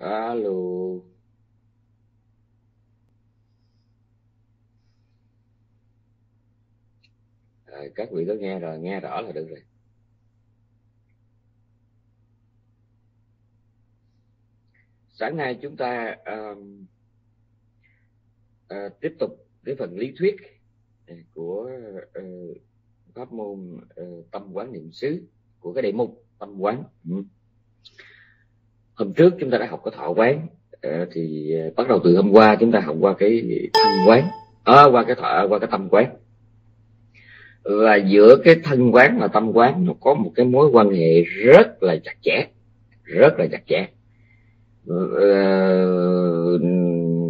alo. À, các vị có nghe rồi nghe rõ là được rồi. Sáng nay chúng ta um, uh, tiếp tục cái phần lý thuyết à, của uh, pháp môn uh, tâm quán niệm xứ của cái đề mục tâm quán. Ừ hôm trước chúng ta đã học cái thọ quán ờ, thì ờ, bắt đầu từ hôm qua chúng ta học qua cái thân quán à, qua cái thọ qua cái tâm quán. Và giữa cái thân quán và tâm quán nó có một cái mối quan hệ rất là chặt chẽ rất là chặt chẽ.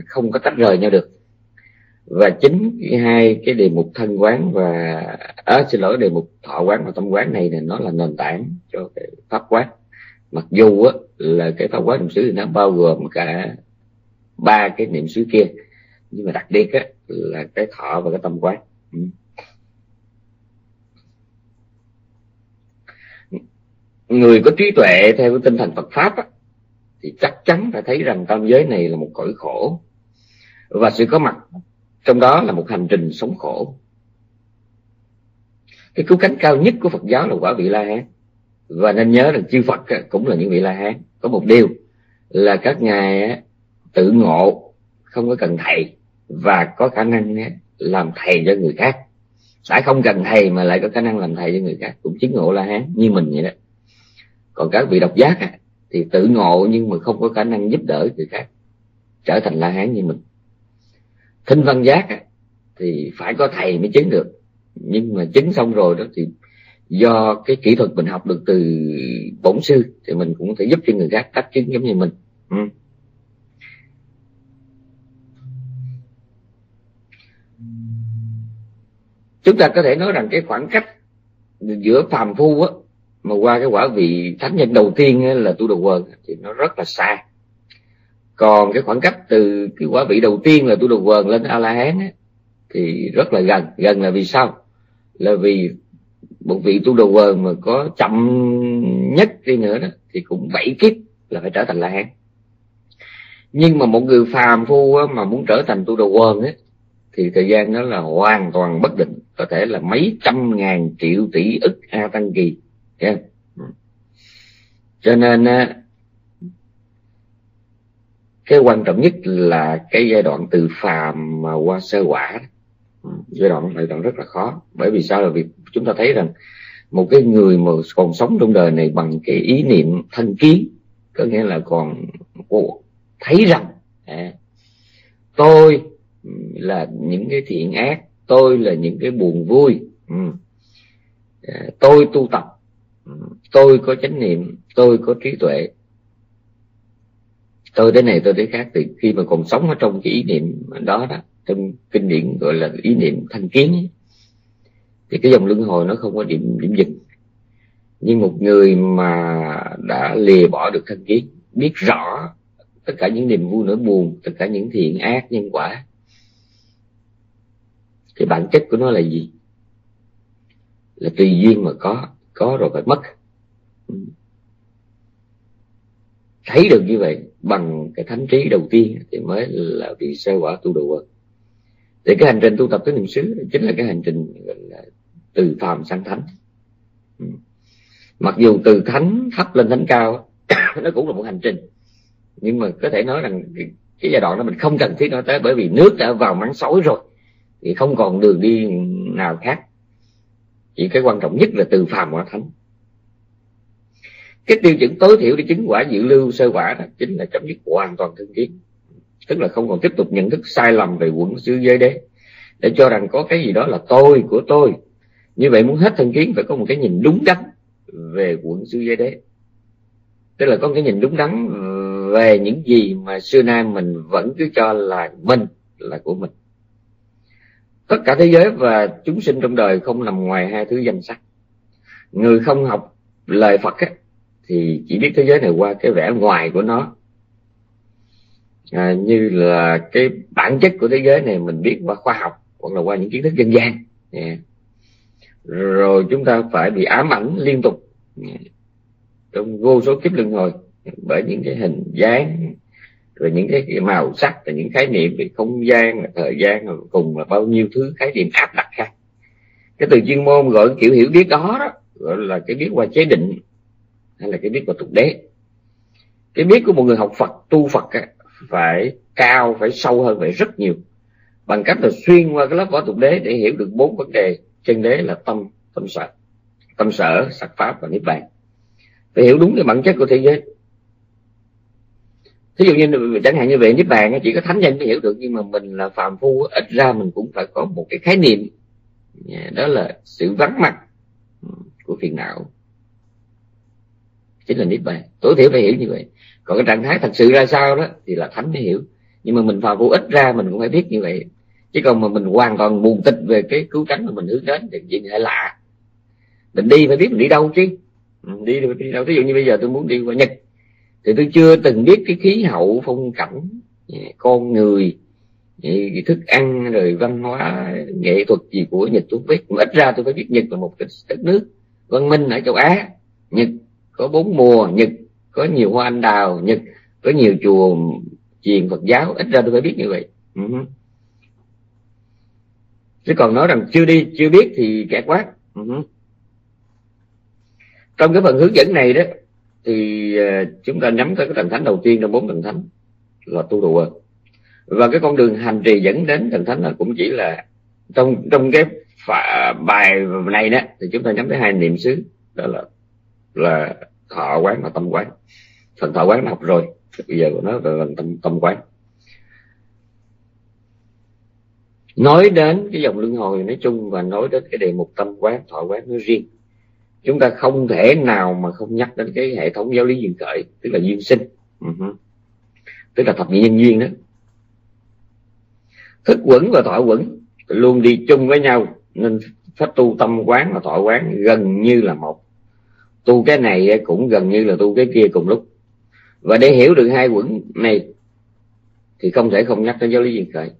Không có tách rời nhau được. Và chính hai cái đề mục thân quán và à, xin lỗi đề mục thọ quán và tâm quán này là nó là nền tảng cho cái pháp quán. Mặc dù á, là cái pháp quán niệm xứ thì nó bao gồm cả ba cái niệm xứ kia. Nhưng mà đặc biệt á, là cái thọ và cái tâm quán. Ừ. người có trí tuệ theo cái tinh thần Phật pháp á, thì chắc chắn phải thấy rằng tam giới này là một cõi khổ. Và sự có mặt trong đó là một hành trình sống khổ. Cái cứu cánh cao nhất của Phật giáo là quả vị La Hán và nên nhớ rằng chư Phật cũng là những vị La Hán. Có một điều là các ngài tự ngộ, không có cần thầy, và có khả năng làm thầy cho người khác. Đã không cần thầy mà lại có khả năng làm thầy cho người khác, cũng chứng ngộ La Hán như mình vậy đó. Còn các vị độc giác thì tự ngộ nhưng mà không có khả năng giúp đỡ người khác, trở thành La Hán như mình. Thinh văn giác thì phải có thầy mới chứng được. Nhưng mà chứng xong rồi đó thì do cái kỹ thuật mình học được từ bổn sư thì mình cũng thể giúp cho người khác đắc chứng giống như mình. Ừ. chúng ta có thể nói rằng cái khoảng cách giữa phàm phu á, mà qua cái quả vị thánh nhân đầu tiên là tu đồ quần thì nó rất là xa. Còn cái khoảng cách từ cái quả vị đầu tiên là tu đồ quần lên a la hán thì rất là gần. Gần là vì sao? Là vì một vị tu đồ quần mà có chậm nhất đi nữa đó thì cũng bảy kiếp là phải trở thành la hán. Nhưng mà một người phàm phu mà muốn trở thành tu đồ quần ấy, thì thời gian đó là hoàn toàn bất định. Có thể là mấy trăm ngàn triệu tỷ ức a tăng kỳ yeah. cho nên cái quan trọng nhất là cái giai đoạn từ phàm mà qua sơ quả giai đoạn này đoạn rất là khó. Bởi vì sao? Là vì chúng ta thấy rằng một cái người mà còn sống trong đời này bằng cái ý niệm thân kiến có nghĩa là còn thấy rằng à, tôi là những cái thiện ác tôi là những cái buồn vui ừ, à, tôi tu tập ừ, tôi có chánh niệm tôi có trí tuệ. Tôi thế này tôi thế khác thì khi mà còn sống ở trong cái ý niệm đó đó trong kinh điển gọi là ý niệm thanh kiến ấy, thì cái dòng luân hồi nó không có điểm điểm dừng. Nhưng một người mà đã lìa bỏ được thanh kiến biết rõ tất cả những niềm vui nỗi buồn tất cả những thiện ác nhân quả thì bản chất của nó là gì? Là tùy duyên mà có có rồi phải mất. Thấy được như vậy bằng cái thánh trí đầu tiên thì mới là vị sơ quả tu đồ quân thì cái hành trình tu tập tới niệm xứ chính là cái hành trình gọi là từ phàm sang thánh. Ừ. Mặc dù từ thánh thấp lên thánh cao nó cũng là một hành trình. Nhưng mà có thể nói rằng cái, cái giai đoạn đó mình không cần thiết nói tới bởi vì nước đã vào mắng sói rồi thì không còn đường đi nào khác. Chỉ cái quan trọng nhất là từ phàm qua thánh. Cái tiêu chuẩn tối thiểu để chứng quả dự lưu sơ quả đó chính là chấm dứt hoàn toàn thân kiến tức là không còn tiếp tục nhận thức sai lầm về quận xứ giới đế. Để cho rằng có cái gì đó là tôi của tôi. Như vậy muốn hết thân kiến phải có một cái nhìn đúng đắn về quận xứ giới đế. Tức là có cái nhìn đúng đắn về những gì mà xưa nay mình vẫn cứ cho là mình là của mình. Tất cả thế giới và chúng sinh trong đời không nằm ngoài hai thứ danh sắc người không học lời phật ấy, thì chỉ biết thế giới này qua cái vẻ ngoài của nó à, như là cái bản chất của thế giới này mình biết qua khoa học hoặc là qua những kiến thức dân gian yeah. rồi chúng ta phải bị ám ảnh liên tục yeah. trong vô số kiếp luân hồi bởi những cái hình dáng rồi những cái màu sắc và những khái niệm về không gian và thời gian rồi cùng là bao nhiêu thứ khái niệm áp đặt khác cái từ chuyên môn gọi kiểu hiểu biết đó, đó gọi là cái biết qua chế định hay là cái biết qua tục đế cái biết của một người học Phật tu Phật á, phải cao, phải sâu hơn vậy rất nhiều. Bằng cách là xuyên qua cái lớp võ tục đế để hiểu được bốn vấn đề. Chân đế là tâm tâm sở. Tâm sở, sắc pháp và niết bàn. Phải hiểu đúng cái bản chất của thế giới. Thí dụ như, chẳng hạn như về niết bàn, chỉ có thánh nhân mới hiểu được, nhưng mà mình là phàm phu, ít ra mình cũng phải có một cái khái niệm. Đó là sự vắng mặt của phiền não. Chính là niết bàn. Tối thiểu phải hiểu như vậy còn cái trạng thái thật sự ra sao đó thì là thánh mới hiểu. Nhưng mà mình vào vô ít ra mình cũng phải biết như vậy. Chứ còn mà mình hoàn toàn mù tịch về cái cứu cánh mà mình hướng đến thì chuyện hay lạ. Mình đi phải biết mình đi đâu chứ. Ừ, đi đi đâu. Ví dụ như bây giờ tôi muốn đi qua nhật, thì tôi chưa từng biết cái khí hậu, phong cảnh ừ, con người ừ, cái thức ăn, rồi văn hóa, nghệ thuật gì của nhật tôi biết. Mà ít ra tôi phải biết nhật là một cái đất nước văn minh ở châu á. Nhật có bốn mùa, nhật có nhiều hoa anh đào nhật có nhiều chùa chiền phật giáo, ít ra tôi phải biết như vậy uh-huh. chứ còn nói rằng chưa đi, chưa biết thì kẹt quá uh-huh. Ừ. trong cái phần hướng dẫn này đó, thì ờ, chúng ta nhắm tới cái thần thánh đầu tiên trong bốn thần thánh là tu đùa và cái con đường hành trì dẫn đến thần thánh là cũng chỉ là trong trong cái bài này đó, thì chúng ta nhắm tới hai niệm xứ, đó là là thọ quán và tâm quán. Phần thọ quán học rồi bây giờ của nó là phần tâm, tâm quán. Nói đến cái dòng luân hồi nói chung và nói đến cái đề mục tâm quán thọ quán nói riêng chúng ta không thể nào mà không nhắc đến cái hệ thống giáo lý duyên khởi tức là duyên sinh. Uh-huh. tức là thập nhị nhân duyên đó. Thức quẩn và thọ quẩn luôn đi chung với nhau nên pháp tu tâm quán và thọ quán gần như là một tu cái này cũng gần như là tu cái kia cùng lúc. Và để hiểu được hai quẩn này thì không thể không nhắc đến giáo lý duyên khởi.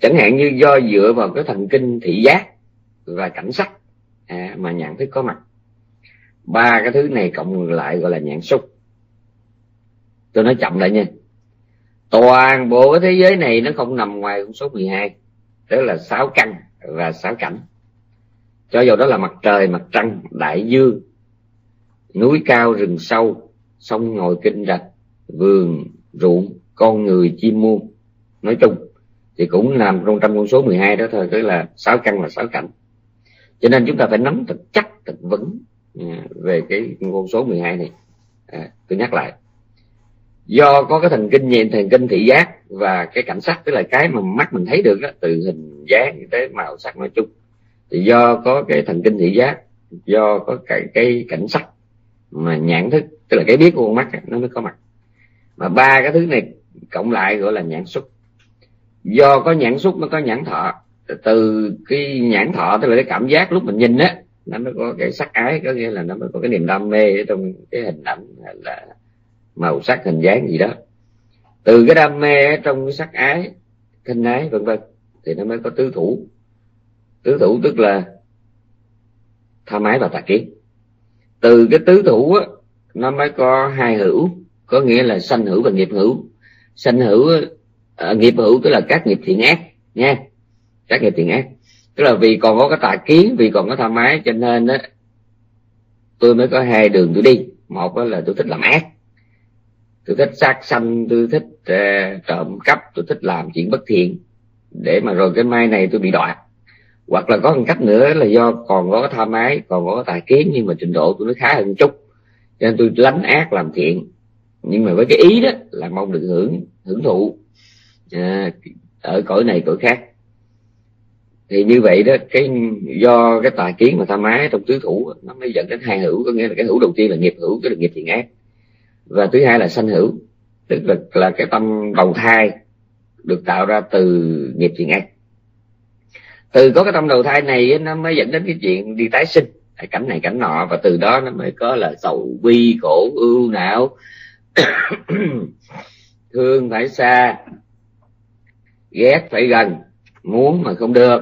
Chẳng hạn như do dựa vào cái thần kinh thị giác và cảnh sắc à, mà nhận thức có mặt. Ba cái thứ này cộng lại gọi là nhãn xúc. Tôi nói chậm lại nha. Toàn bộ cái thế giới này nó không nằm ngoài con số 12 tức là sáu căn và sáu cảnh cho dù đó là mặt trời mặt trăng đại dương núi cao rừng sâu sông ngồi kinh rạch vườn ruộng con người chim muôn nói chung thì cũng nằm trong trong con số 12 đó thôi tức là sáu căn và sáu cảnh. Cho nên chúng ta phải nắm thật chắc thật vững à, về cái con số 12 này. À, tôi nhắc lại. Do có cái thần kinh nhìn thần kinh thị giác và cái cảnh sắc tức là cái mà mắt mình thấy được đó từ hình dáng tới màu sắc nói chung thì do có cái thần kinh thị giác do có cái, cái cảnh sắc mà nhãn thức tức là cái biết của con mắt nó mới có mặt. Mà ba cái thứ này cộng lại gọi là nhãn xúc. Do có nhãn xúc nó có nhãn thọ. Từ cái nhãn thọ tức là cái cảm giác lúc mình nhìn á nó mới có cái sắc ái có nghĩa là nó mới có cái niềm đam mê ở trong cái hình ảnh hay là màu sắc hình dáng gì đó. Từ cái đam mê trong cái sắc ái thân ái vân vân thì nó mới có tứ thủ tứ thủ tức là tha mái và tà kiến từ cái tứ thủ á, nó mới có hai hữu có nghĩa là sanh hữu và nghiệp hữu. Sanh hữu à, nghiệp hữu tức là các nghiệp thiện ác nha. Các nghiệp thiện ác. Tức là vì còn có cái tà kiến vì còn có tha mái, cho nên á tôi mới có hai đường tôi đi. Một là tôi thích làm ác. Tôi thích sát sanh tôi thích uh, trộm cắp tôi thích làm chuyện bất thiện để mà rồi cái mai này tôi bị đọa hoặc là có một cách nữa là do còn có tham ái còn có tài kiến nhưng mà trình độ tôi nó khá hơn chút. Cho nên tôi lánh ác làm thiện. Nhưng mà với cái ý đó là mong được hưởng hưởng thụ. À, ở cõi này cõi khác. Thì như vậy đó cái do cái tài kiến mà tham ái trong tứ thủ nó mới dẫn đến hai hữu. Có nghĩa là cái hữu đầu tiên là nghiệp hữu cái là nghiệp thiện ác. Và thứ hai là sanh hữu. Tức là là cái tâm đầu thai được tạo ra từ nghiệp thiện ác từ có cái tâm đầu thai này nó mới dẫn đến cái chuyện đi tái sinh. Cảnh này, cảnh nọ, và từ đó nó mới có là sầu bi, khổ, ưu não. Thương phải xa, ghét phải gần, muốn mà không được.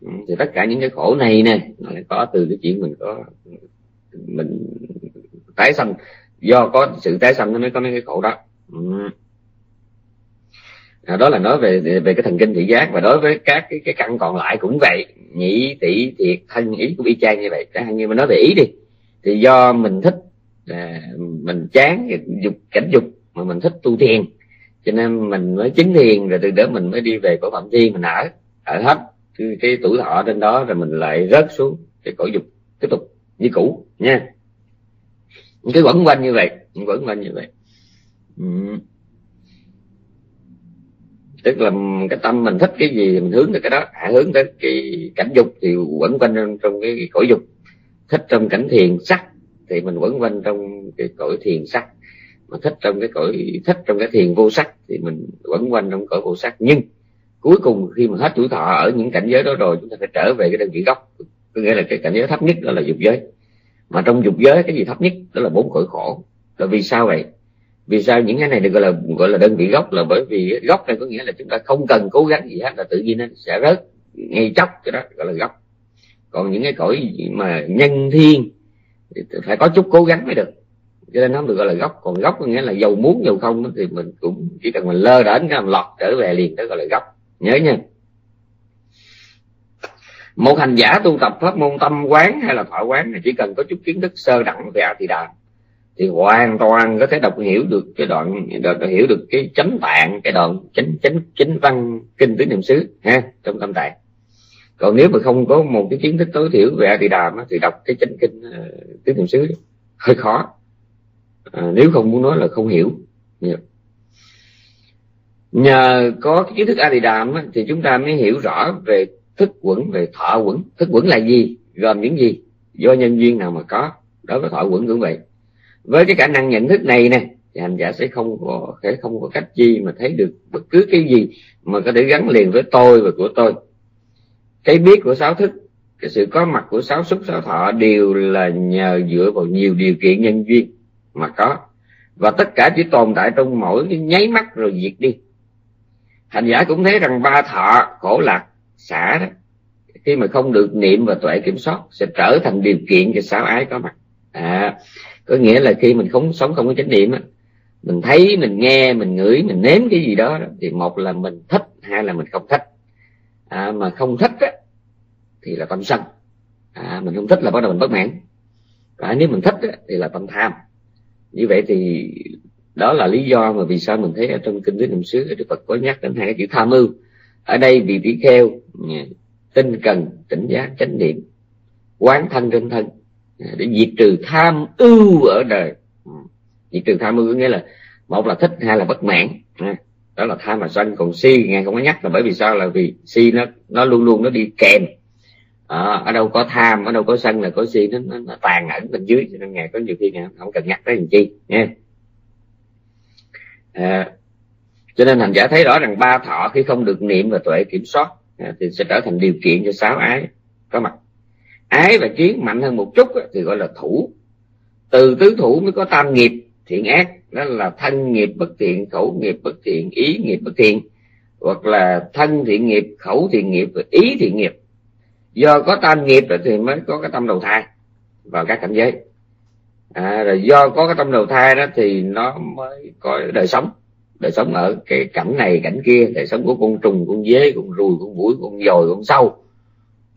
Ừ, thì tất cả những cái khổ này nè, nó lại có từ cái chuyện mình có, mình tái sanh. Do có sự tái sanh nó mới có mấy cái khổ đó. Ừ đó là nói về về cái thần kinh thị giác và đối với các cái, cái căn còn lại cũng vậy. Nhĩ tỷ thiệt thân ý cũng y chang như vậy. Chẳng như mà nói về ý đi. Thì do mình thích à, mình chán dục cảnh dục mà mình thích tu thiền. Cho nên mình mới chứng thiền rồi từ đó mình mới đi về cõi phạm thiên mình ở ở hết. Cái, cái tuổi thọ trên đó rồi mình lại rớt xuống cái cõi dục tiếp tục như cũ nha. Cái quẩn quanh như vậy quẩn quanh như vậy. Ừ tức là cái tâm mình thích cái gì mình hướng tới cái đó hạ hướng tới cái cảnh dục thì quẩn quanh trong, trong cái cõi dục. Thích trong cảnh thiền sắc thì mình quẩn quanh trong cái cõi thiền sắc. Mà thích trong cái cõi thích trong cái thiền vô sắc thì mình quẩn quanh trong cõi vô sắc. Nhưng cuối cùng khi mà hết tuổi thọ ở những cảnh giới đó rồi chúng ta phải trở về cái đơn vị gốc. Có nghĩa là cái cảnh giới thấp nhất đó là dục giới. Mà trong dục giới cái gì thấp nhất đó là bốn cõi khổ. Là vì sao vậy? Vì sao những cái này được gọi là gọi là đơn vị gốc? Là bởi vì gốc này có nghĩa là chúng ta không cần cố gắng gì hết, là tự nhiên nó sẽ rớt ngay chốc, cái đó gọi là gốc. Còn những cái cõi mà nhân thiên thì phải có chút cố gắng mới được. Cho nên nó được gọi là gốc. Còn gốc có nghĩa là dầu muốn dầu không thì mình cũng chỉ cần mình lơ đến cái làm lọt trở về liền đó gọi là gốc. Nhớ nha. Một hành giả tu tập pháp môn tâm quán hay là thọ quán thì chỉ cần có chút kiến thức sơ đẳng về a thì đà thì hoàn toàn có thể đọc hiểu được cái đoạn đọc hiểu được cái chánh tạng cái đoạn chánh chánh chánh văn kinh tứ niệm xứ ha trong tâm tạng. Còn nếu mà không có một cái kiến thức tối thiểu về a thì đàm thì đọc cái chánh kinh uh, tứ niệm xứ hơi khó. À, nếu không muốn nói là không hiểu. Yeah. nhờ có cái kiến thức a thì đàm thì chúng ta mới hiểu rõ về thức quẩn về thọ quẩn. Thức quẩn là gì gồm những gì do nhân duyên nào mà có. Đối với thọ quẩn cũng vậy với cái khả năng nhận thức này nè, thì hành giả sẽ không có, sẽ không có cách chi mà thấy được bất cứ cái gì mà có thể gắn liền với tôi và của tôi. Cái biết của sáu thức, cái sự có mặt của sáu xúc, sáu thọ đều là nhờ dựa vào nhiều điều kiện nhân duyên mà có. Và tất cả chỉ tồn tại trong mỗi cái nháy mắt rồi diệt đi. Hành giả cũng thấy rằng ba thọ khổ lạc, xả đó, khi mà không được niệm và tuệ kiểm soát, sẽ trở thành điều kiện cho sáu ái có mặt. À có nghĩa là khi mình không sống không có chánh niệm á mình thấy mình nghe mình ngửi mình nếm cái gì đó thì một là mình thích hai là mình không thích. À, mà không thích á, thì là tâm sân. À, mình không thích là bắt đầu mình bất mãn. Và nếu mình thích á, thì là tâm tham. Như vậy thì đó là lý do mà vì sao mình thấy ở trong kinh tứ niệm xứ đức phật có nhắc đến hai cái chữ tham ưu. Ở đây vị tỷ kheo à, tinh cần tỉnh giác chánh niệm quán thân trên thân. Dạ, để diệt trừ tham ưu ở đời. Ừ. Diệt trừ tham ưu có nghĩa là một là thích hai là bất mãn. Dạ. Đó là tham và sân còn si ngài không có nhắc là bởi vì sao? Là vì si nó nó luôn luôn nó đi kèm. À, ở đâu có tham ở đâu có sân là có si nó, nó, nó tàn ẩn bên dưới. Cho nên ngài có nhiều khi ngài không cần nhắc tới làm chi nha à, ờ, cho nên hành giả thấy rõ rằng ba thọ khi không được niệm và tuệ kiểm soát thì sẽ trở thành điều kiện cho sáu ái có mặt ái và kiến mạnh hơn một chút thì gọi là thủ. Từ tứ thủ mới có tam nghiệp thiện ác. Đó là thân nghiệp bất thiện khẩu nghiệp bất thiện ý nghiệp bất thiện. Hoặc là thân thiện nghiệp khẩu thiện nghiệp và ý thiện nghiệp. Do có tam nghiệp thì mới có cái tâm đầu thai vào các cảnh giới. À, rồi do có cái tâm đầu thai đó thì nó mới có đời sống. Đời sống ở cái cảnh này cảnh kia đời sống của con trùng con dế con ruồi con mũi con dồi con sâu.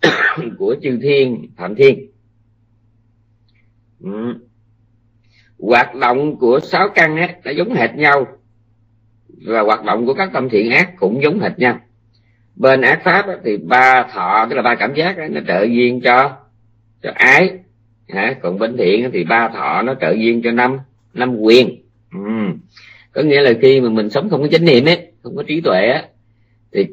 của chư thiên phạm thiên ừ. hoạt động của sáu căn á nó giống hệt nhau và hoạt động của các tâm thiện ác cũng giống hệt nhau bên ác pháp á, thì ba thọ tức là ba cảm giác á, nó trợ duyên cho cho ái hả? còn bên thiện thì ba thọ nó trợ duyên cho năm năm quyền ừ. có nghĩa là khi mà mình sống không có chánh niệm ấy không có trí tuệ á thì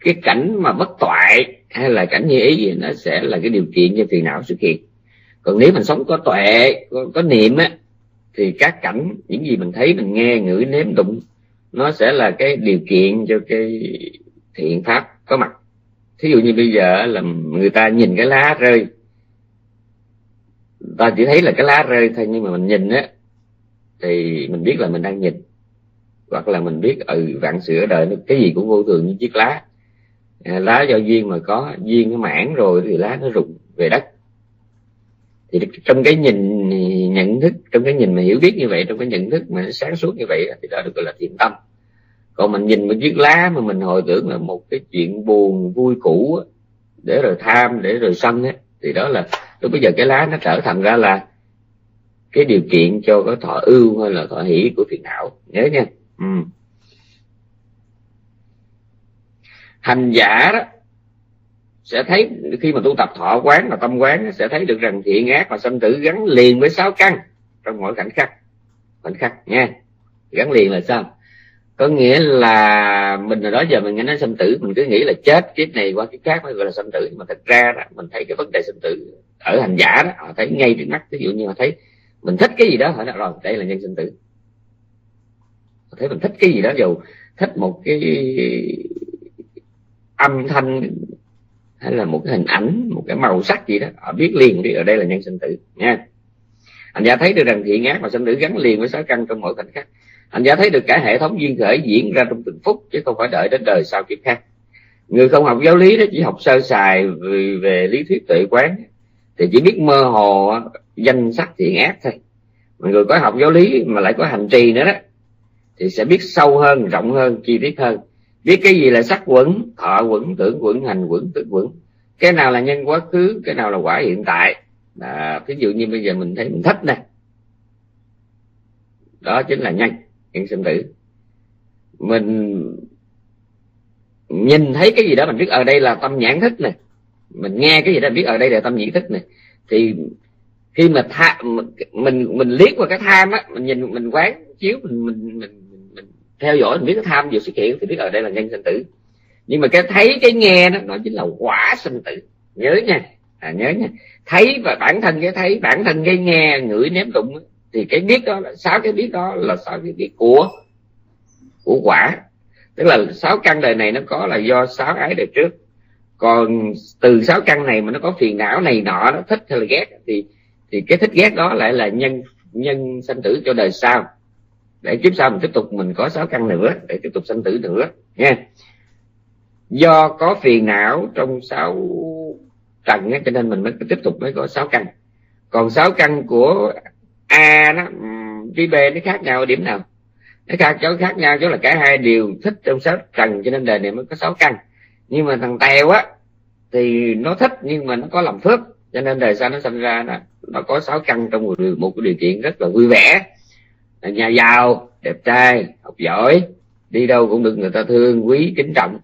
cái cảnh mà bất toại hay là cảnh như ý gì nó sẽ là cái điều kiện cho phiền não xuất hiện còn nếu mình sống có tuệ có, có niệm á thì các cảnh những gì mình thấy mình nghe ngửi nếm đụng nó sẽ là cái điều kiện cho cái thiện pháp có mặt. Thí dụ như bây giờ là người ta nhìn cái lá rơi. Ta chỉ thấy là cái lá rơi thôi nhưng mà mình nhìn á thì mình biết là mình đang nhìn. Hoặc là mình biết ừ vạn sự ở đời cái gì cũng vô thường như chiếc lá lá do duyên mà có duyên nó mãn rồi thì lá nó rụng về đất. Thì trong cái nhìn nhận thức trong cái nhìn mà hiểu biết như vậy trong cái nhận thức mà sáng suốt như vậy thì đó được gọi là thiện tâm. Còn mình nhìn một chiếc lá mà mình hồi tưởng là một cái chuyện buồn vui cũ để rồi tham để rồi sân ấy, thì đó là lúc bây giờ cái lá nó trở thành ra là cái điều kiện cho cái thọ ưu hay là thọ hỷ của phiền não. Nhớ nha. Ừ. hành giả đó sẽ thấy khi mà tu tập thọ quán và tâm quán sẽ thấy được rằng thiện ác và sanh tử gắn liền với sáu căn trong mỗi khoảnh khắc. Khoảnh khắc nha. Gắn liền là sao? Có nghĩa là mình hồi đó giờ mình nghe nói sanh tử mình cứ nghĩ là chết kiếp này qua kiếp khác mới gọi là sanh tử. Nhưng mà thật ra đó, mình thấy cái vấn đề sanh tử ở hành giả đó họ thấy ngay trước mắt. Ví dụ như họ thấy mình thích cái gì đó họ nói rồi đây là nhân sinh tử. Họ thấy mình thích cái gì đó dù thích một cái âm thanh hay là một cái hình ảnh một cái màu sắc gì đó họ biết liền biết ở đây là nhân sinh tử nha. Anh giả thấy được rằng thiện ác và sinh tử gắn liền với sáu căn trong mỗi khoảnh khắc. Anh giả thấy được cả hệ thống duyên khởi diễn ra trong từng phút chứ không phải đợi đến đời sau kiếp khác. Người không học giáo lý đó chỉ học sơ sài về, về lý thuyết tuệ quán thì chỉ biết mơ hồ danh sắc thiện ác thôi. Mà người có học giáo lý mà lại có hành trì nữa đó thì sẽ biết sâu hơn rộng hơn chi tiết hơn biết cái gì là sắc quẩn thọ quẩn tưởng quẩn hành quẩn tưởng quẩn. Cái nào là nhân quá khứ cái nào là quả hiện tại. À, ví dụ như bây giờ mình thấy mình thích nè. Đó chính là nhân nhân sinh tử. Mình nhìn thấy cái gì đó mình biết ở đây là tâm nhãn thức nè. Mình nghe cái gì đó mình biết ở đây là tâm nhãn thức nè. Thì khi mà tha, mình mình liếc qua cái tham á mình nhìn mình quán chiếu mình mình, mình mình theo dõi mình biết cái tham vừa xuất hiện thì biết ở đây là nhân sinh tử. Nhưng mà cái thấy cái nghe đó nó chính là quả sinh tử. Nhớ nha. À, nhớ nha. Thấy và bản thân cái thấy bản thân cái nghe ngửi nếm đụng thì cái biết đó là sáu cái biết đó là sáu cái biết của của quả. Tức là sáu căn đời này nó có là do sáu ái đời trước. Còn từ sáu căn này mà nó có phiền não này nọ nó thích hay là ghét thì thì cái thích ghét đó lại là nhân nhân sanh tử cho đời sau để kiếp sau mình tiếp tục mình có sáu căn nữa để tiếp tục sanh tử nữa nha do có phiền não trong sáu trần á, cho nên mình mới tiếp tục mới có sáu căn. Còn sáu căn của a nó với b nó khác nhau ở điểm nào? Nó khác chỗ khác nhau chỗ là cả hai đều thích trong sáu trần cho nên đời này mới có sáu căn. Nhưng mà thằng tèo á thì nó thích nhưng mà nó có lòng phước cho nên đời sau nó sinh ra là nó có sáu căn trong một, một cái điều kiện rất là vui vẻ là nhà giàu, đẹp trai, học giỏi. Đi đâu cũng được người ta thương, quý, kính trọng.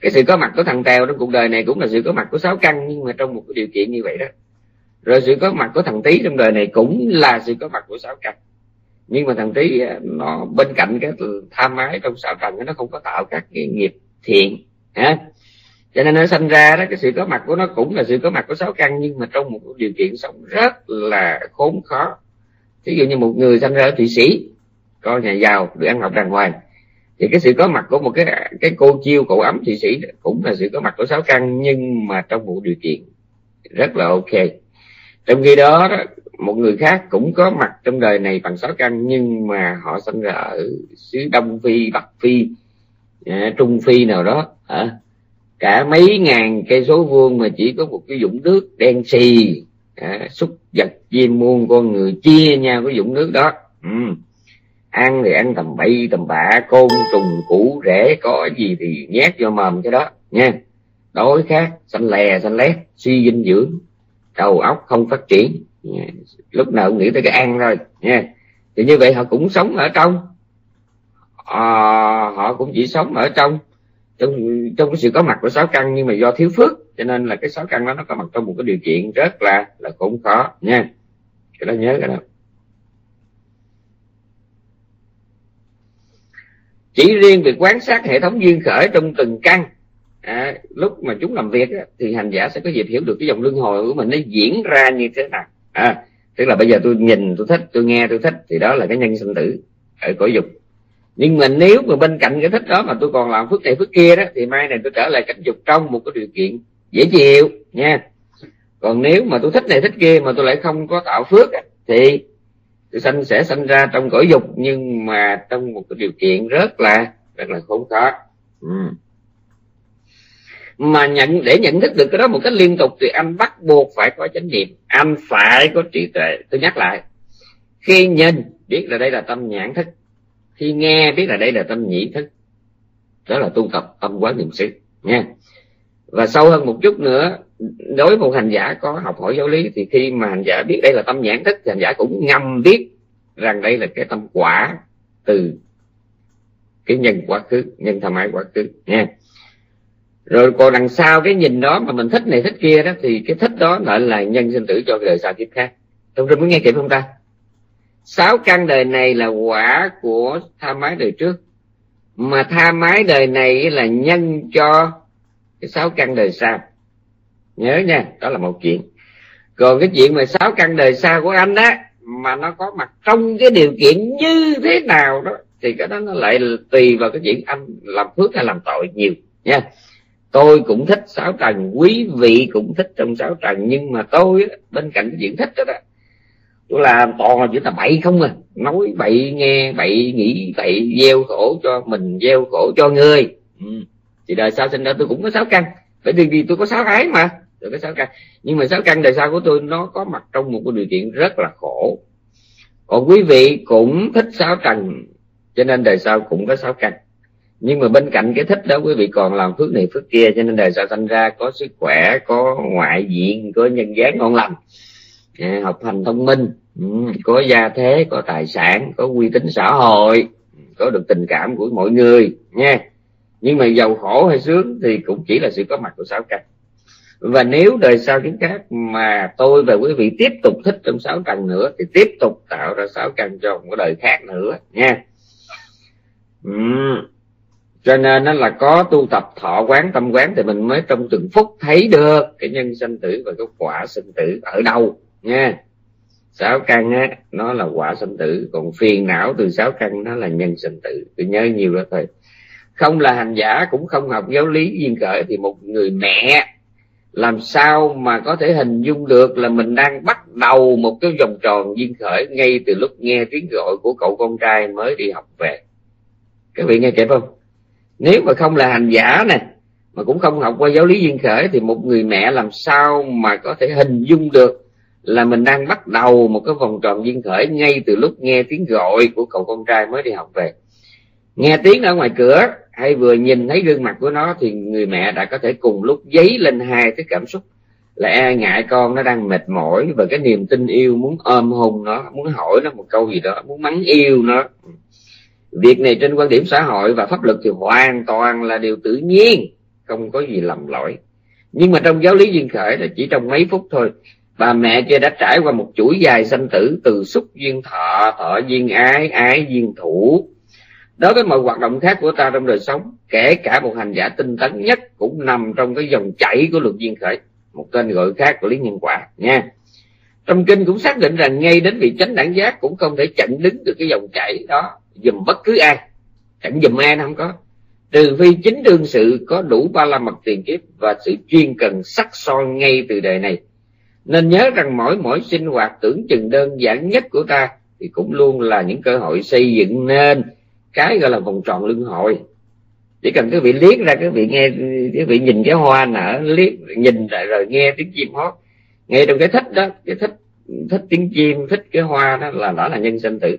Cái sự có mặt của thằng tèo trong cuộc đời này cũng là sự có mặt của sáu căn, nhưng mà trong một cái điều kiện như vậy đó. Rồi sự có mặt của thằng tý trong đời này cũng là sự có mặt của sáu căn. Nhưng mà thằng tý à, nó bên cạnh cái tham ái trong sáu căn nó không có tạo các cái nghiệp thiện ha cho nên nó sinh ra đó, cái sự có mặt của nó cũng là sự có mặt của sáu căn, nhưng mà trong một điều kiện sống rất là khốn khó ví dụ như một người sinh ra ở thụy sĩ có nhà giàu được ăn học đàng hoàng thì cái sự có mặt của một cái cái cô chiêu cậu ấm thụy sĩ cũng là sự có mặt của sáu căn nhưng mà trong một điều kiện rất là ok. Trong khi đó, đó một người khác cũng có mặt trong đời này bằng sáu căn nhưng mà họ sinh ra ở xứ đông phi bắc phi à, trung phi nào đó à, cả mấy ngàn cây số vuông mà chỉ có một cái dũng nước đen xì à, xúc vật chim muôn con người chia nhau cái dụng nước đó. Ừ. ăn thì ăn tầm bậy tầm bạ côn trùng củ rễ có gì thì nhét vô mầm cái đó nha. Đói khát xanh lè xanh lét suy dinh dưỡng đầu óc không phát triển. Lúc nào cũng nghĩ tới cái ăn thôi nha. Thì như vậy họ cũng sống ở trong. À, họ cũng chỉ sống ở trong trong trong cái sự có mặt của sáu căn nhưng mà do thiếu phước cho nên là cái sáu căn đó nó có mặt trong một cái điều kiện rất là là cũng khó nha. Cái đó nhớ cái đó. Chỉ riêng việc quan sát hệ thống duyên khởi trong từng căn à, lúc mà chúng làm việc á, thì hành giả sẽ có dịp hiểu được cái dòng luân hồi của mình nó diễn ra như thế nào. À, tức là bây giờ tôi nhìn tôi thích tôi nghe tôi thích thì đó là cái nhân sinh tử ở cõi dục nhưng mà nếu mà bên cạnh cái thích đó mà tôi còn làm phước này phước kia đó, thì mai này tôi trở lại cảnh dục trong một cái điều kiện dễ chịu, nha. Còn nếu mà tôi thích này thích kia mà tôi lại không có tạo phước thì tôi sanh sẽ sanh ra trong cõi dục, nhưng mà trong một cái điều kiện rất là rất là khốn khó. Ừ. mà nhận, để nhận thức được cái đó một cách liên tục thì anh bắt buộc phải có chánh niệm, anh phải có trí tuệ. Tôi nhắc lại, khi nhìn, biết là đây là tâm nhãn thức khi nghe biết là đây là tâm nhĩ thức, đó là tu tập tâm quán niệm xứ, nha. Và sâu hơn một chút nữa, đối với một hành giả có học hỏi giáo lý thì khi mà hành giả biết đây là tâm nhãn thức thì hành giả cũng ngầm biết rằng đây là cái tâm quả từ cái nhân quá khứ, nhân tham ái quá khứ, nha. Rồi còn đằng sau cái nhìn đó mà mình thích này thích kia đó thì cái thích đó lại là nhân sinh tử cho đời sau kiếp khác. Trong rừng muốn nghe kịp không ta? Sáu căn đời này là quả của tha mái đời trước. Mà tha mái đời này là nhân cho cái sáu căn đời sau. Nhớ nha đó là một chuyện. Còn cái chuyện mà sáu căn đời sau của anh đó mà nó có mặt trong cái điều kiện như thế nào đó thì cái đó nó lại tùy vào cái chuyện anh làm phước hay làm tội nhiều nha. Tôi cũng thích sáu trần quý vị cũng thích trong sáu trần nhưng mà tôi bên cạnh cái chuyện thích đó, đó tôi làm toàn là chuyện là bậy không à. Nói bậy, nghe bậy, nghĩ bậy, gieo khổ cho mình, gieo khổ cho người. Ừ. thì đời sau sinh ra tôi cũng có sáu căn. Bởi vì tôi có sáu ái mà. Tôi có sáu căn. Nhưng mà sáu căn đời sau của tôi, nó có mặt trong một cái điều kiện rất là khổ. Còn quý vị cũng thích sáu trần cho nên đời sau cũng có sáu căn. Nhưng mà bên cạnh cái thích đó, quý vị còn làm phước này phước kia, cho nên đời sau sinh ra có sức khỏe, có ngoại diện, có nhân dáng ngon lành. Dạ, học hành thông minh. Ừ, có gia thế, có tài sản, có uy tín xã hội, có được tình cảm của mọi người, nha. Nhưng mà giàu khổ hay sướng thì cũng chỉ là sự có mặt của sáu căn. Và nếu đời sau kiến khác mà tôi và quý vị tiếp tục thích trong sáu căn nữa, thì tiếp tục tạo ra sáu căn cho một đời khác nữa, nha. Uhm. cho nên nó là có tu tập thọ quán tâm quán thì mình mới trong từng phút thấy được cái nhân sinh tử và cái quả sinh tử ở đâu nha. Sáu căn á, nó là quả sinh tử. Còn phiền não từ sáu căn, nó là nhân sinh tử. Tôi nhớ nhiều đó thôi. Không là hành giả, cũng không học giáo lý duyên khởi, thì một người mẹ làm sao mà có thể hình dung được là mình đang bắt đầu một cái vòng tròn duyên khởi ngay từ lúc nghe tiếng gọi của cậu con trai mới đi học về. Các vị nghe kịp không? Nếu mà không là hành giả nè, mà cũng không học qua giáo lý duyên khởi, thì một người mẹ làm sao mà có thể hình dung được là mình đang bắt đầu một cái vòng tròn duyên khởi ngay từ lúc nghe tiếng gọi của cậu con trai mới đi học về. Nghe tiếng ở ngoài cửa, hay vừa nhìn thấy gương mặt của nó thì người mẹ đã có thể cùng lúc dấy lên hai cái cảm xúc. Là e ngại con nó đang mệt mỏi và cái niềm tin yêu muốn ôm hùng nó, muốn hỏi nó một câu gì đó, muốn mắng yêu nó. Việc này trên quan điểm xã hội và pháp luật thì hoàn toàn là điều tự nhiên, không có gì lầm lỗi. Nhưng mà trong giáo lý duyên khởi là chỉ trong mấy phút thôi bà mẹ kia đã trải qua một chuỗi dài sanh tử từ xúc duyên thọ thọ duyên ái ái duyên thủ. Đối với mọi hoạt động khác của ta trong đời sống, kể cả một hành giả tinh tấn nhất cũng nằm trong cái dòng chảy của luật duyên khởi, một tên gọi khác của lý nhân quả nha. Trong kinh cũng xác định rằng ngay đến vị chánh đẳng giác cũng không thể chặn đứng được cái dòng chảy đó, dùm bất cứ ai. Chặn dùm ai nó không có. Trừ phi chính đương sự có đủ ba la mật tiền kiếp và sự chuyên cần sắc son ngay từ đời này nên nhớ rằng mỗi mỗi sinh hoạt tưởng chừng đơn giản nhất của ta thì cũng luôn là những cơ hội xây dựng nên cái gọi là vòng tròn luân hồi. Chỉ cần cái vị liếc ra cái vị nghe cái vị nhìn cái hoa nở, liếc, nhìn lại rồi nghe tiếng chim hót. Nghe trong cái thích đó, cái thích thích tiếng chim, thích cái hoa đó là đó là nhân sinh tử.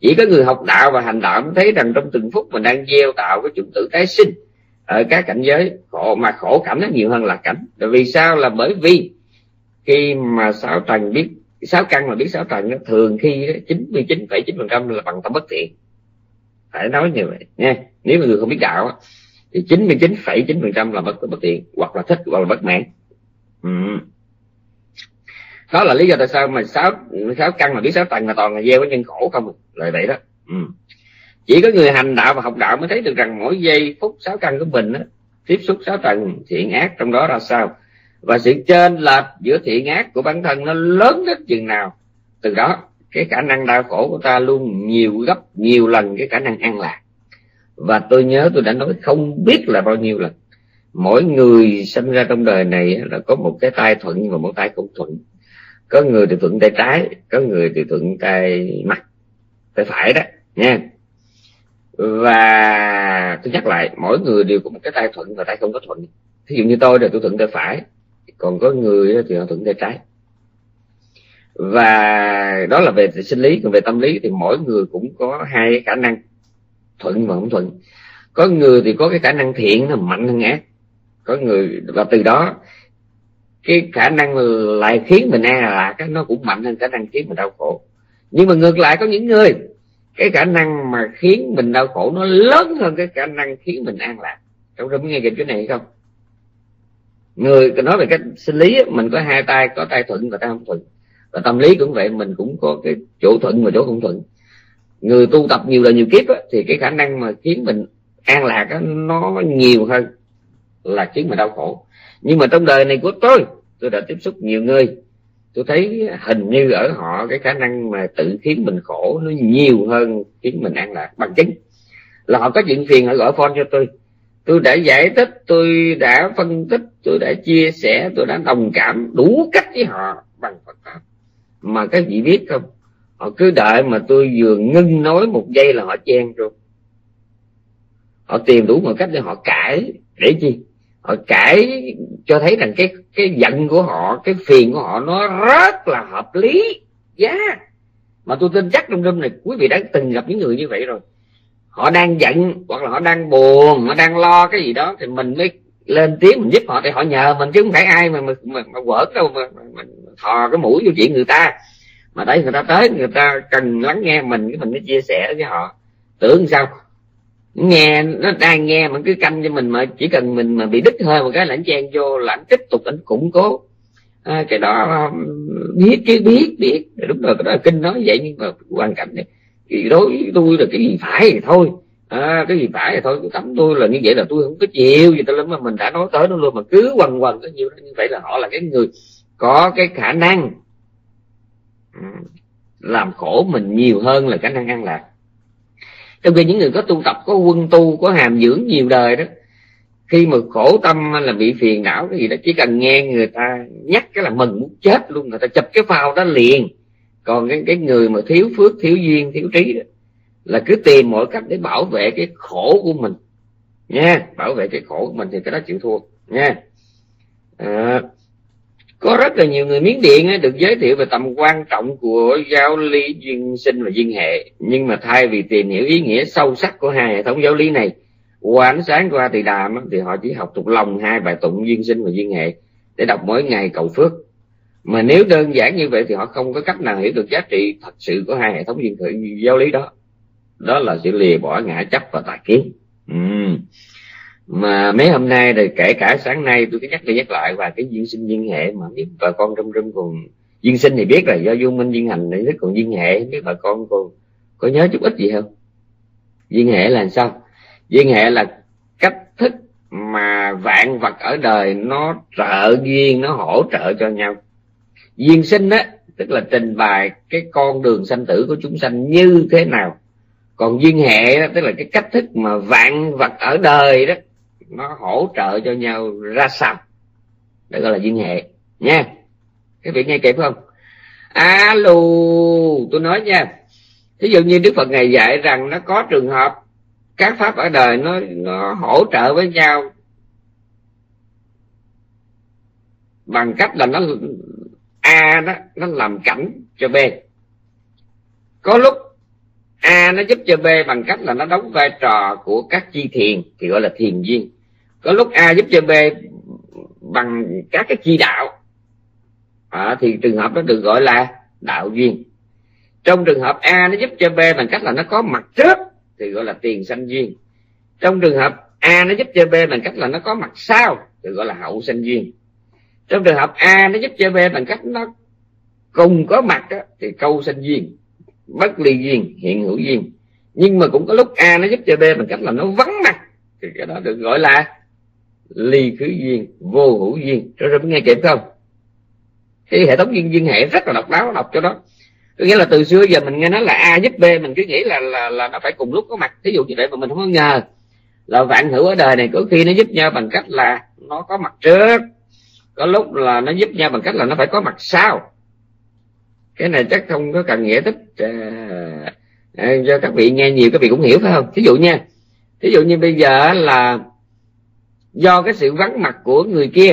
Chỉ có người học đạo và hành đạo mới thấy rằng trong từng phút mình đang gieo tạo cái chủng tử tái sinh ở các cảnh giới, khổ, mà khổ cảnh nó nhiều hơn là cảnh. Vì sao? Là bởi vì khi mà sáu trần biết sáu căn mà biết sáu trần thường khi chín mươi chín phẩy chín phần trăm là bằng tâm bất thiện phải nói như vậy nha. Nếu mà người không biết đạo thì chín mươi chín phẩy chín phần trăm là bất bất thiện hoặc là thích hoặc là bất mãn. Ừ. đó là lý do tại sao mà sáu sáu căn mà biết sáu tầng là toàn là gieo cái nhân khổ không à, lời vậy đó. Ừ. chỉ có người hành đạo và học đạo mới thấy được rằng mỗi giây phút sáu căn của mình đó, tiếp xúc sáu tầng thiện ác trong đó ra sao? Và sự trên lệch giữa thiện ác của bản thân nó lớn đến chừng nào. Từ đó, cái khả năng đau khổ của ta luôn nhiều gấp, nhiều lần cái khả năng an lạc. Và tôi nhớ tôi đã nói không biết là bao nhiêu lần. Mỗi người sinh ra trong đời này là có một cái tay thuận và một tay không thuận. Có người thì thuận tay trái, có người thì thuận tay mặt, tay phải đó, nha. Và tôi nhắc lại, mỗi người đều có một cái tay thuận và tay không có thuận. Thí dụ như tôi là tôi thuận tay phải còn có người thì họ thuận tay trái. Và đó là về sinh lý, còn về tâm lý thì mỗi người cũng có hai khả năng. Thuận và không thuận. Có người thì có cái khả năng thiện, nó mạnh hơn ác. Có người, và từ đó, cái khả năng lại khiến mình e an lạc nó cũng mạnh hơn khả năng khiến mình đau khổ. Nhưng mà ngược lại có những người, cái khả năng mà khiến mình đau khổ nó lớn hơn cái khả năng khiến mình an lạc. Trong đó nghe kịp chỗ này không? Người nói về cách sinh lý mình có hai tay có tay thuận và tay không thuận. Và tâm lý cũng vậy mình cũng có cái chỗ thuận và chỗ không thuận. Người tu tập nhiều đời nhiều kiếp á, thì cái khả năng mà khiến mình an lạc á, nó nhiều hơn là khiến mình đau khổ. Nhưng mà trong đời này của tôi tôi đã tiếp xúc nhiều người. Tôi thấy hình như ở họ cái khả năng mà tự khiến mình khổ nó nhiều hơn khiến mình an lạc. Bằng chứng là họ có chuyện phiền họ gọi phone cho tôi. Tôi đã giải thích tôi đã phân tích tôi đã chia sẻ, tôi đã đồng cảm đủ cách với họ bằng Phật pháp. Mà các vị biết không? Họ cứ đợi mà tôi vừa ngưng nói một giây là họ chen rồi. Họ tìm đủ mọi cách để họ cãi. Để chi? Họ cãi cho thấy rằng cái cái giận của họ, cái phiền của họ nó rất là hợp lý. Giá. Yeah. mà tôi tin chắc trong đêm này quý vị đã từng gặp những người như vậy rồi. Họ đang giận hoặc là họ đang buồn, họ đang lo cái gì đó thì mình mới lên tiếng mình giúp họ thì họ nhờ mình chứ không phải ai mà mà, mà, mà quở đâu mà, mà, mà thò cái mũi vô chuyện người ta. Mà đấy người ta tới người ta cần lắng nghe mình cái mình mới chia sẻ với họ. Tưởng sao? Nghe nó đang nghe mà cứ canh cho mình mà chỉ cần mình mà bị đứt hơi một cái là anh chen vô là anh tiếp tục anh củng cố. À, cái đó um, biết chứ biết biết. Đúng rồi cái đó là kinh nói vậy nhưng mà hoàn cảnh này thì đối với tôi là cái gì phải thì thôi à, cái gì phải thì thôi cái tấm tôi là như vậy là tôi không có chịu gì tao lắm mà mình đã nói tới nó luôn mà cứ quần quần cái nhiều như vậy là họ là cái người có cái khả năng ừ, làm khổ mình nhiều hơn là khả năng ăn lạc. Trong khi những người có tu tập có quân tu có hàm dưỡng nhiều đời đó khi mà khổ tâm là bị phiền não cái gì đó chỉ cần nghe người ta nhắc cái là mừng muốn chết luôn người ta chụp cái phao đó liền. Còn cái, cái người mà thiếu phước thiếu duyên thiếu trí đó là cứ tìm mọi cách để bảo vệ cái khổ của mình. Nha bảo vệ cái khổ của mình thì cái đó chịu thua. Nha. À, có rất là nhiều người miến điện ấy được giới thiệu về tầm quan trọng của giáo lý duyên sinh và duyên hệ. Nhưng mà thay vì tìm hiểu ý nghĩa sâu sắc của hai hệ thống giáo lý này qua ánh sáng qua thì đàm thì họ chỉ học thuộc lòng hai bài tụng duyên sinh và duyên hệ để đọc mỗi ngày cầu phước. Mà nếu đơn giản như vậy thì họ không có cách nào hiểu được giá trị thật sự của hai hệ thống duyên giáo lý đó đó là sự lìa bỏ ngã chấp và tà kiến. Ừ. mà mấy hôm nay rồi kể cả sáng nay tôi cứ nhắc đi nhắc lại và cái duyên sinh duyên hệ mà biết bà con trong râm còn duyên sinh thì biết là do vô minh duyên hành thì còn duyên hệ, biết bà con còn có nhớ chút ít gì không? Duyên hệ là sao? Duyên hệ là cách thức mà vạn vật ở đời nó trợ duyên, nó hỗ trợ cho nhau. Duyên sinh á, tức là trình bày cái con đường sanh tử của chúng sanh như thế nào còn duyên hệ đó, tức là cái cách thức mà vạn vật ở đời đó nó hỗ trợ cho nhau ra sao. Đó gọi là duyên hệ nha. Cái việc nghe kịp không? Alo tôi nói nha. Thí dụ như đức phật ngày dạy rằng nó có trường hợp các pháp ở đời nó nó hỗ trợ với nhau bằng cách là nó a đó nó làm cảnh cho b. Có lúc a nó giúp cho b bằng cách là nó đóng vai trò của các chi thiền thì gọi là thiền duyên có lúc a giúp cho b bằng các cái chi đạo. À, thì trường hợp đó được gọi là đạo duyên trong trường hợp a nó giúp cho b bằng cách là nó có mặt trước thì gọi là tiền sanh duyên trong trường hợp a nó giúp cho b bằng cách là nó có mặt sau thì gọi là hậu sanh duyên trong trường hợp a nó giúp cho b bằng cách nó cùng có mặt đó, thì câu sanh duyên bất ly duyên, hiện hữu duyên. Nhưng mà cũng có lúc a nó giúp cho b bằng cách là nó vắng mặt. Thì cái đó được gọi là ly khứ duyên, vô hữu duyên. Rồi rồi nghe kịp không? Cái hệ thống duyên duyên hệ rất là độc đáo, đọc cho đó. Có nghĩa là từ xưa giờ mình nghe nói là a giúp b, mình cứ nghĩ là là là nó phải cùng lúc có mặt. Thí dụ như vậy mà mình không có ngờ là vạn hữu ở đời này có khi nó giúp nhau bằng cách là nó có mặt trước, có lúc là nó giúp nhau bằng cách là nó phải có mặt sau cái này chắc không có cần nghĩa thích à, à, cho các vị nghe nhiều các vị cũng hiểu phải không? Thí dụ nha thí dụ như bây giờ là do cái sự vắng mặt của người kia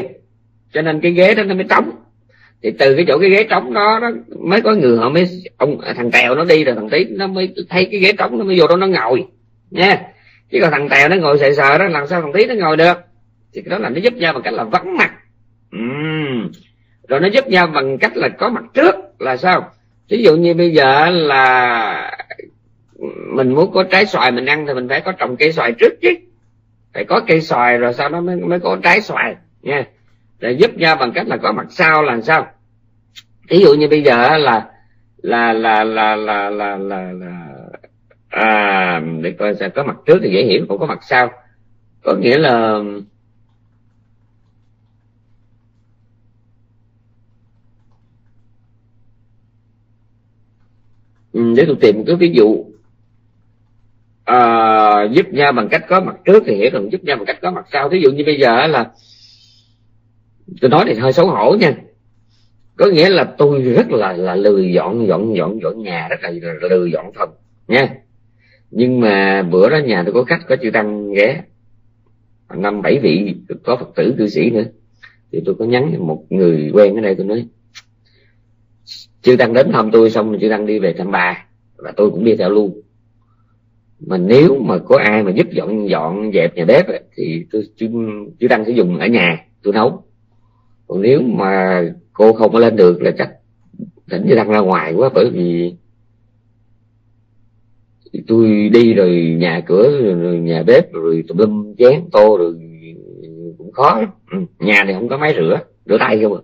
cho nên cái ghế đó nó mới trống. Thì từ cái chỗ cái ghế trống đó, đó mới có người họ mới ông à, thằng tèo nó đi rồi thằng tí nó mới thấy cái ghế trống nó mới vô đó nó ngồi nha. Chứ còn thằng tèo nó ngồi sờ sờ đó làm sao thằng tí nó ngồi được? Thì cái đó là nó giúp nhau bằng cách là vắng mặt. Uhm rồi nó giúp nhau bằng cách là có mặt trước là sao? Ví dụ như bây giờ là mình muốn có trái xoài mình ăn thì mình phải có trồng cây xoài trước chứ. Phải có cây xoài rồi sau đó mới mới có trái xoài nha. Để giúp nhau bằng cách là có mặt sau là sao? Ví dụ như bây giờ là là là là là là là, là à để coi sẽ có mặt trước thì dễ hiểu cũng có mặt sau. Có nghĩa là Ừ, để tôi tìm cái ví dụ. À, giúp nhau bằng cách có mặt trước thì hiểu rằng giúp nhau bằng cách có mặt sau. Ví dụ như bây giờ là tôi nói thì hơi xấu hổ nha. Có nghĩa là tôi rất là là lười dọn dọn dọn dọn nhà rất là, là lười dọn phòng nha. Nhưng mà bữa đó nhà tôi có khách có chư tăng ghé. Năm bảy vị có phật tử cư sĩ nữa. Thì tôi có nhắn một người quen ở đây tôi nói chư tăng đến thăm tôi xong rồi chư tăng đi về thăm bà. Và tôi cũng đi theo luôn. Mà nếu mà có ai mà giúp dọn dọn dẹp nhà bếp thì tôi chư, chư tăng sẽ dùng ở nhà. Tôi nấu còn nếu mà cô không có lên được là chắc tỉnh chư tăng ra ngoài quá bởi vì tôi đi rồi nhà cửa rồi nhà bếp rồi tùm lum chén tô rồi cũng khó. Lắm nhà này không có máy rửa rửa tay không à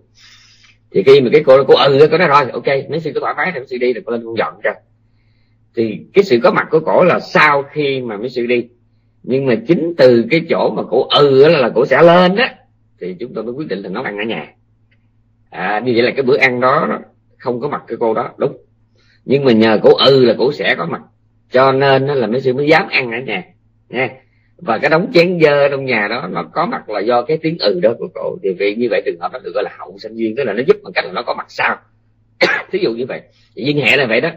thì khi mà cái cô cô ừ cô nói rồi ok mấy sư có thoải mái thì mấy sư đi được, lên con dọn cho thì cái sự có mặt của cổ là sau khi mà mấy sư đi. Nhưng mà chính từ cái chỗ mà cổ ừ là, là cổ sẽ lên á thì chúng tôi mới quyết định là nấu ăn ở nhà. À, như vậy là cái bữa ăn đó không có mặt cái cô đó đúng. Nhưng mà nhờ cổ ừ là cổ sẽ có mặt. Cho nên là mấy sư mới dám ăn ở nhà nha và cái đống chén dơ trong nhà đó, nó có mặt là do cái tiếng ừ đó của cổ thì vì như vậy trường hợp nó được gọi là hậu sinh duyên, tức là nó giúp bằng cách là nó có mặt sau. Thí dụ như vậy. Duyên hệ là vậy đó.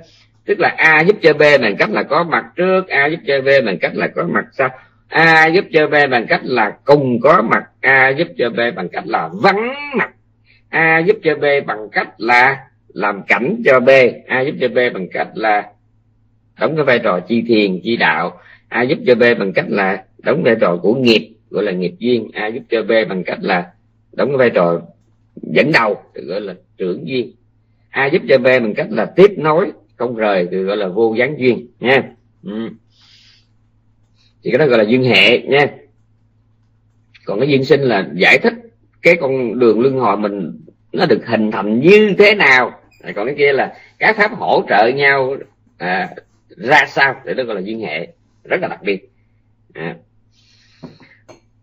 Tức là a giúp cho b bằng cách là có mặt trước, a giúp cho b bằng cách là có mặt sau. A giúp cho b bằng cách là cùng có mặt, a giúp cho b bằng cách là vắng mặt. A giúp cho b bằng cách là làm cảnh cho b. A giúp cho b bằng cách là đóng cái vai trò chi thiền, chi đạo a giúp cho b bằng cách là đóng vai trò của nghiệp gọi là nghiệp duyên. A giúp cho b bằng cách là đóng cái vai trò dẫn đầu được gọi là trưởng duyên. A giúp cho b bằng cách là tiếp nối không rời được gọi là vô gián duyên nha. Ừ. thì cái đó gọi là duyên hệ nha. Còn cái duyên sinh là giải thích cái con đường luân hồi mình nó được hình thành như thế nào. Còn cái kia là các pháp hỗ trợ nhau à, ra sao để nó gọi là duyên hệ rất là đặc biệt. À.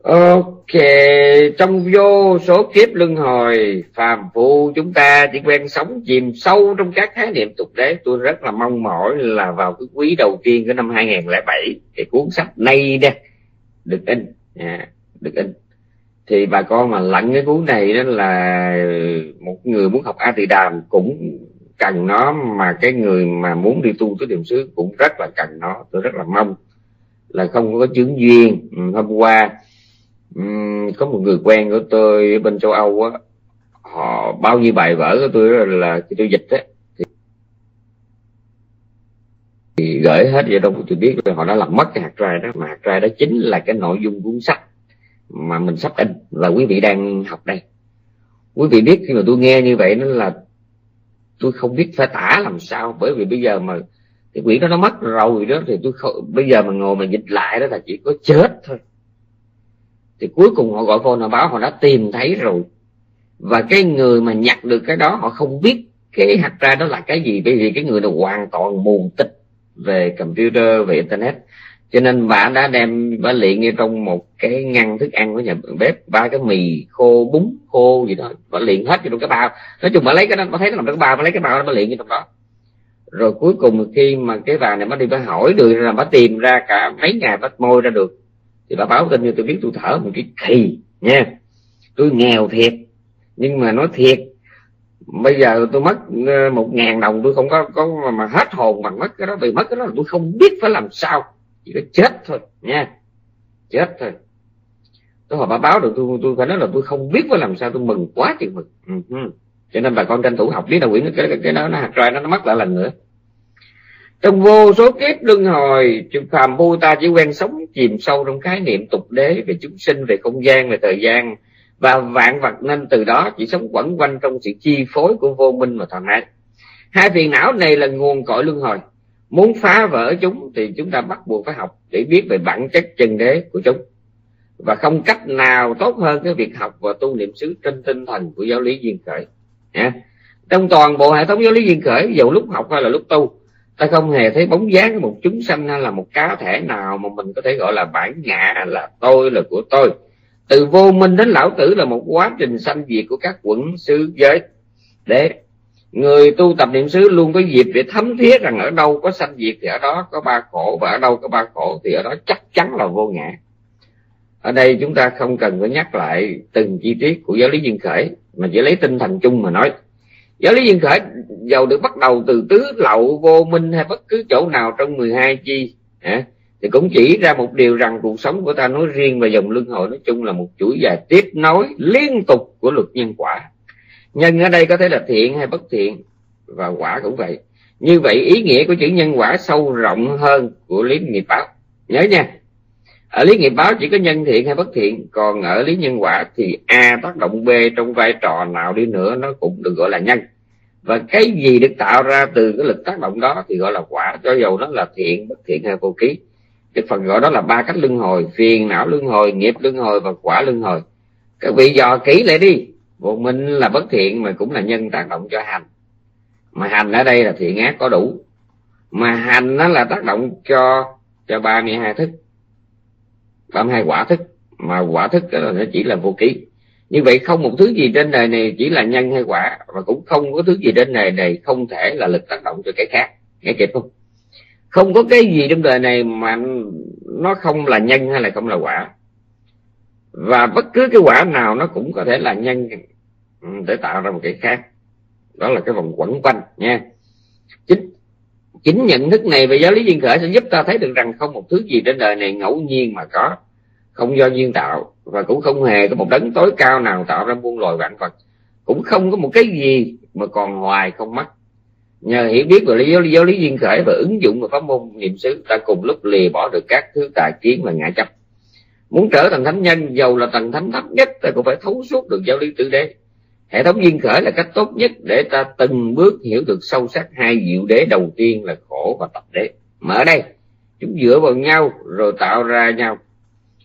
ok trong vô số kiếp luân hồi phàm phu chúng ta chỉ quen sống chìm sâu trong các khái niệm tục đế. Tôi rất là mong mỏi là vào cái quý đầu tiên của năm 2007 cái cuốn sách này nè được in. À, được in. Thì bà con mà lặn cái cuốn này đó là một người muốn học a tỳ đàm cũng cần nó mà cái người mà muốn đi tu tới điểm xứ cũng rất là cần nó. Tôi rất là mong là không có chứng duyên. Ừ, hôm qua um, có một người quen của tôi ở bên châu âu á họ bao nhiêu bài vở của tôi là, là khi tôi dịch á thì, thì gửi hết vậy đâu tôi biết là họ đã làm mất cái hạt trai đó mà hạt trai đó chính là cái nội dung cuốn sách mà mình sắp in và quý vị đang học đây. Quý vị biết khi mà tôi nghe như vậy nó là tôi không biết phải tả làm sao bởi vì bây giờ mà cái quỷ đó nó mất rồi đó thì tôi không, bây giờ mà ngồi mà dịch lại đó là chỉ có chết thôi. Thì cuối cùng họ gọi phone họ báo họ đã tìm thấy rồi. Và cái người mà nhặt được cái đó họ không biết cái hạt ra đó là cái gì bởi vì cái người đó hoàn toàn mù tịch về computer về internet. Cho nên bà đã đem bà luyện như trong một cái ngăn thức ăn của nhà bếp ba cái mì khô bún khô gì đó bà luyện hết trong cái bao. Nói chung bà lấy cái đó bà thấy nó nằm trong cái bao bà lấy cái bao đó bà luyện như trong đó rồi cuối cùng khi mà cái bà này bắt đi bà hỏi được là bà tìm ra cả mấy ngày bắt môi ra được thì bà báo tin cho tôi biết tôi thở một cái kỳ nha. Tôi nghèo thiệt nhưng mà nói thiệt bây giờ tôi mất ờ, một ngàn đồng tôi không có có mà, mà hết hồn bằng mất cái đó vì mất cái đó là tôi không biết phải làm sao chỉ có chết thôi nha chết thôi. Tôi hỏi bà báo được tôi tôi phải nói là tôi không biết phải làm sao tôi mừng quá chừng mừng uh-huh cho nên bà con tranh thủ học biết đạo quyển cái, cái, cái đó nó hạt ra nó, nó mất lại lần nữa. Trong vô số kiếp luân hồi phàm phu ta chỉ quen sống chìm sâu trong khái niệm tục đế về chúng sinh về không gian về thời gian. Và vạn vật nên từ đó chỉ sống quẩn quanh trong sự chi phối của vô minh và thần ác. Hai phiền não này là nguồn cội luân hồi. Muốn phá vỡ chúng thì chúng ta bắt buộc phải học để biết về bản chất chân đế của chúng. Và không cách nào tốt hơn cái việc học và tu niệm xứ trên tinh thần của giáo lý duyên khởi nha trong toàn bộ hệ thống giáo lý duyên khởi, dù lúc học hay là lúc tu, ta không hề thấy bóng dáng một chúng sanh hay là một cá thể nào mà mình có thể gọi là bản ngã, là tôi là của tôi. Từ vô minh đến lão tử là một quá trình sanh diệt của các quận xứ giới. Để người tu tập niệm xứ luôn có dịp để thấm thiết rằng ở đâu có sanh diệt thì ở đó có ba khổ, và ở đâu có ba khổ thì ở đó chắc chắn là vô ngã ở đây chúng ta không cần phải nhắc lại từng chi tiết của giáo lý duyên khởi mà chỉ lấy tinh thần chung mà nói. Giáo lý duyên khởi dầu được bắt đầu từ tứ lậu vô minh hay bất cứ chỗ nào trong 12 chi à, thì cũng chỉ ra một điều rằng cuộc sống của ta nói riêng và dòng luân hồi nói chung là một chuỗi dài tiếp nối liên tục của luật nhân quả. Nhân ở đây có thể là thiện hay bất thiện và quả cũng vậy. Như vậy ý nghĩa của chữ nhân quả sâu rộng hơn của lý nghiệp báo nhớ nha ở lý nghiệp báo chỉ có nhân thiện hay bất thiện, còn ở lý nhân quả thì a tác động b trong vai trò nào đi nữa nó cũng được gọi là nhân. Và cái gì được tạo ra từ cái lực tác động đó thì gọi là quả, cho dầu nó là thiện, bất thiện hay vô ký. Cái phần gọi đó là ba cách luân hồi, phiền não luân hồi, nghiệp luân hồi và quả luân hồi. Các vị dò kỹ lại đi vô minh là bất thiện mà cũng là nhân tác động cho hành. Mà hành ở đây là thiện ác có đủ. Mà hành nó là tác động cho cho 32 thức. 32 quả thức, mà quả thức là nó chỉ là vô ký như vậy không một thứ gì trên đời này chỉ là nhân hay quả, và cũng không có thứ gì trên đời này không thể là lực tác động cho cái khác nghe kịp không? Không có cái gì trong đời này mà nó không là nhân hay là không là quả. Và bất cứ cái quả nào nó cũng có thể là nhân ừ, để tạo ra một cái khác. Đó là cái vòng quẩn quanh, nha. Chính chính nhận thức này về giáo lý duyên khởi sẽ giúp ta thấy được rằng không một thứ gì trên đời này ngẫu nhiên mà có không do duyên tạo và cũng không hề có một đấng tối cao nào tạo ra muôn loài vạn vật. Cũng không có một cái gì mà còn hoài không mất nhờ hiểu biết về lý do, do lý duyên khởi và ứng dụng vào pháp môn niệm xứ ta cùng lúc lìa bỏ được các thứ tà kiến và ngã chấp. Muốn trở thành thánh nhân giàu là tầng thánh thấp nhất ta cũng phải thấu suốt được giáo lý tử đế. Hệ thống duyên khởi là cách tốt nhất để ta từng bước hiểu được sâu sắc hai diệu đế đầu tiên là khổ và tập đế. Mà ở đây chúng dựa vào nhau rồi tạo ra nhau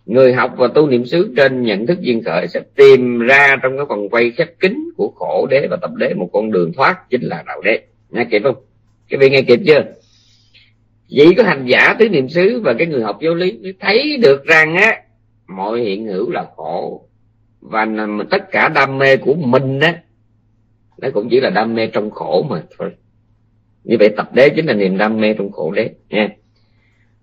người học và tu niệm xứ trên nhận thức duyên khởi sẽ tìm ra trong cái vòng quay khép kín của khổ đế và tập đế một con đường thoát chính là đạo đế. Nghe kịp không? Cái vị nghe kịp chưa? Chỉ có hành giả tứ niệm xứ và cái người học giáo lý mới thấy được rằng á, mọi hiện hữu là khổ. Và tất cả đam mê của mình á, nó cũng chỉ là đam mê trong khổ mà thôi. Như vậy tập đế chính là niềm đam mê trong khổ đế. Nha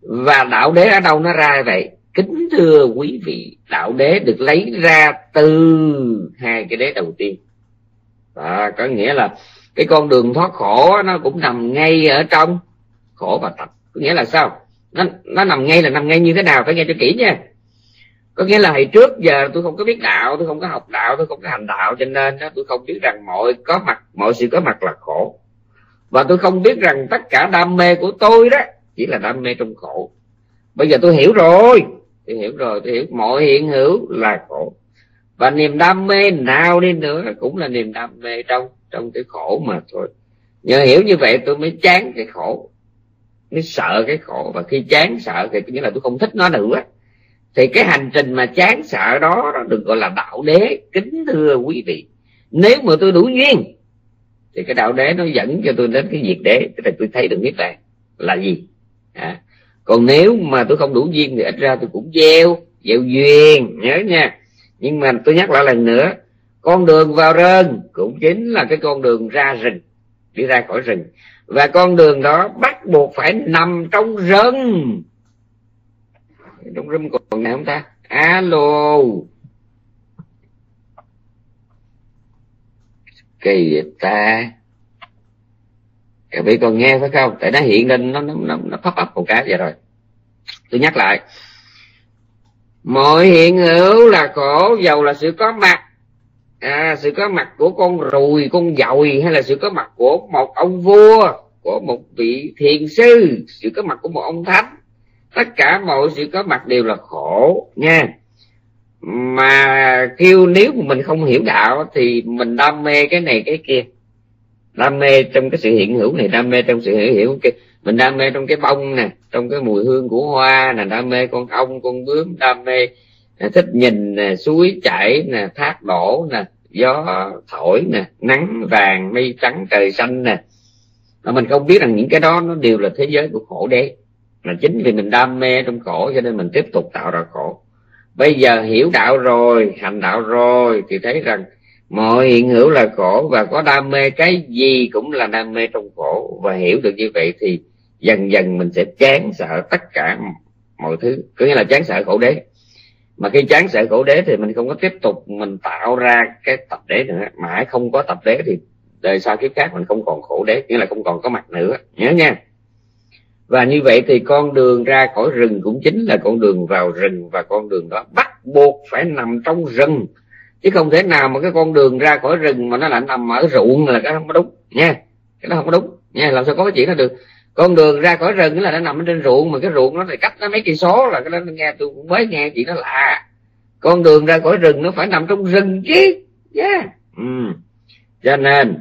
và đạo đế ở đâu nó ra vậy? Kính thưa quý vị đạo đế được lấy ra từ hai cái đế đầu tiên. À, có nghĩa là cái con đường thoát khổ nó cũng nằm ngay ở trong khổ và tập. Có nghĩa là sao? Nó nó nằm ngay là nằm ngay như thế nào? Phải nghe cho kỹ nha. Có nghĩa là hồi trước giờ tôi không có biết đạo tôi không có học đạo tôi không có hành đạo cho nên đó, tôi không biết rằng mọi có mặt mọi sự có mặt là khổ. Và tôi không biết rằng tất cả đam mê của tôi đó chỉ là đam mê trong khổ. Bây giờ tôi hiểu rồi tôi hiểu rồi, tôi hiểu. Mọi hiện hữu là khổ. Và niềm đam mê nào đi nữa cũng là niềm đam mê trong trong cái khổ mà thôi. Nhờ hiểu như vậy tôi mới chán cái khổ, mới sợ cái khổ. Và khi chán sợ thì nghĩa là tôi không thích nó nữa. Thì cái hành trình mà chán sợ đó, nó được gọi là đạo đế. Kính thưa quý vị, nếu mà tôi đủ duyên, thì cái đạo đế nó dẫn cho tôi đến cái diệt đế. Tức là tôi thấy được biết này là gì? À còn nếu mà tôi không đủ duyên thì ít ra tôi cũng gieo gieo duyên, nhớ nha. Nhưng mà tôi nhắc lại lần nữa, con đường vào rừng cũng chính là cái con đường ra rừng, đi ra khỏi rừng. Và con đường đó bắt buộc phải nằm trong rừng. Trong rừng còn nào không ta? Alo. Kỳ vậy ta? Các vị còn nghe phải không? Tại nó hiện lên nó nó nó, nó pop up một cái vậy rồi. Tôi nhắc lại. Mọi hiện hữu là khổ giàu là sự có mặt. À, sự có mặt của con rùi con dòi hay là sự có mặt của một ông vua của một vị thiền sư sự có mặt của một ông thánh. Tất cả mọi sự có mặt đều là khổ nha. Mà kêu nếu mà mình không hiểu đạo thì mình đam mê cái này cái kia đam mê trong cái sự hiện hữu này đam mê trong sự hiện hữu, kia. Mình đam mê trong cái bông nè trong cái mùi hương của hoa nè đam mê con ong con bướm đam mê à, thích nhìn nè suối chảy nè thác đổ nè gió thổi nè nắng vàng mây trắng trời xanh nè. Mà mình không biết rằng những cái đó nó đều là thế giới của khổ đế. Mà chính vì mình đam mê trong khổ cho nên mình tiếp tục tạo ra khổ. Bây giờ hiểu đạo rồi hành đạo rồi thì thấy rằng mọi hiện hữu là khổ và có đam mê, cái gì cũng là đam mê trong khổ. Và hiểu được như vậy thì dần dần mình sẽ chán sợ tất cả mọi thứ. Có nghĩa là chán sợ khổ đế. Mà khi chán sợ khổ đế thì mình không có tiếp tục mình tạo ra cái tập đế nữa. Mãi không có tập đế thì đời sau kiếp khác mình không còn khổ đế. Nghĩa là không còn có mặt nữa. Nhớ nha. Và như vậy thì con đường ra khỏi rừng cũng chính là con đường vào rừng. Và con đường đó bắt buộc phải nằm trong rừng chứ không thể nào mà cái con đường ra khỏi rừng mà nó lại nằm ở ruộng là cái không có đúng, nha cái đó không có đúng, nha, làm sao có cái chuyện đó được con đường ra khỏi rừng là nó nằm trên ruộng mà cái ruộng nó thì cách nó mấy cây số là cái đó nghe tôi cũng mới nghe chuyện đó lạ con đường ra khỏi rừng nó phải nằm trong rừng chứ yeah. ừ. cho nên,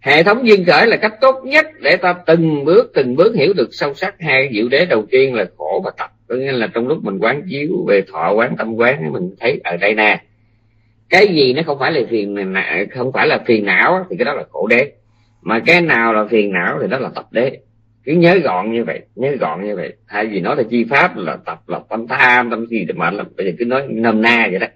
hệ thống duyên khởi là cách tốt nhất để ta từng bước từng bước hiểu được sâu sắc hai diệu đế đầu tiên là khổ và tập có nghĩa là trong lúc mình quán chiếu về thọ quán tâm quán, mình thấy ở đây nè cái gì nó không phải là phiền không phải là phiền não thì cái đó là khổ đế. Mà cái nào là phiền não thì đó là tập đế. Cứ nhớ gọn như vậy nhớ gọn như vậy. Thay vì nói là chi pháp là tập là tâm tham tâm gì mà là bây giờ cứ nói nôm na vậy đó.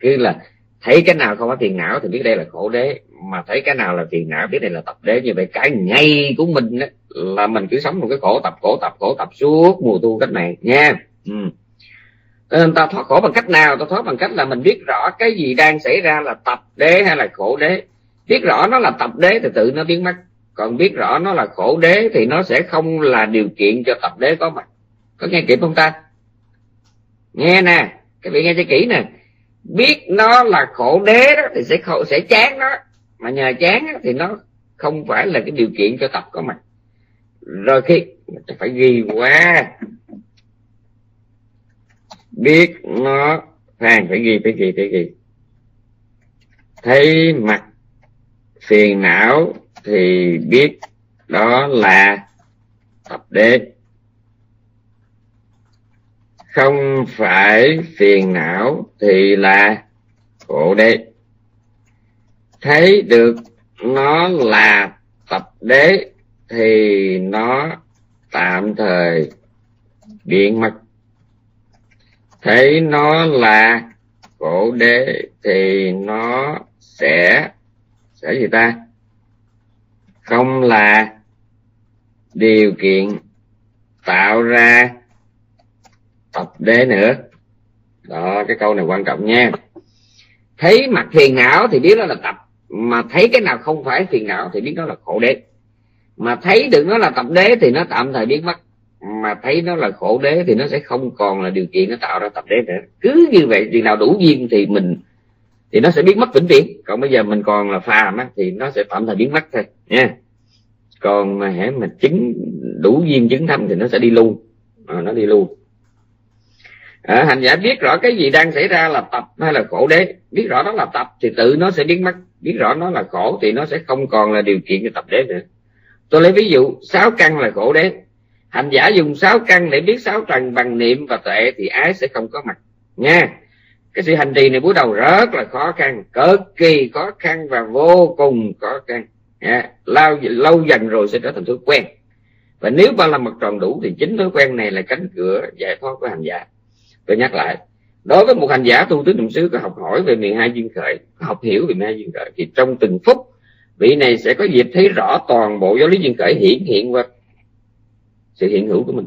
Cứ là thấy cái nào không có phiền não thì biết đây là khổ đế. Mà thấy cái nào là phiền não biết đây là tập đế. Như vậy cái ngay của mình đó, là mình cứ sống một cái khổ tập khổ tập khổ tập suốt mùa tu cách này nha. Ừ. Ờ, nên ta thoát khổ bằng cách nào? Ta thoát bằng cách là mình biết rõ cái gì đang xảy ra là tập đế hay là khổ đế. Biết rõ nó là tập đế thì tự nó biến mất. Còn biết rõ nó là khổ đế thì nó sẽ không là điều kiện cho tập đế có mặt. Có nghe kịp không ta? Nghe nè các vị nghe cho kỹ nè. Biết nó là khổ đế đó thì sẽ khổ sẽ chán nó. Mà nhờ chán đó, thì nó không phải là cái điều kiện cho tập có mặt. Rồi khi phải ghi qua biết nó khoan phải ghi phải ghi phải ghi. Thấy mặt phiền não thì biết đó là tập đế. Không phải phiền não thì là khổ đế. Thấy được nó là tập đế thì nó tạm thời biến mất thấy nó là khổ đế thì nó sẽ sẽ gì ta? Không là điều kiện tạo ra tập đế nữa. Đó, cái câu này quan trọng nha. Thấy mặt phiền não thì biết đó là tập, mà thấy cái nào không phải phiền não thì biết nó là khổ đế. Mà thấy được nó là tập đế thì nó tạm thời biến mất mà thấy nó là khổ đế thì nó sẽ không còn là điều kiện nó tạo ra tập đế nữa. Cứ như vậy chừng nào đủ duyên thì mình thì nó sẽ biến mất vĩnh viễn. Còn bây giờ mình còn là phàm á thì nó sẽ tạm thời biến mất thôi nha. Còn mà hãy mà chứng đủ duyên chứng thâm thì nó sẽ đi luôn. À, nó đi luôn. À, hành giả biết rõ cái gì đang xảy ra là tập hay là khổ đế. Biết rõ đó là tập thì tự nó sẽ biến mất. Biết rõ nó là khổ thì nó sẽ không còn là điều kiện cho tập đế nữa. Tôi lấy ví dụ sáu căn là khổ đế hành giả dùng sáu căn để biết sáu trần bằng niệm và tuệ thì ái sẽ không có mặt. Nha. Cái sự hành trì này bước đầu rất là khó khăn, cực kỳ khó khăn và vô cùng khó khăn. Nha. lâu lâu dần rồi sẽ trở thành thói quen. Và nếu ba làm mặt tròn đủ thì chính thói quen này là cánh cửa giải thoát của hành giả. Tôi nhắc lại, đối với một hành giả tu tứ niệm xứ có học hỏi về 12 duyên khởi học hiểu về 12 duyên khởi, thì trong từng phút vị này sẽ có dịp thấy rõ toàn bộ giáo lý duyên khởi hiển hiện qua sự hiện hữu của mình.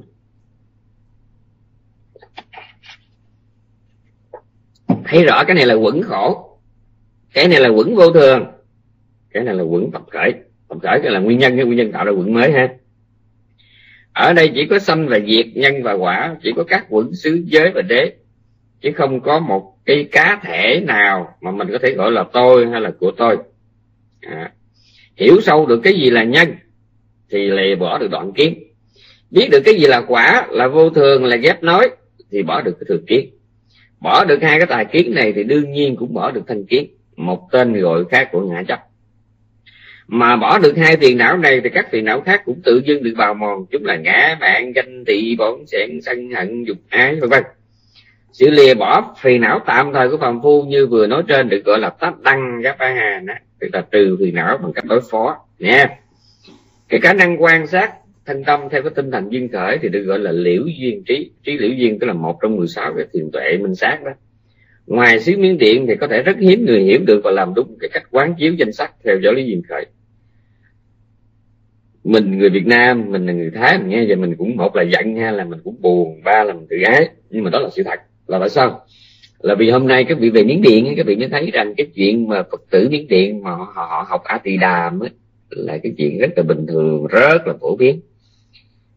Thấy rõ cái này là quẩn khổ, cái này là quẩn vô thường, cái này là quẩn tập khởi. Tập khởi cái là nguyên nhân, cái nguyên nhân tạo ra quẩn mới ha. Ở đây chỉ có sanh và diệt, nhân và quả, chỉ có các quẩn xứ giới và đế, chứ không có một cái cá thể nào mà mình có thể gọi là tôi hay là của tôi. À. hiểu sâu được cái gì là nhân, thì lìa bỏ được đoạn kiến biết được cái gì là quả, là vô thường, là ghép nói, thì bỏ được cái thường kiến. Bỏ được hai cái tài kiến này thì đương nhiên cũng bỏ được thanh kiến. Một tên gọi khác của ngã chấp. Mà bỏ được hai phiền não này thì các phiền não khác cũng tự dưng được bào mòn. Chúng là ngã, mạng, danh, tị, bổn sẹn sân, hận, dục, ái, vân vân. Sự lìa bỏ phiền não tạm thời của phàm phu như vừa nói trên được gọi là tách đăng gáp a hà tức là trừ phiền não bằng cách đối phó. Nha. Cái khả năng quan sát thân tâm theo cái tinh thần duyên khởi thì được gọi là liễu duyên trí. Trí liễu duyên tức là một trong 16 cái thiền tuệ minh sát đó. Ngoài xứ miến điện thì có thể rất hiếm người hiểu được và làm đúng cái cách quán chiếu danh sắc theo giáo lý duyên khởi. Mình người Việt Nam mình là người Thái mình nghe giờ mình cũng một là giận ha là mình cũng buồn ba là mình tự ái. Nhưng mà đó là sự thật là tại sao? Là vì hôm nay các vị về miến điện các vị mới thấy rằng cái chuyện mà phật tử miến điện mà họ, họ học a tỳ đàm ấy, là cái chuyện rất là bình thường rất là phổ biến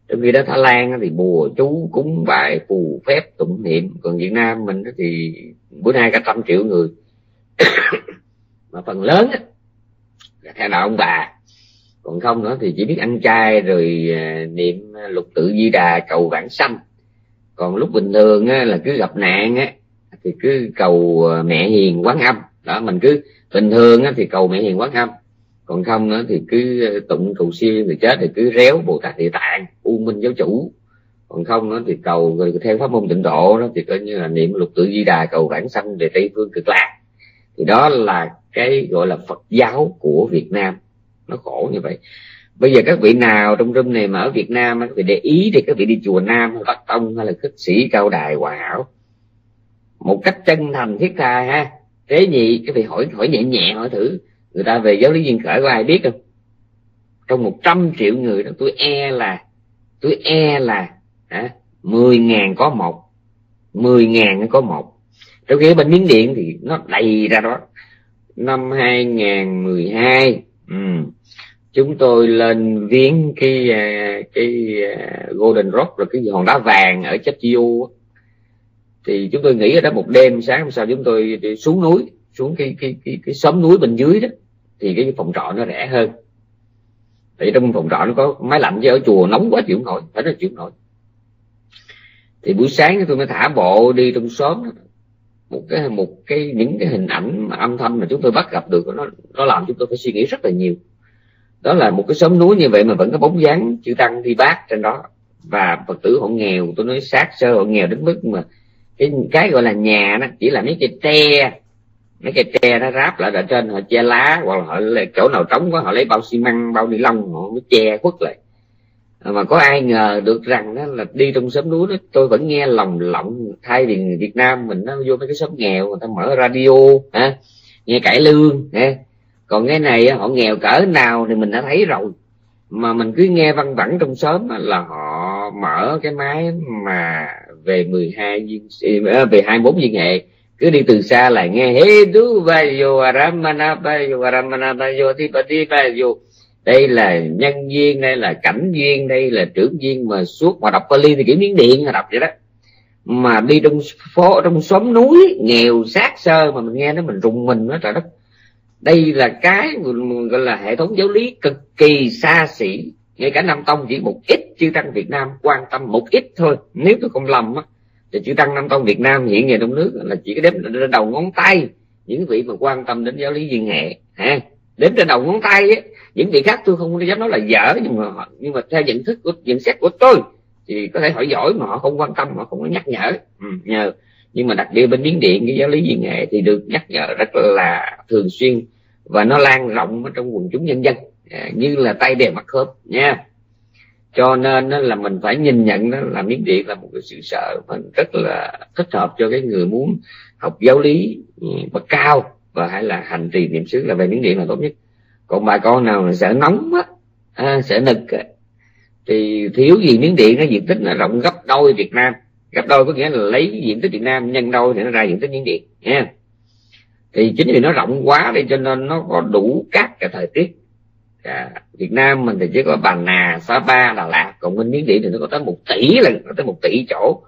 trong khi đó thái lan thì bùa chú cúng bài phù phép tụng niệm. Còn việt nam mình thì bữa nay cả trăm triệu người. Mà phần lớn là theo đạo ông bà. Còn không nữa thì chỉ biết ăn chay rồi à, niệm lục tự di đà cầu vãng sanh. Còn lúc bình thường á, là cứ gặp nạn á, thì cứ cầu à, mẹ hiền quán âm. Đó mình cứ bình thường á, thì cầu mẹ hiền quán âm còn không nữa thì cứ ờ, tụng cầu siêu người chết thì cứ réo bồ tát địa tạng, u minh giáo chủ. Còn không nữa thì cầu rồi theo pháp môn tịnh độ đó, thì coi như là niệm lục tự di đà cầu vãng sanh về tây phương cực lạc. Thì đó là cái gọi là phật giáo của việt nam. Nó khổ như vậy. Bây giờ các vị nào trong room này mà ở việt nam các vị để ý thì các vị đi chùa nam hay bắc tông hay là khất sĩ, cao đài, hòa hảo, một cách chân thành, thiết tha ha. Thế nhị, các vị hỏi hỏi nhẹ nhẹ hỏi thử người ta về giáo lý duyên khởi có ai biết không? Trong một trăm triệu người đó tôi e là tôi e là mười ngàn có một mười ngàn có một. Trong khi bên miến điện thì nó đầy ra đó. Năm 2012 ừ, chúng tôi lên viếng cái à, cái à, Golden Rock rồi cái hòn đá vàng ở Chachio thì chúng tôi nghĩ ở đó một đêm sáng hôm sau chúng tôi đi xuống núi xuống cái cái cái cái xóm núi bên dưới đó thì cái phòng trọ nó rẻ hơn. Tại trong phòng trọ nó có máy lạnh chứ ở chùa nóng quá chịu nổi, phải nói chịu nổi. Thì buổi sáng tôi mới thả bộ đi trong xóm một cái một cái, những cái hình ảnh mà âm thanh mà chúng tôi bắt gặp được, nó nó làm chúng tôi phải suy nghĩ rất là nhiều. Đó là một cái xóm núi như vậy mà vẫn có bóng dáng, chữ tăng đi bát trên đó. Và phật tử họ nghèo, tôi nói sát sơ, họ nghèo đến mức mà cái cái gọi là nhà nó chỉ là mấy cái tre mấy cái tre nó ráp lại ở trên, họ che lá, hoặc là họ chỗ nào trống quá, họ lấy bao xi măng, bao ni lông, họ mới che khuất lại. À, mà có ai ngờ được rằng đó là đi trong xóm núi đó, tôi vẫn nghe lòng lộng, thay vì Việt Nam mình nó vô mấy cái xóm nghèo, người ta mở radio ha nghe cải lương ha còn cái này họ nghèo cỡ nào thì mình đã thấy rồi. Mà mình cứ nghe văn vẳng trong xóm là họ mở cái máy mà về 12 viên à, về 21 viên hệ cứ đi từ xa lại nghe, hê du ba yo ramana ba yo thi thi đây là nhân duyên đây là cảnh duyên đây là trưởng duyên mà suốt, mà đọc Pali thì kiểu miếng điện đọc vậy đó. Mà đi trong phố, trong xóm núi, nghèo sát sơ mà mình nghe nó mình rùng mình nó trời đất. Đây là cái gọi là hệ thống giáo lý cực kỳ xa xỉ. Ngay cả nam tông chỉ một ít, chư tăng việt nam quan tâm một ít thôi. Nếu tôi không lầm á thì chữ tăng nam tông việt nam hiện về trong nước là chỉ đếm trên đầu ngón tay những vị mà quan tâm đến giáo lý duyên hệ ha đếm trên đầu ngón tay ấy, những vị khác tôi không dám nói là dở nhưng mà nhưng mà theo nhận thức của nhận xét của tôi thì có thể hỏi giỏi mà họ không quan tâm họ không có nhắc nhở. Ừ, nhờ. Nhưng mà đặc biệt bên miến điện cái giáo lý viên nghệ thì được nhắc nhở rất là thường xuyên và nó lan rộng ở trong quần chúng nhân dân à, như là tay đè mặt khớp nha cho nên là mình phải nhìn nhận đó là miếng điện là một cái sự sợ mình rất là thích hợp cho cái người muốn học giáo lý ừ, bậc cao và hay là hành trì niệm xứ là về miếng điện là tốt nhất. Còn bà con nào sợ nóng á à, sợ nực á, thì thiếu gì miếng điện nó diện tích là rộng gấp đôi Việt Nam. Gấp đôi có nghĩa là lấy diện tích Việt Nam nhân đôi thì nó ra diện tích miếng điện nha. Thì chính vì nó rộng quá đi cho nên nó có đủ các cái thời tiết à, Việt Nam mình thì chỉ có Bà Nà, Sa Pa, Đà Lạt còn bên miếng điện thì nó có tới một tỷ lần có tới một tỷ chỗ.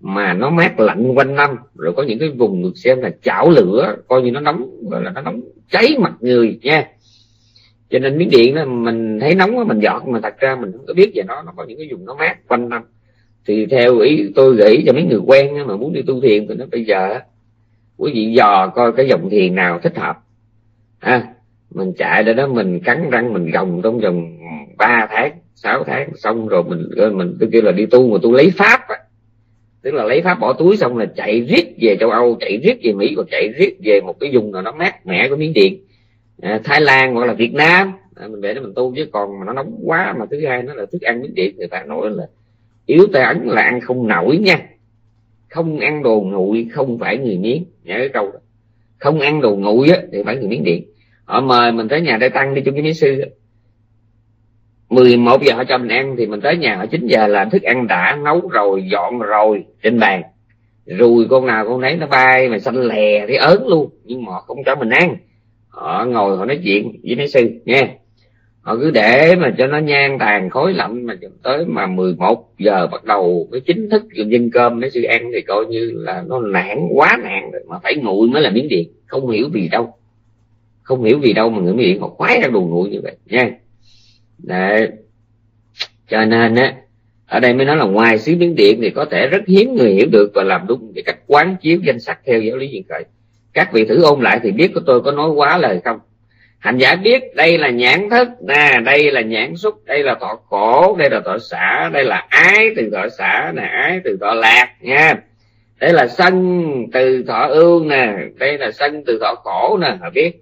Mà nó mát lạnh quanh năm rồi có những cái vùng được xem là chảo lửa coi như nó nóng gọi là nó nóng cháy mặt người nha. Cho nên miếng điện đó mình thấy nóng mình giọt mà thật ra mình không có biết về nó nó có những cái vùng nó mát quanh năm. Thì theo ý tôi gửi cho mấy người quen mà muốn đi tu thiền thì nó bây giờ quý vị dò coi cái dòng thiền nào thích hợp à, mình chạy ra đó mình cắn răng mình gồng trong vòng 3 tháng 6 tháng xong rồi mình mình tôi kêu là đi tu mà tôi lấy pháp á. Tức là lấy pháp bỏ túi xong là chạy riết về châu âu chạy riết về mỹ và chạy riết về một cái vùng nào nó mát mẻ của miếng điện. À, thái lan hoặc là việt nam. À, mình để nó mình tu chứ còn mà nó nóng quá mà thứ hai nó là thức ăn miếng điện người ta nói là yếu tay ấn là ăn không nổi nha. Không ăn đồ nguội không phải người miếng nhớ cái câu đó. Không ăn đồ nguội á thì phải người miếng điện họ mời mình tới nhà đại tăng đi chung với mấy sư. 11 giờ họ cho mình ăn thì mình tới nhà họ 9 giờ làm thức ăn đã, nấu rồi, dọn rồi, trên bàn. Rùi con nào con nấy nó bay mà xanh lè thì ớn luôn, nhưng mà họ không cho mình ăn. Họ ngồi họ nói chuyện với mấy sư nha họ cứ để mà cho nó nhan tàn khói lạnh mà tới mà 11 giờ bắt đầu cái chính thức dân cơm mấy sư ăn thì coi như là nó nản, quá nản rồi mà phải nguội mới là miếng điện, không hiểu vì đâu không hiểu vì đâu mà người miệng họ khoái ra đồ nguội như vậy, nha. Đấy. cho nên á, ở đây mới nói là ngoài xứ miếng điện thì có thể rất hiếm người hiểu được và làm đúng cái cách quán chiếu danh sách theo giáo lý hiện khởi. Các vị thử ôn lại thì biết của tôi có nói quá lời không? Hành giả biết đây là nhãn thức nè, đây là nhãn xúc, đây là thọ khổ, đây là thọ xả, đây là ái từ thọ xả, nè, ái từ thọ lạc, nha. Đây là sân từ thọ ương nè, đây là sân từ thọ khổ, nè họ biết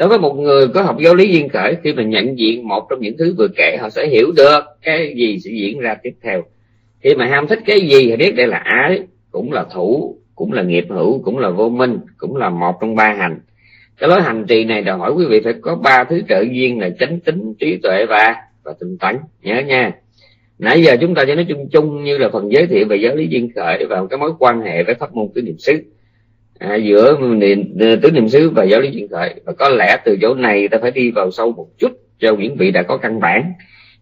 đối với một người có học giáo lý duyên khởi, khi mà nhận diện một trong những thứ vừa kể, họ sẽ hiểu được cái gì sẽ diễn ra tiếp theo. Khi mà ham thích cái gì thì biết đây là ái, cũng là thủ, cũng là nghiệp hữu, cũng là vô minh, cũng là một trong ba hành. Cái lối hành trì này đòi hỏi quý vị phải có ba thứ trợ duyên là chánh tính, trí tuệ và và tinh tấn. Nhớ nha. Nãy giờ chúng ta chỉ nói chung chung như là phần giới thiệu về giáo lý duyên khởi và cái mối quan hệ với pháp môn tứ niệm xứ à, giữa niệm à, tứ niệm xứ và giáo lý duyên khởi. Và có lẽ từ chỗ này ta phải đi vào sâu một chút cho những vị đã có căn bản.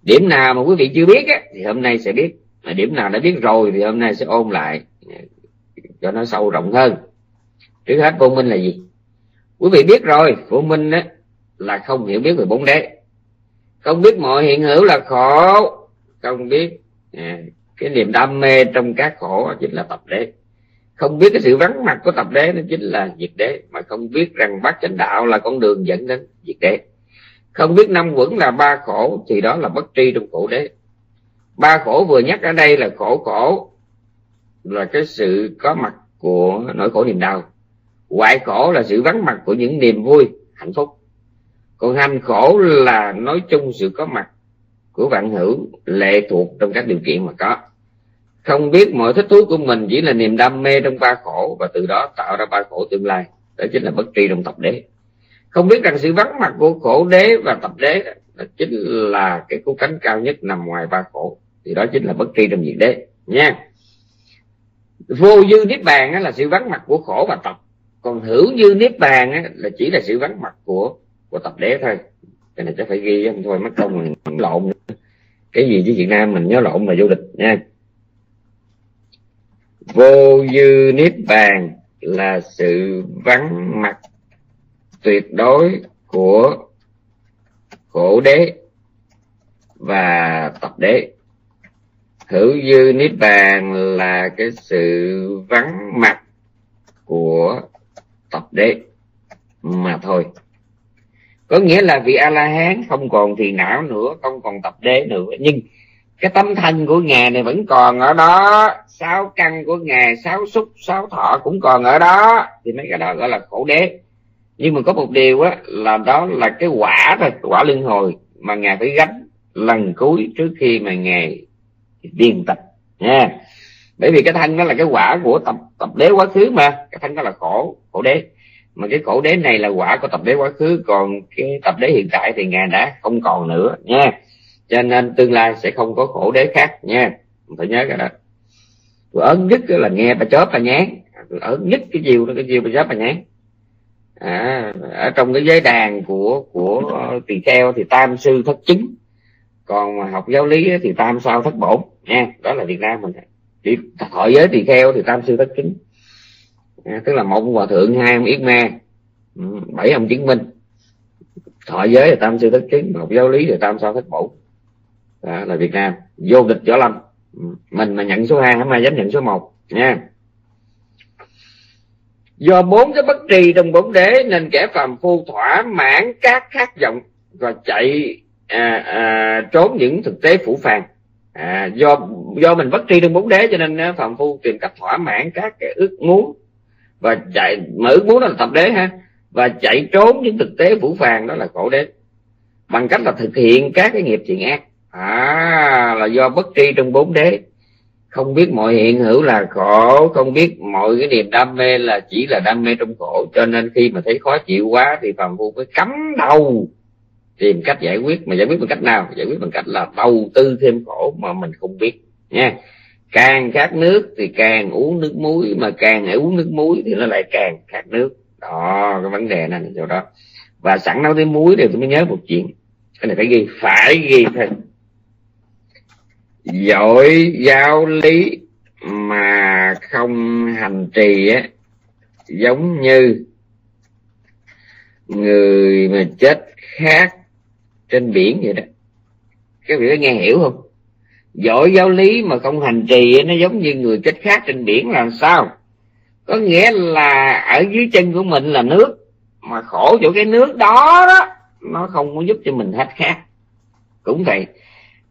Điểm nào mà quý vị chưa biết á, thì hôm nay sẽ biết. Mà điểm nào đã biết rồi thì hôm nay sẽ ôn lại à, cho nó sâu rộng hơn. Trước hết vô minh là gì? Quý vị biết rồi vô minh á là không hiểu biết về bốn đế. Không biết mọi hiện hữu là khổ. Không biết à, cái niềm đam mê trong các khổ chính là tập đế không biết cái sự vắng mặt của tập đế nó chính là diệt đế, mà không biết rằng bát chánh đạo là con đường dẫn đến diệt đế. Không biết năm quẩn là ba khổ, thì đó là bất tri trong khổ đế. Ba khổ vừa nhắc ở đây là khổ khổ, là cái sự có mặt của nỗi khổ niềm đau. Hoại khổ là sự vắng mặt của những niềm vui, hạnh phúc. Còn hành khổ là nói chung sự có mặt của vạn hữu lệ thuộc trong các điều kiện mà có không biết mọi thích thú của mình chỉ là niềm đam mê trong ba khổ và từ đó tạo ra ba khổ tương lai. Đó chính là bất tri trong tập đế. Không biết rằng sự vắng mặt của khổ đế và tập đế đó chính là cái cú cánh cao nhất nằm ngoài ba khổ. Thì đó chính là bất tri trong diệt đế. Nha. Vô dư niết bàn là sự vắng mặt của khổ và tập. Còn hữu dư niết bàn là chỉ là sự vắng mặt của của tập đế thôi. Cái này chắc phải ghi không thôi, mất công mình lộn cái gì chứ việt nam mình nhớ lộn mà vô địch, nha vô dư niết bàn là sự vắng mặt, tuyệt đối của khổ đế và tập đế. Hữu dư niết bàn là cái sự vắng mặt của tập đế mà thôi. Có nghĩa là vị a la hán không còn thì não nữa, không còn tập đế nữa. Nhưng cái tâm thân của ngài này vẫn còn ở đó, sáu căn của ngài sáu xúc, sáu thọ cũng còn ở đó. Thì mấy cái đó gọi là khổ đế. Nhưng mà có một điều á, là đó là cái quả thôi quả luân hồi mà ngài phải gánh lần cuối trước khi mà ngài điền tập, nha. Bởi vì cái thân đó là cái quả của tập tập đế quá khứ mà. Cái thân đó là khổ khổ đế. Mà cái khổ đế này là quả của tập đế quá khứ, còn cái tập đế hiện tại thì ngài đã không còn nữa, nha cho nên tương lai sẽ không có khổ đế khác nha. Phải nhớ cái đó. Tôi ớn nhất là nghe bà chớp bà nhán. Tôi ớn nhất cái chiều đó cái chiều bà chớp bà nhán. À, ở trong cái giới đàn của của tỳ kheo thì tam sư thất chứng còn mà học giáo lý thì tam sao thất bổn nha. Đó là việt nam mình. Chỉ thọ giới tỳ kheo thì tam sư thất chính, à, tức là một hòa thượng hai ông yết ma ừ, bảy ông chứng minh. Thọ giới là tam sư thất chính, học giáo lý là tam sao thất bổn đó là việt nam. Vô địch võ lâm. Mình mà nhận số hai không ai dám nhận số một. Nha. Do bốn cái bất trì trong bổn đế nên kẻ phàm phu thỏa mãn các khát vọng và chạy à, à, trốn những thực tế phủ phàng. À, do do mình bất tri trong bốn đế cho nên à, phàm phu tìm cách thỏa mãn các cái ước muốn và chạy mà ước muốn đó là tập đế ha và chạy trốn những thực tế phủ phàng đó là khổ đế. Bằng cách là thực hiện các cái nghiệp thiện ác à là do bất tri trong bốn đế. Không biết mọi hiện hữu là khổ, không biết mọi cái niềm đam mê là chỉ là đam mê trong khổ. Cho nên khi mà thấy khó chịu quá thì phàm phu mới cắm đầu tìm cách giải quyết. Mà giải quyết bằng cách nào? Giải quyết bằng cách là đầu tư thêm khổ mà mình không biết, nha. Càng khát nước thì càng uống nước muối, mà càng uống nước muối thì nó lại càng khát nước. Đó, cái vấn đề này chỗ đó. Và sẵn nói tới muối thì tôi mới nhớ một chuyện. Cái này phải ghi phải ghi thôi giỏi giáo lý mà không hành trì á, giống như người mà chết khác trên biển vậy đó. Các vị có nghe hiểu không? Giỏi giáo lý mà không hành trì nó giống như người chết khác trên biển là sao? Có nghĩa là ở dưới chân của mình là nước, mà khổ chỗ cái nước đó đó, nó không có giúp cho mình hết khác. Cũng vậy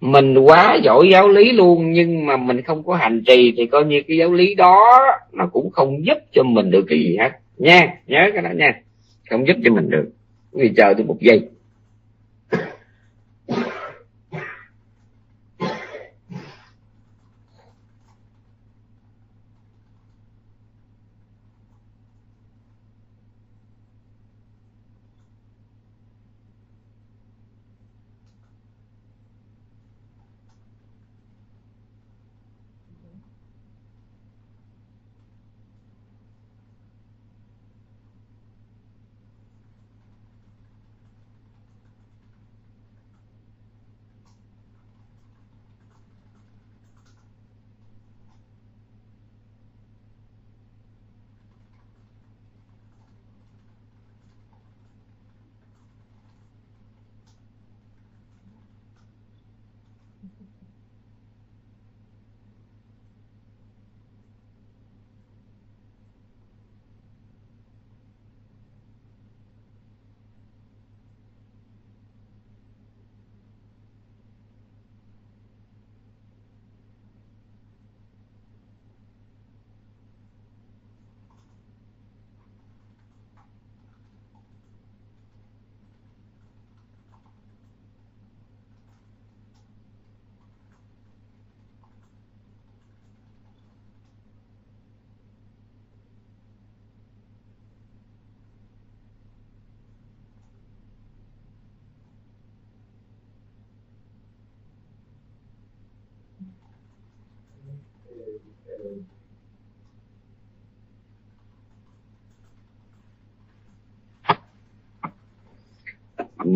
mình quá giỏi giáo lý luôn, nhưng mà mình không có hành trì thì coi như cái giáo lý đó nó cũng không giúp cho mình được cái gì hết. Nha, nhớ cái đó nha. Không giúp cho mình được. Vì chờ tôi một giây.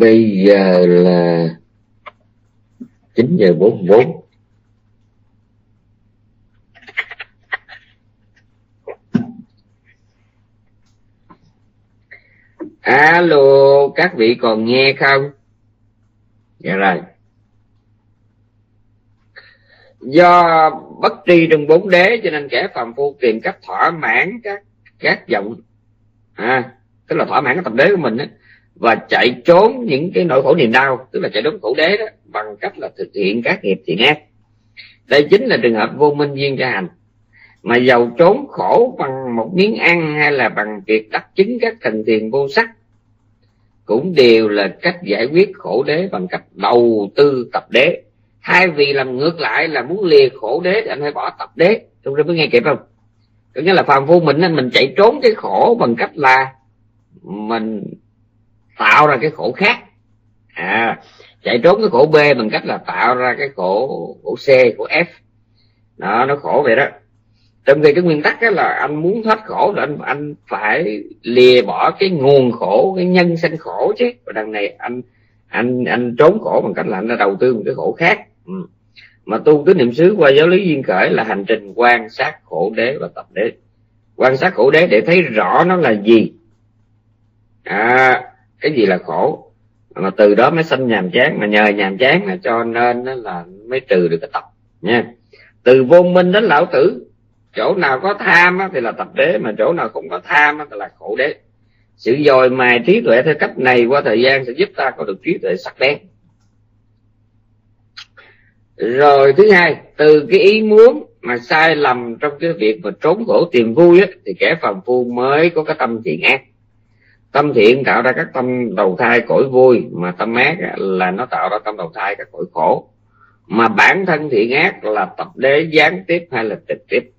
Bây giờ là 9 giờ 44 alo, các vị còn nghe không? Dạ rồi. Do bất tri trong bốn đế, cho nên kẻ phàm phu tìm cách thỏa mãn các các vọng à tức là thỏa mãn cái tập đế của mình á và chạy trốn những cái nỗi khổ niềm đau, tức là chạy trốn khổ đế đó, bằng cách là thực hiện các nghiệp thiện ác. Đây chính là trường hợp vô minh duyên ra hành. Mà giàu trốn khổ bằng một miếng ăn hay là bằng việc đắc chứng các thần thiền vô sắc, cũng đều là cách giải quyết khổ đế bằng cách đầu tư tập đế. Hai vì làm ngược lại là muốn lìa khổ đế thì anh phải bỏ tập đế. Chúng ta mới nghe kịp không? Có nghĩa là phàm phu mình nên mình chạy trốn cái khổ bằng cách là mình tạo ra cái khổ khác. À chạy trốn cái khổ b bằng cách là tạo ra cái khổ khổ c, khổ f. Đó, nó khổ vậy đó. Trong khi cái nguyên tắc đó là anh muốn thoát khổ là anh anh phải lìa bỏ cái nguồn khổ, cái nhân sanh khổ chứ. Và đằng này anh anh anh trốn khổ bằng cách là anh đã đầu tư một cái khổ khác. Ừ. mà tu tứ niệm xứ qua giáo lý duyên khởi là hành trình quan sát khổ đế và tập đế. Quan sát khổ đế để thấy rõ nó là gì. À cái gì là khổ? Mà từ đó mới sanh nhàm chán mà nhờ nhàm chán là cho nên là mới trừ được cái tập nha. Từ vô minh đến lão tử chỗ nào có tham thì là tập đế mà chỗ nào không có tham thì là khổ đế. Sự dòi mài trí tuệ theo cách này qua thời gian sẽ giúp ta có được trí tuệ sắc bén. Rồi thứ hai từ cái ý muốn mà sai lầm trong cái việc mà trốn khổ tìm vui á, thì kẻ phàm phu mới có cái tâm thiện ác tâm thiện tạo ra các tâm đầu thai cõi vui, mà tâm ác là nó tạo ra tâm đầu thai các cõi khổ. Mà bản thân thiện ác là tập đế gián tiếp hay là trực tiếp.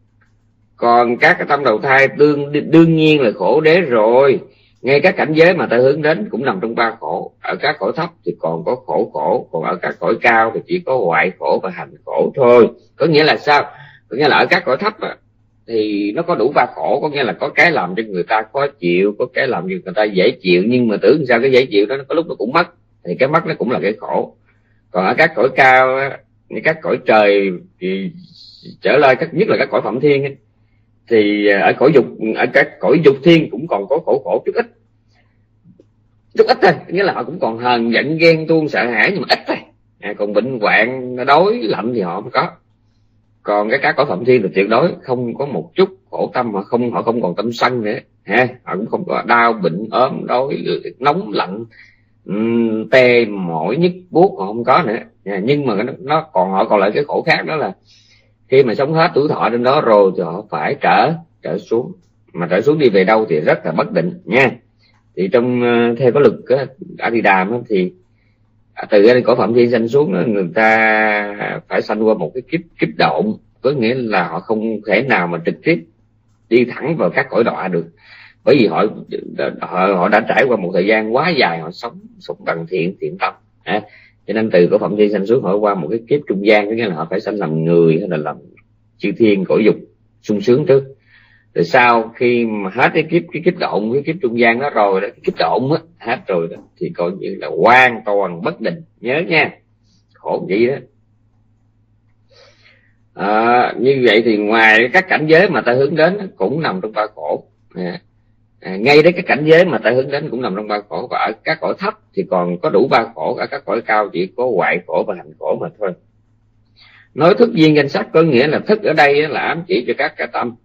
Còn các cái tâm đầu thai đương đương nhiên là khổ đế rồi. Ngay các cảnh giới mà ta hướng đến cũng nằm trong ba khổ. Ở các cõi thấp thì còn có khổ khổ, còn ở các cõi cao thì chỉ có hoại khổ và hành khổ thôi. Có nghĩa là sao? Có nghĩa là ở các cõi thấp thì nó có đủ ba khổ có nghĩa là có cái làm cho người ta khó chịu có cái làm cho người ta dễ chịu nhưng mà tưởng sao cái dễ chịu đó nó có lúc nó cũng mất thì cái mất nó cũng là cái khổ. Còn ở các cõi cao như các cõi trời thì trở lại các nhất là các cõi phẩm thiên ấy, thì à, ở cõi dục ở các cõi dục thiên cũng còn có khổ khổ chút ít. Chút ít thôi nghĩa là họ cũng còn hờn giận ghen tuông sợ hãi nhưng mà ít thôi. À, còn bệnh hoạn đói lạnh thì họ không có còn cái các cõi phẩm thiên là tuyệt đối không có một chút khổ tâm mà không họ không còn tâm sân nữa. Ha họ cũng không có đau bệnh ốm đói nóng lạnh um, tê mỏi nhức buốt họ không có nữa. Dạ, nhưng mà nó, nó còn họ còn lại cái khổ khác đó là khi mà sống hết tuổi thọ trên đó rồi thì họ phải trở trở xuống. Mà trở xuống đi về đâu thì rất là bất định nha. Thì trong ờ, theo có lực Adidam thì À, từ cái cõi phẩm thiên sanh xuống đó, người ta phải sanh qua một cái kiếp kiếp động có nghĩa là họ không thể nào mà trực tiếp đi thẳng vào các cõi đọa được. Bởi vì họ họ, họ đã trải qua một thời gian quá dài họ sống sống bằng thiện thiện tâm. À, cho nên từ cõi phẩm thiên sanh xuống họ qua một cái kiếp trung gian có nghĩa là họ phải sanh làm người hay là làm chư thiên cõi dục sung sướng trước rồi sau khi mà hết cái kiếp cái kiếp động cái kiếp trung gian đó rồi đó, cái kiếp động á hết rồi đó, thì coi như là hoàn toàn bất định. Nhớ nha khổ vậy đó. À, như vậy thì ngoài các cảnh giới mà ta hướng đến cũng nằm trong ba khổ. À, à ngay đến cái cảnh giới mà ta hướng đến cũng nằm trong ba khổ. Và ở các cõi thấp thì còn có đủ ba khổ ở các cõi cao chỉ có hoại khổ và hành khổ mà thôi. Nói thức viên danh sách có nghĩa là thức ở đây là ám chỉ cho các cái tâm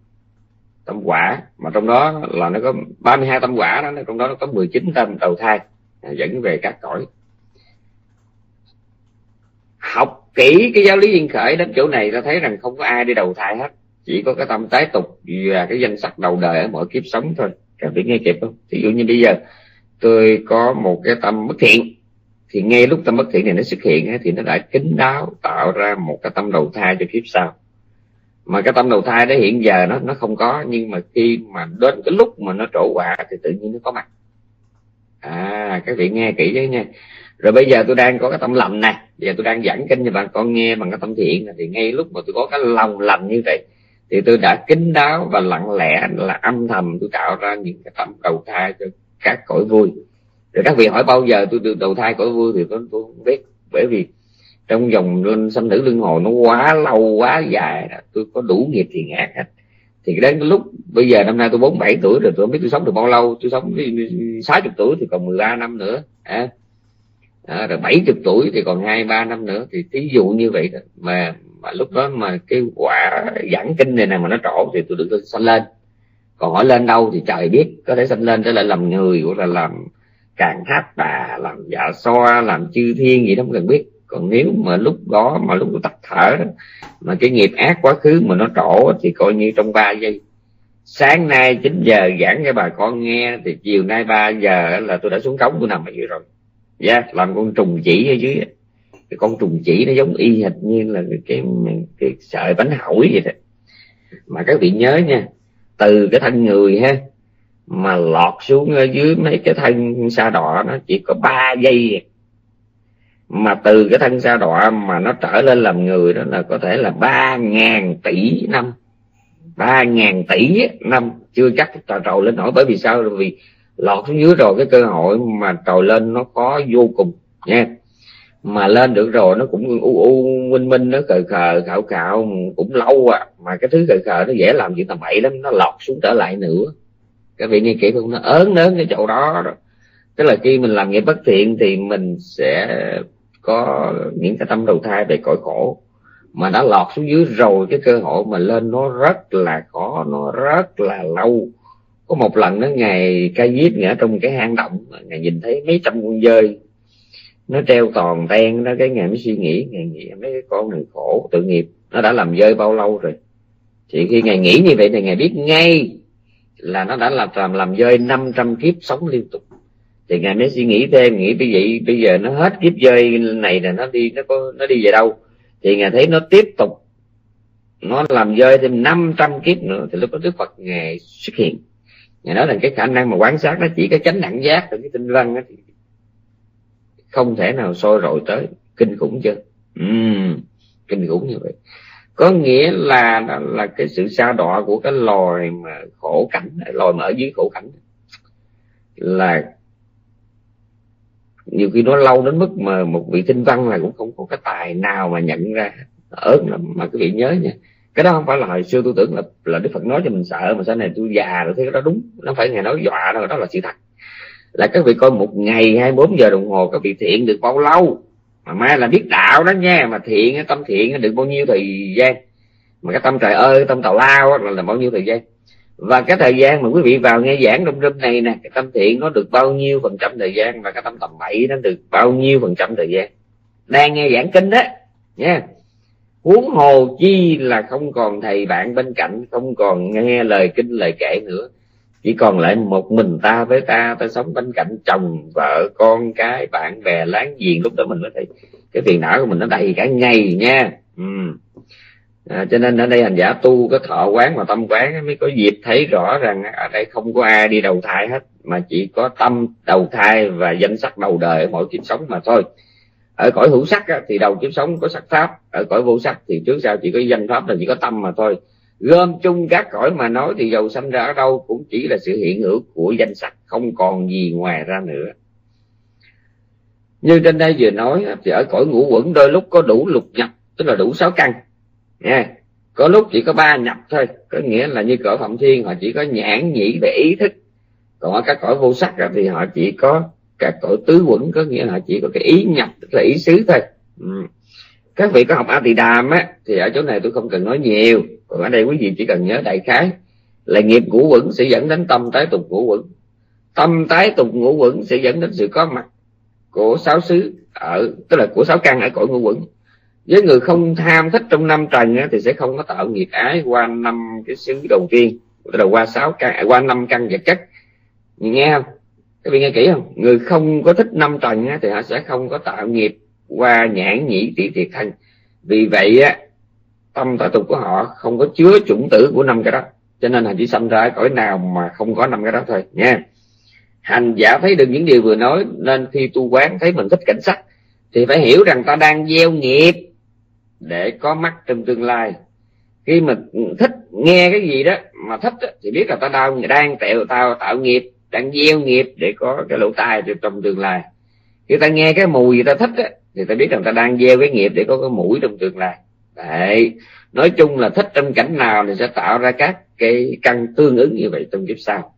tâm quả. Mà trong đó là nó có 32 tâm quả đó, trong đó nó có 19 tâm đầu thai à, dẫn về các cõi. Học kỹ cái giáo lý duyên khởi đến chỗ này ta thấy rằng không có ai đi đầu thai hết. Chỉ có cái tâm tái tục và cái danh sắc đầu đời ở mỗi kiếp sống thôi. Các vị nghe kịp không? Ví dụ như bây giờ, tôi có một cái tâm bất thiện, thì ngay lúc tâm bất thiện này nó xuất hiện thì nó đã kính đáo tạo ra một cái tâm đầu thai cho kiếp sau mà cái tâm đầu thai đó hiện giờ nó nó không có nhưng mà khi mà đến cái lúc mà nó trổ quả thì tự nhiên nó có mặt. À các vị nghe kỹ chứ nha. Rồi bây giờ tôi đang có cái tâm lành nè. Giờ tôi đang giảng kinh cho bạn con nghe bằng cái tâm thiện này thì ngay lúc mà tôi có cái lòng lành như vậy thì tôi đã kính đáo và lặng lẽ là âm thầm tôi tạo ra những cái tâm đầu thai cho các cõi vui. Rồi các vị hỏi bao giờ tôi được đầu thai cõi vui thì tôi, tôi không biết. Bởi vì trong dòng linh sanh tử luân hồi nó quá lâu quá dài tôi có đủ nghiệp thì ác hết. Thì đến lúc bây giờ năm nay tôi 47 tuổi rồi tôi không biết tôi sống được bao lâu. Tôi sống sáu chục tuổi thì còn 13 năm nữa à, à, rồi 70 tuổi thì còn hai ba năm nữa. Thì thí dụ như vậy đó. mà mà lúc đó mà cái quả giảng kinh này nè mà nó trổ thì tôi được sanh lên. Còn hỏi lên đâu thì trời biết có thể sanh lên trở lại làm người hoặc là làm càng tháp bà làm dạ xoa làm chư thiên gì đó không cần biết còn nếu mà lúc đó mà lúc tắt thở mà cái nghiệp ác quá khứ mà nó trổ thì coi như trong 3 giây. Sáng nay 9 giờ giảng cho bà con nghe thì chiều nay 3 giờ là tôi đã xuống cống tôi nằm ở dưới rồi. Dạ yeah, làm con trùng chỉ ở dưới cái con trùng chỉ nó giống y hệt như là cái, cái, cái sợi bánh hỏi vậy đó. Mà các vị nhớ nha từ cái thân người ha mà lọt xuống ở dưới mấy cái thân sa đỏ nó chỉ có 3 giây à mà từ cái thân sa đọa mà nó trở lên làm người đó là có thể là ba ngàn tỷ năm. Ba ngàn tỷ năm. Chưa chắc trò trồi lên nổi bởi vì sao? Vì lọt xuống dưới rồi cái cơ hội mà trồi lên nó có vô cùng, nha. Mà lên được rồi nó cũng u u, minh minh, nó cờ khờ, khạo khạo, cũng lâu à. Mà cái thứ cờ khờ nó dễ làm chuyện tầm bậy lắm, nó lọt xuống trở lại nữa. Các vị nghe kỹ không nó ớn nớn cái chỗ đó tức là khi mình làm nghiệp bất thiện thì mình sẽ có những cái tâm đầu thai về cõi khổ, mà đã lọt xuống dưới rồi cái cơ hội mà lên nó rất là khó, nó rất là lâu. Có một lần đó ngày ca diếp ngã trong cái hang động ngày nhìn thấy mấy trăm con dơi, nó treo toàn ten đó, cái ngày mới suy nghĩ ngày nghĩ mấy cái con này khổ tự nghiệp, nó đã làm dơi bao lâu rồi. Thì khi ngày nghĩ như vậy thì ngày biết ngay là nó đã làm làm làm dơi 500 kiếp sống liên tục thì ngài mới suy nghĩ thêm nghĩ bây vậy bây giờ nó hết kiếp rơi này là nó đi nó có nó đi về đâu. Thì ngài thấy nó tiếp tục nó làm rơi thêm 500 kiếp nữa thì lúc đó đức phật ngài xuất hiện. Ngài nói rằng cái khả năng mà quan sát nó chỉ có chánh đẳng giác rồi cái tinh văn đó thì không thể nào soi rọi tới. Kinh khủng chưa? Uhm, kinh khủng như vậy. Có nghĩa là là, là cái sự sa đọa của cái loài mà khổ cảnh loài mà ở dưới khổ cảnh là nhiều khi nó lâu đến mức mà một vị tinh văn là cũng không có cái tài nào mà nhận ra. Ớn lắm mà quý vị nhớ nha. Cái đó không phải là hồi xưa tôi tưởng là là đức phật nói cho mình sợ mà sau này tôi già rồi thấy cái đó đúng. Nó phải ngày nói dọa đâu đó là sự thật. Là các vị coi một ngày 24 giờ đồng hồ các vị thiện được bao lâu? Mà mai là biết đạo đó nha mà thiện tâm thiện được bao nhiêu thời gian? Mà cái tâm trời ơi tâm tào lao là, là bao nhiêu thời gian? Và cái thời gian mà quý vị vào nghe giảng trong râm này nè, cái tâm thiện nó được bao nhiêu phần trăm thời gian và cái tâm tầm bậy nó được bao nhiêu phần trăm thời gian. Đang nghe giảng kinh đó, nha. Huống hồ chi là không còn thầy bạn bên cạnh, không còn nghe lời kinh lời kể nữa. Chỉ còn lại một mình ta với ta ta sống bên cạnh chồng, vợ, con, cái, bạn bè, láng giềng. Lúc đó mình mới thấy cái phiền não của mình nó đầy cả ngày nha. Ừ à, cho nên ở đây hành giả tu có thọ quán và tâm quán mới có dịp thấy rõ rằng ở đây không có ai đi đầu thai hết mà chỉ có tâm đầu thai và danh sắc đầu đời ở mỗi kiếp sống mà thôi. Ở cõi hữu sắc á, thì đầu kiếp sống có sắc pháp ở cõi vô sắc thì trước sau chỉ có danh pháp là chỉ có tâm mà thôi. Gom chung các cõi mà nói thì dầu sanh ra ở đâu cũng chỉ là sự hiện hữu của danh sắc không còn gì ngoài ra nữa. Như trên đây vừa nói thì ở cõi ngũ quẩn đôi lúc có đủ lục nhập tức là đủ sáu căn nha. Có lúc chỉ có ba nhập thôi, có nghĩa là như cõi phạm thiên, họ chỉ có nhãn nhĩ để ý thức. Còn ở các cõi vô sắc thì họ chỉ có các cõi tứ quẩn, có nghĩa là họ chỉ có cái ý nhập, tức là ý xứ thôi. Ừ. Các vị có học a tỳ đàm á, thì ở chỗ này tôi không cần nói nhiều. Còn ở đây quý vị chỉ cần nhớ đại khái là nghiệp ngũ quẩn sẽ dẫn đến tâm tái tục ngũ quẩn. Tâm tái tục ngũ quẩn sẽ dẫn đến sự có mặt của sáu xứ ở, tức là của sáu căn ở cõi ngũ quẩn với người không tham thích trong năm trần á, thì sẽ không có tạo nghiệp ái qua năm cái xứ đầu tiên tức là qua sáu căn à, qua năm căn vật chất. Nghe không? Các vị nghe kỹ không? Người không có thích năm trần á, thì họ sẽ không có tạo nghiệp qua nhãn nhĩ tỷ thiệt thân. Vì vậy á tâm tại tục của họ không có chứa chủng tử của năm cái đó. Cho nên là chỉ sanh ra cõi nào mà không có năm cái đó thôi nha. Hành giả thấy được những điều vừa nói nên khi tu quán thấy mình thích cảnh sắc thì phải hiểu rằng ta đang gieo nghiệp để có mắt trong tương lai. Khi mà thích nghe cái gì đó mà thích đó, thì biết là ta đang đang tạo tạo tạo nghiệp đang gieo nghiệp để có cái lỗ tai trong tương lai. Khi ta nghe cái mùi gì ta thích á, thì ta biết rằng ta đang gieo cái nghiệp để có cái mũi trong tương lai. Đấy. Nói chung là thích trong cảnh nào thì sẽ tạo ra các cái căn tương ứng như vậy trong kiếp sau.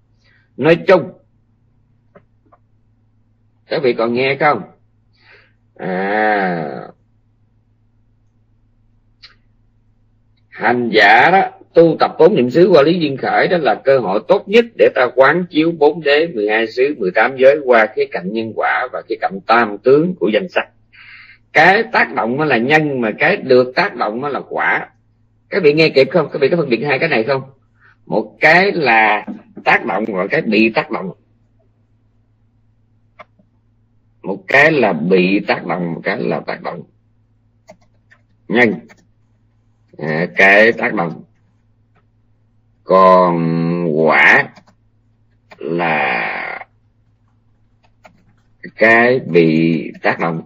Nói chung các vị còn nghe không? À hành giả đó, tu tập bốn niệm xứ qua lý duyên khởi đó là cơ hội tốt nhất để ta quán chiếu bốn đế 12 xứ 18 giới qua cái cạnh nhân quả và cái cạnh tam tướng của danh sách. Cái tác động nó là nhân mà cái được tác động nó là quả. Các vị nghe kịp không? Các vị có phân biệt hai cái này không? Một cái là tác động và cái bị tác động. Một cái là bị tác động, một cái là tác động. Nhân. À, cái tác động. Còn quả là cái bị tác động.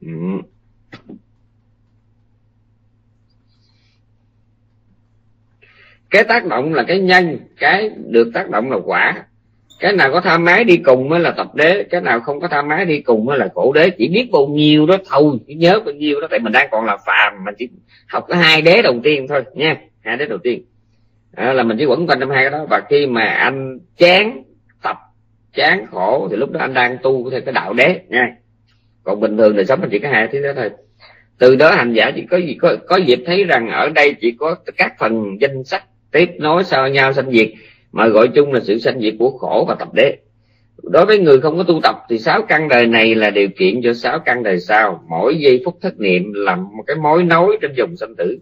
Ừ. cái tác động là cái nhân cái được tác động là quả cái nào có tham ái đi cùng mới là tập đế cái nào không có tham ái đi cùng mới là khổ đế. Chỉ biết bao nhiêu đó thôi chỉ nhớ bao nhiêu đó. Tại mình đang còn là phàm mình chỉ học có hai đế đầu tiên thôi nha. Hai đế đầu tiên. À, là mình chỉ quẩn quanh trong hai cái đó. Và khi mà anh chán tập chán khổ thì lúc đó anh đang tu theo cái đạo đế nha. Còn bình thường đời sống mình chỉ có hai thứ đó thôi. Từ đó hành giả chỉ có gì có có dịp thấy rằng ở đây chỉ có các phần danh sách tiếp nối sau nhau sanh diệt mà gọi chung là sự sanh diệt của khổ và tập đế. Đối với người không có tu tập thì sáu căn đời này là điều kiện cho sáu căn đời sau mỗi giây phút thất niệm là một cái mối nối trên dòng sanh tử.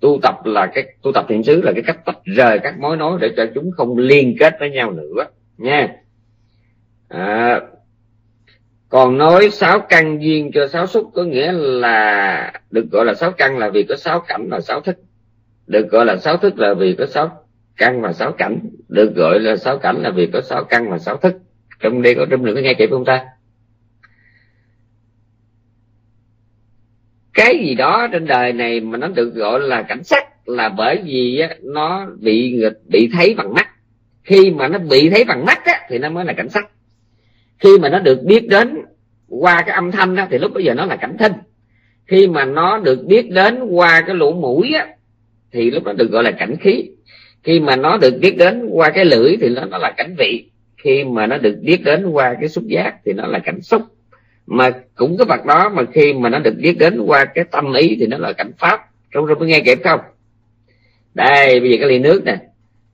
Tu tập là cái tu tập thiện xứ là cái cách tách rời các mối nối để cho chúng không liên kết với nhau nữa nha. À, còn nói sáu căn duyên cho sáu xúc có nghĩa là được gọi là sáu căn là vì có sáu cảnh và sáu thức. Được gọi là sáu thức là vì có sáu căn và sáu cảnh. Được gọi là sáu cảnh là vì có sáu căn và sáu thức. Trong đây có trong đừng có nghe kịp không ta? Cái gì đó trên đời này mà nó được gọi là cảnh sắc là bởi vì á, nó bị bị thấy bằng mắt. Khi mà nó bị thấy bằng mắt á, thì nó mới là cảnh sắc. Khi mà nó được biết đến qua cái âm thanh á, thì lúc bây giờ nó là cảnh thinh khi mà nó được biết đến qua cái lỗ mũi á, thì lúc đó được gọi là cảnh khí khi mà nó được biết đến qua cái lưỡi thì nó, nó là cảnh vị. Khi mà nó được biết đến qua cái xúc giác thì nó là cảnh xúc. Mà cũng cái vật đó mà khi mà nó được biết đến qua cái tâm ý thì nó là cảnh pháp. Trong rồi mới nghe kịp không? Đây bây giờ cái ly nước nè.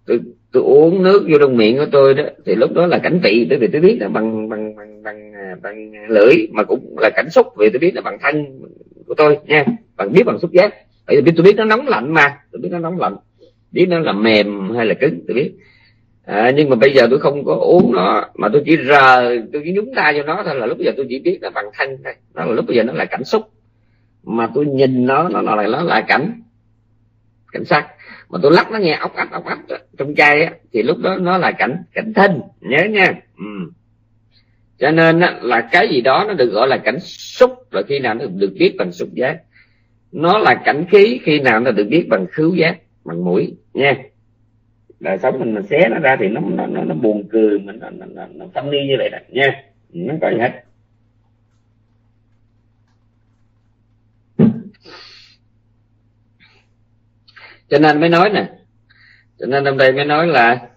Tôi tôi uống nước vô trong miệng của tôi đó thì lúc đó là cảnh vị. Bởi vì tôi biết là bằng bằng bằng bằng à, bằng lưỡi mà cũng là cảnh xúc. Vì tôi biết là bằng thân của tôi nha. Bằng biết bằng xúc giác. Bởi vì tôi biết nó nóng lạnh mà. Tôi biết nó nóng lạnh biết nó là mềm hay là cứng tôi biết. À, nhưng mà bây giờ tôi không có uống nó mà tôi chỉ rờ tôi chỉ nhúng tay cho nó thôi là lúc bây giờ tôi chỉ biết là bằng thân thôi. Đó là lúc bây giờ nó là cảnh xúc. Mà tôi nhìn nó nó là nó là cảnh cảnh sắc. Mà tôi lắc nó nghe ốc ấp ốc ấp trong chai á thì lúc đó nó là cảnh cảnh thân nhớ nha. Ừ. cho nên á, là cái gì đó nó được gọi là cảnh xúc là khi nào nó được biết bằng xúc giác. Nó là cảnh khí khi nào nó được biết bằng khứu giác bằng mũi nha. Đời sống mình mình xé nó ra thì nó nó nó, nó buồn cười mình nó, nó, nó, nó tâm ni như vậy đó nha. Ừ, nó có gì hết. Cho nên mới nói nè. Cho nên hôm đây mới nói là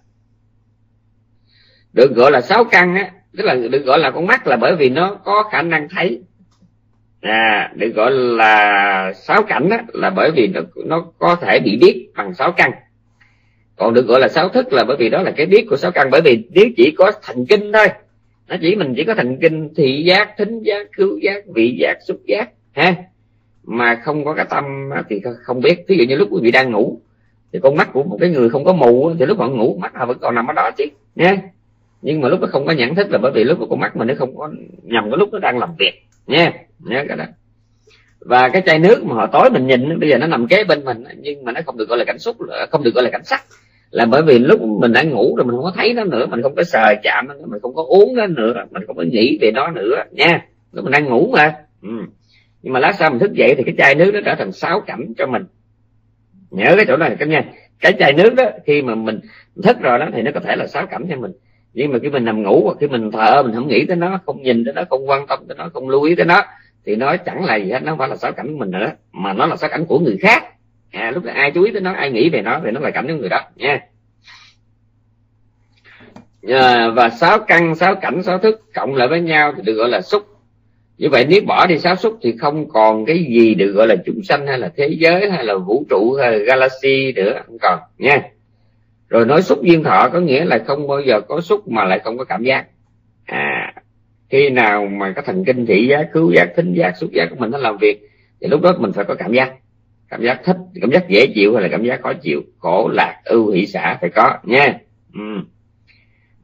được gọi là sáu căn á tức là được gọi là con mắt là bởi vì nó có khả năng thấy à được gọi là sáu cảnh đó, là bởi vì nó, nó có thể bị biết bằng sáu căn. Còn được gọi là sáu thức là bởi vì đó là cái biết của sáu căn bởi vì nếu chỉ có thần kinh thôi nó chỉ mình chỉ có thần kinh thị giác thính giác cứu giác vị giác xúc giác ha. Mà không có cái tâm thì không biết. Ví dụ như lúc quý vị đang ngủ thì con mắt của một cái người không có mù thì lúc họ ngủ mắt họ vẫn còn nằm ở đó chứ nha nhưng mà lúc nó không có nhận thức là bởi vì lúc con mắt mình nó không có nhầm cái lúc nó đang làm việc nha nhớ cái đó. Và cái chai nước mà họ tối mình nhìn, bây giờ nó nằm kế bên mình, nhưng mà nó không được gọi là cảnh xúc, không được gọi là cảnh sắc. Là bởi vì lúc mình đang ngủ rồi mình không có thấy nó nữa, mình không có sờ chạm nó mình không có uống nó nữa, mình không có nghĩ về nó nữa, nha. Lúc mình đang ngủ mà. Ừ. nhưng mà lát sau mình thức dậy thì cái chai nước nó trở thành sáu cảnh cho mình. Nhớ cái chỗ này các nha. Cái chai nước đó, khi mà mình thức rồi đó thì nó có thể là sáu cảnh cho mình nhưng mà khi mình nằm ngủ hoặc khi mình thở mình không nghĩ tới nó không nhìn tới nó không quan tâm tới nó không lưu ý tới nó thì nó chẳng là gì hết nó không phải là sáu cảnh của mình nữa mà nó là sáu cảnh của người khác. À, lúc này ai chú ý tới nó ai nghĩ về nó thì nó là cảnh của người đó nha. À, và sáu căn sáu cảnh sáu thức cộng lại với nhau thì được gọi là xúc. Như vậy nếu bỏ đi sáu xúc thì không còn cái gì được gọi là chúng sanh hay là thế giới hay là vũ trụ hay là galaxy nữa không còn nha rồi nói xúc duyên thọ có nghĩa là không bao giờ có xúc mà lại không có cảm giác. À khi nào mà cái thần kinh thị giác, cứu giác, thính giác, xúc giác của mình nó làm việc, thì lúc đó mình phải có cảm giác. Cảm giác thích, cảm giác dễ chịu hay là cảm giác khó chịu? Khổ, lạc, ưu, hỷ, xả, phải có, nha. Ừ.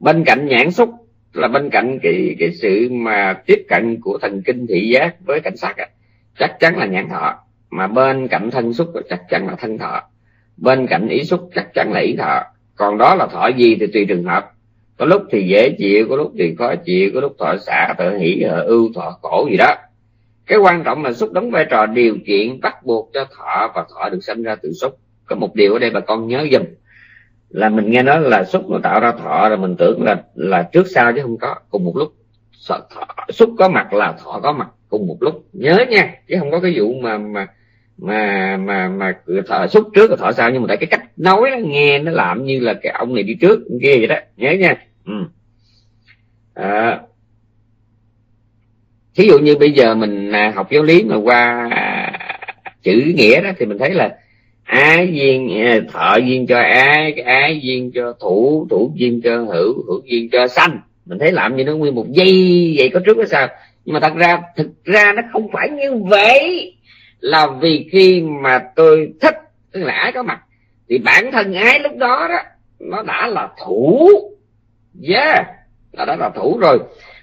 bên cạnh nhãn xúc là bên cạnh cái cái sự mà tiếp cận của thần kinh thị giác với cảnh sắc chắc chắn là nhãn thọ. Mà bên cạnh thân xúc chắc chắn là thân thọ. Bên cạnh ý xúc chắc chắn là ý thọ còn đó là thọ gì thì tùy trường hợp. Có lúc thì dễ chịu có lúc thì khó chịu có lúc thọ xả thọ hỷ thọ ưu thọ khổ gì đó. Cái quan trọng là xúc đóng vai trò điều kiện bắt buộc cho thọ và thọ được sinh ra từ xúc. Có một điều ở đây bà con nhớ dùm. Là mình nghe nói là xúc nó tạo ra thọ rồi mình tưởng là là trước sau chứ không có. Cùng một lúc thọ, xúc có mặt là thọ có mặt. Cùng một lúc nhớ nha chứ không có cái vụ mà mà mà mà mà thở xúc trước rồi sau nhưng mà tại cái cách nói nó nghe nó làm như là cái ông này đi trước kia vậy đó. Nhớ nha. Ừ. à, thí dụ như bây giờ mình à, học giáo lý mà qua à, chữ nghĩa đó thì mình thấy là ái duyên à, thợ duyên cho ái ái duyên cho thủ thủ duyên cho hữu hữu duyên cho sanh. Mình thấy làm như nó nguyên một giây vậy có trước có sau. Nhưng mà thật ra thực ra nó không phải như vậy là vì khi mà tôi thích, tức là ái có mặt, thì bản thân ái lúc đó đó, nó đã là thủ. Yeah, nó đã là thủ rồi.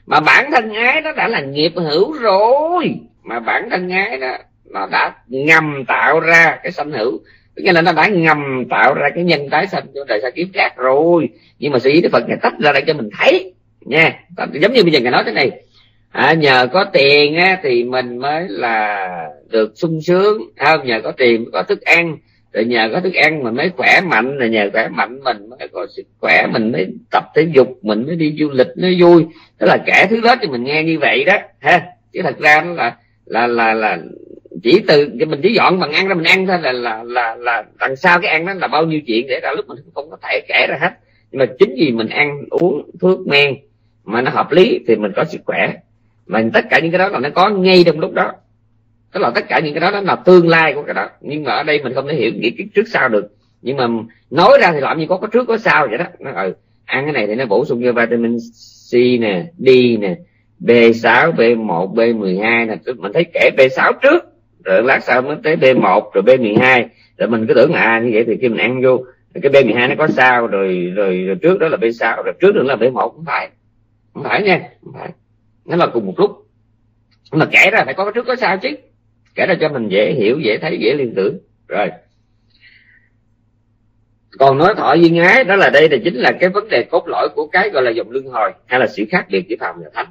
Mà bản thân ái nó đã là nghiệp hữu rồi. Mà bản thân ái đó, nó đã ngầm tạo ra cái sanh hữu. Tức là nó đã ngầm tạo ra cái nhân tái sanh cho đời sau kiếp khác rồi. Nhưng mà sự ý đức phật ngài tách ra để cho mình thấy. Nha, giống như bây giờ ngài nói thế này à, nhờ có tiền á, thì mình mới là được sung sướng. À, không nhờ có tiền có thức ăn. Rồi nhờ có thức ăn mình mới khỏe mạnh. Rồi nhờ khỏe mạnh mình mới có sức khỏe mình mới tập thể dục mình mới đi du lịch nó vui. Tức là kể thứ đó thì mình nghe như vậy đó ha. Chứ thật ra nó là là là là chỉ từ mình chỉ dọn bằng ăn ra mình ăn thôi là là là là đằng sau cái ăn đó là bao nhiêu chuyện để ra lúc mình không có thể kể ra hết. Nhưng mà chính vì mình ăn uống thuốc men mà nó hợp lý thì mình có sức khỏe mà tất cả những cái đó là nó có ngay trong lúc đó. Tức là tất cả những cái đó đó là tương lai của cái đó. Nhưng mà ở đây mình không thể hiểu nghĩ cái trước sau được. Nhưng mà nói ra thì làm như có có trước có sau vậy đó. Nó ừ, ăn cái này thì nó bổ sung cho vitamin C nè D nè B6 B1 B12 nè. Mình thấy kể B6 trước rồi lát sau mới tới B1 rồi B12 rồi mình cứ tưởng là à, như vậy thì khi mình ăn vô cái B12 nó có sao rồi, rồi rồi trước đó là B6 rồi trước nữa là B1 cũng phải. Không phải nha không phải nó là cùng một lúc. Mà kể ra phải có trước có sau chứ. Kể ra cho mình dễ hiểu dễ thấy dễ liên tưởng. Rồi. Còn nói thọ duyên ái đó là đây là chính là cái vấn đề cốt lõi của cái gọi là dòng luân hồi hay là sự khác biệt giữa phàm và thánh.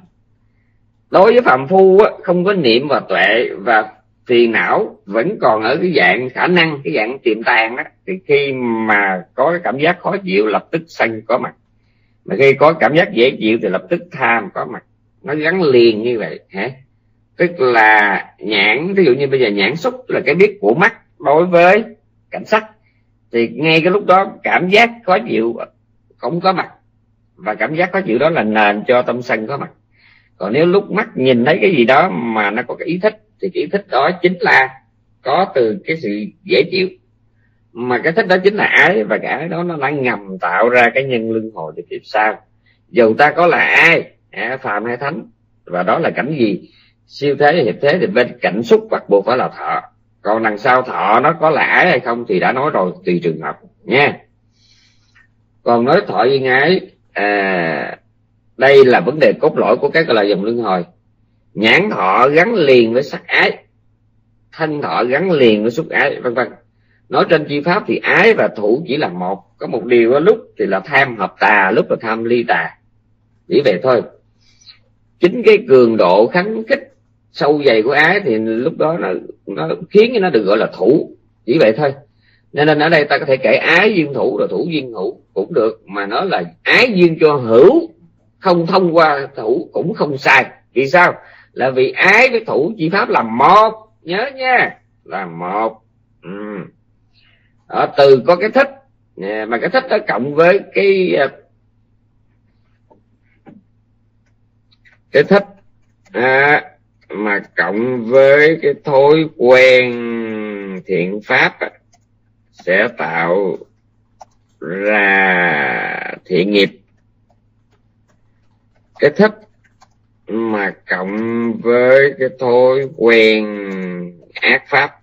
Đối với phàm phu á, không có niệm và tuệ và phiền não vẫn còn ở cái dạng khả năng cái dạng tiềm tàng đó thì khi mà có cái cảm giác khó chịu lập tức sân có mặt. Mà khi có cảm giác dễ chịu thì lập tức tham có mặt nó gắn liền như vậy, hả? Tức là nhãn, ví dụ như bây giờ nhãn xúc là cái biết của mắt đối với cảnh sắc. Thì ngay cái lúc đó cảm giác khó chịu không có mặt. Và cảm giác khó chịu đó là nền cho tâm sân có mặt. Còn nếu lúc mắt nhìn thấy cái gì đó mà nó có cái ý thích, thì cái ý thích đó chính là có từ cái sự dễ chịu. Mà cái thích đó chính là ái, và cái ái đó nó đã ngầm tạo ra cái nhân luân hồi để kiếp sau dù ta có là ai à, phàm hay thánh. Và đó là cảnh gì? Siêu thế hiệp thế thì bên cảnh xúc bắt buộc phải là thọ. Còn đằng sau thọ nó có là ái hay không thì đã nói rồi tùy trường hợp nha. Còn nói thọ duyên ái à, đây là vấn đề cốt lõi của các gọi là dòng luân hồi. Nhãn thọ gắn liền với sắc ái thân thọ gắn liền với xúc ái vân vân. Nói trên chi pháp thì ái và thủ chỉ là một. Có một điều đó lúc thì là tham hợp tà lúc là tham ly tà. Chỉ vậy thôi chính cái cường độ kháng kích sâu dày của ái thì lúc đó nó nó khiến cho nó được gọi là thủ. Chỉ vậy thôi. Nên nên ở đây ta có thể kể ái duyên thủ rồi thủ duyên hữu cũng được, mà nó là ái duyên cho hữu, không thông qua thủ cũng không sai. Vì sao? Là vì ái với thủ chi pháp là một. Nhớ nha, là một. Ừ. ở từ có cái thích. Mà cái thích nó cộng với cái à, cái thích à, mà cộng với cái thói quen thiện pháp à, sẽ tạo ra thiện nghiệp. Cái thích mà cộng với cái thói quen ác pháp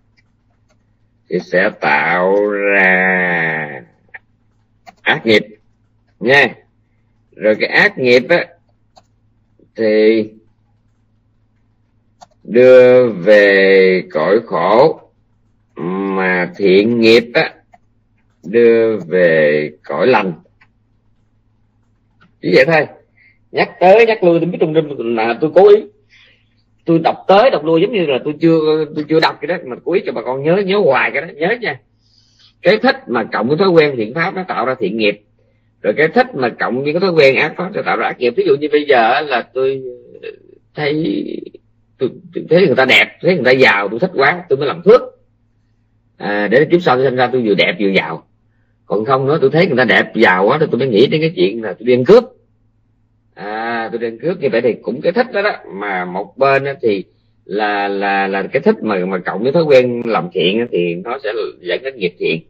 thì sẽ tạo ra ác nghiệp nha. Rồi cái ác nghiệp á thì đưa về cõi khổ mà thiện nghiệp á, đưa về cõi lành. Chỉ vậy thôi. Nhắc tới, nhắc lui, tôi biết trong đêm là tôi cố ý. Tôi đọc tới, đọc lui giống như là tôi chưa tôi chưa đọc cái đó, mà cố ý cho bà con nhớ nhớ hoài cái đó, nhớ nha. Cái thích mà cộng với thói quen thiện pháp nó tạo ra thiện nghiệp rồi cái thích mà cộng với cái thói quen ác pháp sẽ tạo ra ác nghiệp. Ví dụ như bây giờ là tôi thấy tôi, tôi thấy người ta đẹp thấy người ta giàu tôi thích quá tôi mới làm phước. À, để kiếp sau tôi sinh ra tôi vừa đẹp vừa giàu. Còn không nữa tôi thấy người ta đẹp giàu quá tôi mới nghĩ đến cái chuyện là tôi đi ăn cướp. À tôi đi ăn cướp như vậy thì cũng cái thích đó đó. Mà một bên thì là là là cái thích mà mà cộng với thói quen làm thiện thì nó sẽ dẫn đến nghiệp thiện.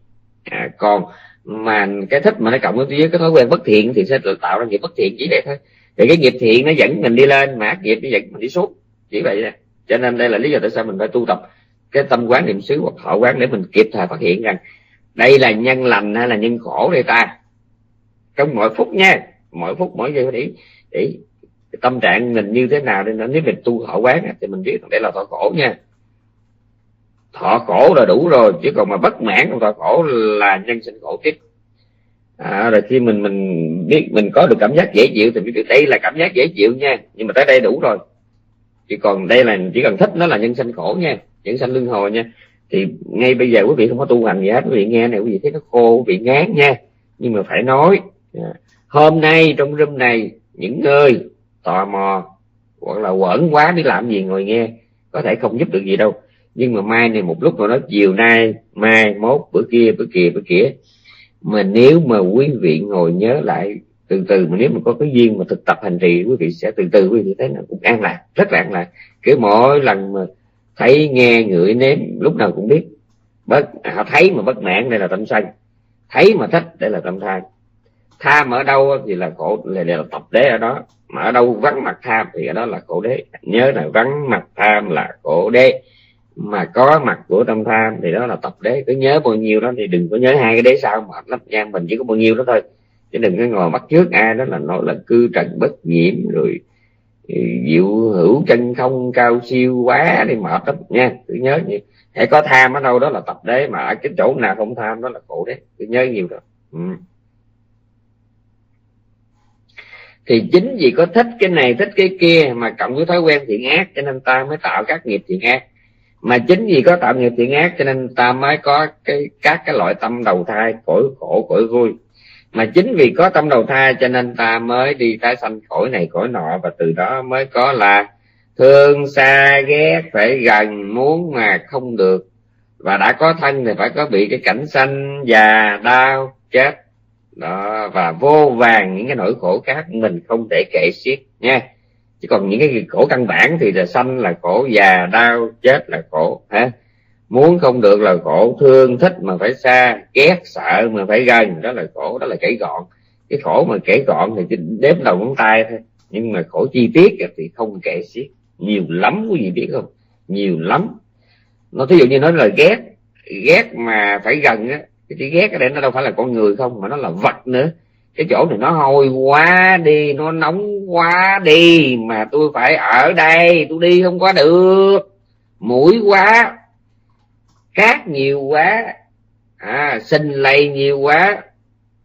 À, còn mà cái thích mà nó cộng với cái thói quen bất thiện thì sẽ tạo ra nghiệp bất thiện, chỉ vậy thôi. Thì cái nghiệp thiện nó dẫn mình đi lên, mà ác nghiệp nó dẫn mình đi xuống. Chỉ vậy nè cho nên đây là lý do tại sao mình phải tu tập cái tâm quán niệm xứ hoặc thọ quán để mình kịp thời phát hiện rằng đây là nhân lành hay là nhân khổ đây ta. Trong mỗi phút nha mỗi phút mỗi giây để để tâm trạng mình như thế nào nên nếu mình tu thọ quán thì mình biết đây là thọ khổ nha thọ khổ là đủ rồi chứ còn mà bất mãn trong thọ khổ là nhân sinh khổ tiếp à, rồi khi mình mình biết mình có được cảm giác dễ chịu thì biết đây là cảm giác dễ chịu nha. Nhưng mà tới đây đủ rồi. Chỉ còn đây là chỉ cần thích nó là nhân sinh khổ nha nhân sinh luân hồi nha. Thì ngay bây giờ quý vị không có tu hành gì hết quý vị nghe này quý vị thấy nó khô quý vị ngán nha. Nhưng mà phải nói à, hôm nay trong room này những người tò mò hoặc là quẩn quá đi làm gì ngồi nghe có thể không giúp được gì đâu nhưng mà mai này một lúc nào đó chiều nay mai mốt bữa kia bữa kia bữa kia. Mà nếu mà quý vị ngồi nhớ lại từ từ mà nếu mà có cái duyên mà thực tập hành trì quý vị sẽ từ từ quý vị thấy nó cũng an lạc rất là an lạc. Cứ mỗi lần mà thấy nghe ngửi nếm lúc nào cũng biết. Bất họ thấy mà bất mãn đây là tâm sân. Thấy mà thích đây là tâm tham tham ở đâu thì là khổ là, là tập đế ở đó. Mà ở đâu vắng mặt tham thì ở đó là khổ đế. Nhớ là vắng mặt tham là khổ đế mà có mặt của tâm tham thì đó là tập đế. Cứ nhớ bao nhiêu đó thì đừng có nhớ hai cái đế sao mà lắm. Nha mình chỉ có bao nhiêu đó thôi. Chứ đừng có ngồi bắt trước ai. Đó là nói là cư trần bất nhiễm rồi ừ, diệu hữu chân không cao siêu quá đi mệt lắm nha. Cứ nhớ như hãy có tham ở đâu đó là tập đế mà ở cái chỗ nào không tham đó là khổ đấy cứ nhớ nhiều rồi. Ừ. thì chính vì có thích cái này, thích cái kia mà cộng với thói quen thiện ác cho nên ta mới tạo các nghiệp thiện ác mà chính vì có tạo nghiệp thiện ác, cho nên ta mới có cái, các cái loại tâm đầu thai cõi khổ, cõi vui. Mà chính vì có tâm đầu thai, cho nên ta mới đi tái sanh cõi này cõi nọ, và từ đó mới có là thương, xa, ghét, phải gần muốn mà không được. Và đã có thân thì phải có bị cái cảnh sanh, già, đau, chết. Đó, và vô vàng những cái nỗi khổ khác mình không thể kể xiết nha chỉ còn những cái khổ căn bản thì là sanh là khổ già, đau, chết là khổ ha muốn không được là khổ thương, thích mà phải xa, ghét, sợ mà phải gần đó là khổ đó là kể gọn. Cái khổ mà kể gọn thì chỉ đếm đầu ngón tay thôi. Nhưng mà khổ chi tiết thì không kể xiết. Nhiều lắm quý vị biết không? Nhiều lắm. Nó thí dụ như nói là ghét ghét mà phải gần á cái ghét ở đây nó đâu phải là con người không, mà nó là vật nữa cái chỗ này nó hôi quá đi nó nóng quá đi mà tôi phải ở đây tôi đi không có được. Mũi quá cát nhiều quá à, sinh lây nhiều quá.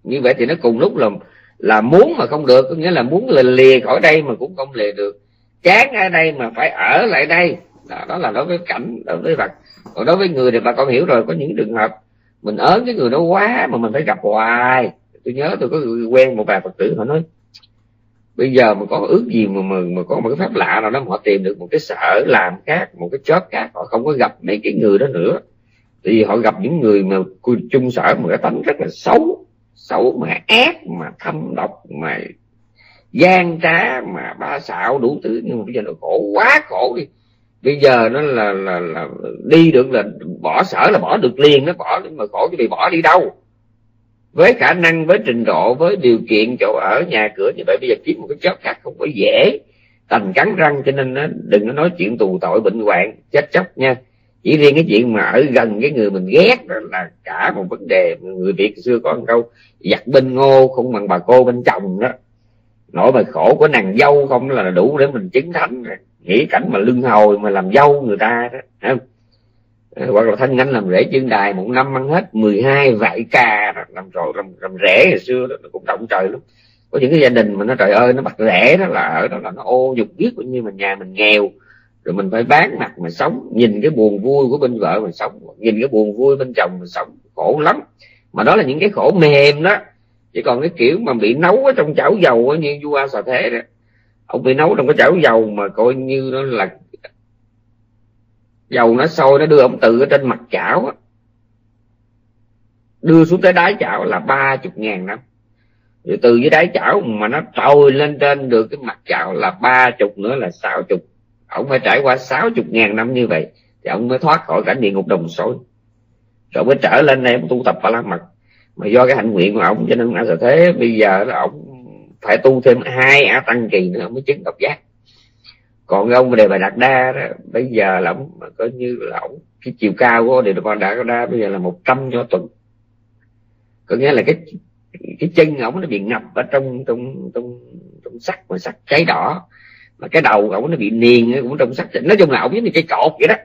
Như vậy thì nó cùng lúc là là muốn mà không được có nghĩa là muốn lìa lìa khỏi đây mà cũng không lìa được. Chán ở đây mà phải ở lại đây. Đó, đó là đối với cảnh đối với vật còn đối với người thì bà con hiểu rồi có những trường hợp mình ớn cái người đó quá mà mình phải gặp hoài tôi nhớ tôi có quen một vài phật tử họ nói bây giờ mà có ước gì mà, mà mà có một cái pháp lạ nào đó mà họ tìm được một cái sở làm khác một cái chớp khác họ không có gặp mấy cái người đó nữa. Thì họ gặp những người mà chung sở một cái tánh rất là xấu xấu mà ác mà thâm độc mà gian trá mà ba xạo đủ thứ. Nhưng mà bây giờ nó khổ quá khổ đi. Bây giờ nó là là là đi được là bỏ sở là bỏ được liền nó bỏ nhưng mà khổ chứ bị bỏ đi đâu với khả năng, với trình độ, với điều kiện, chỗ ở, nhà cửa như vậy, bây giờ kiếm một cái chóp khác không có dễ. Tành cắn răng cho nên nó đừng có nói chuyện tù tội bệnh hoạn, chết chóc nha. Chỉ riêng cái chuyện mà ở gần cái người mình ghét đó là cả một vấn đề người việt xưa có một câu giặt bên ngô không bằng bà cô bên chồng đó. Nỗi mà khổ của nàng dâu không là đủ để mình chứng thánh. Nghĩ cảnh mà lưng hồi mà làm dâu người ta đó không? Ờ, hoặc là thanh anh làm rễ chân đài một năm ăn hết 12 vải ca làm rồi làm, làm rễ ngày xưa đó nó cũng động trời lắm. Có những cái gia đình mà nó trời ơi nó bắt rễ đó là ở đó là nó ô dục biết cũng như mình nhà mình nghèo. Rồi mình phải bán mặt mà sống nhìn cái buồn vui của bên vợ mình sống nhìn cái buồn vui bên chồng mình sống khổ lắm. Mà đó là những cái khổ mềm đó. Chỉ còn cái kiểu mà bị nấu ở trong chảo dầu như vua xà thế đó ông bị nấu trong cái chảo dầu mà coi như nó là dầu nó sôi, nó đưa ông từ ở trên mặt chảo á. Đưa xuống tới đáy chảo là ba chục ngàn năm. Rồi từ dưới đáy chảo mà nó trồi lên trên được cái mặt chảo là ba chục nữa là sáu chục. Ông phải trải qua sáu chục ngàn năm như vậy thì ông mới thoát khỏi cảnh địa ngục đồng sôi rồi mới trở lên đây ông tu tập ba la mật. Mà do cái hạnh nguyện của ông cho nên a sở thế, bây giờ là ông phải tu thêm hai a tăng kỳ nữa mới chứng độc giác còn ông đề bài đạt đa đó, bây giờ là ông coi như là ông, cái chiều cao của đề bài đạt đa bây giờ là một trăm cho tuần. Có nghĩa là cái cái chân ổng nó bị ngập ở trong trong trong trong sắt, mà sắt cháy đỏ. Mà cái đầu ổng nó bị niền cũng trong sắt. Nói chung là ổng giống như cây cột vậy đó.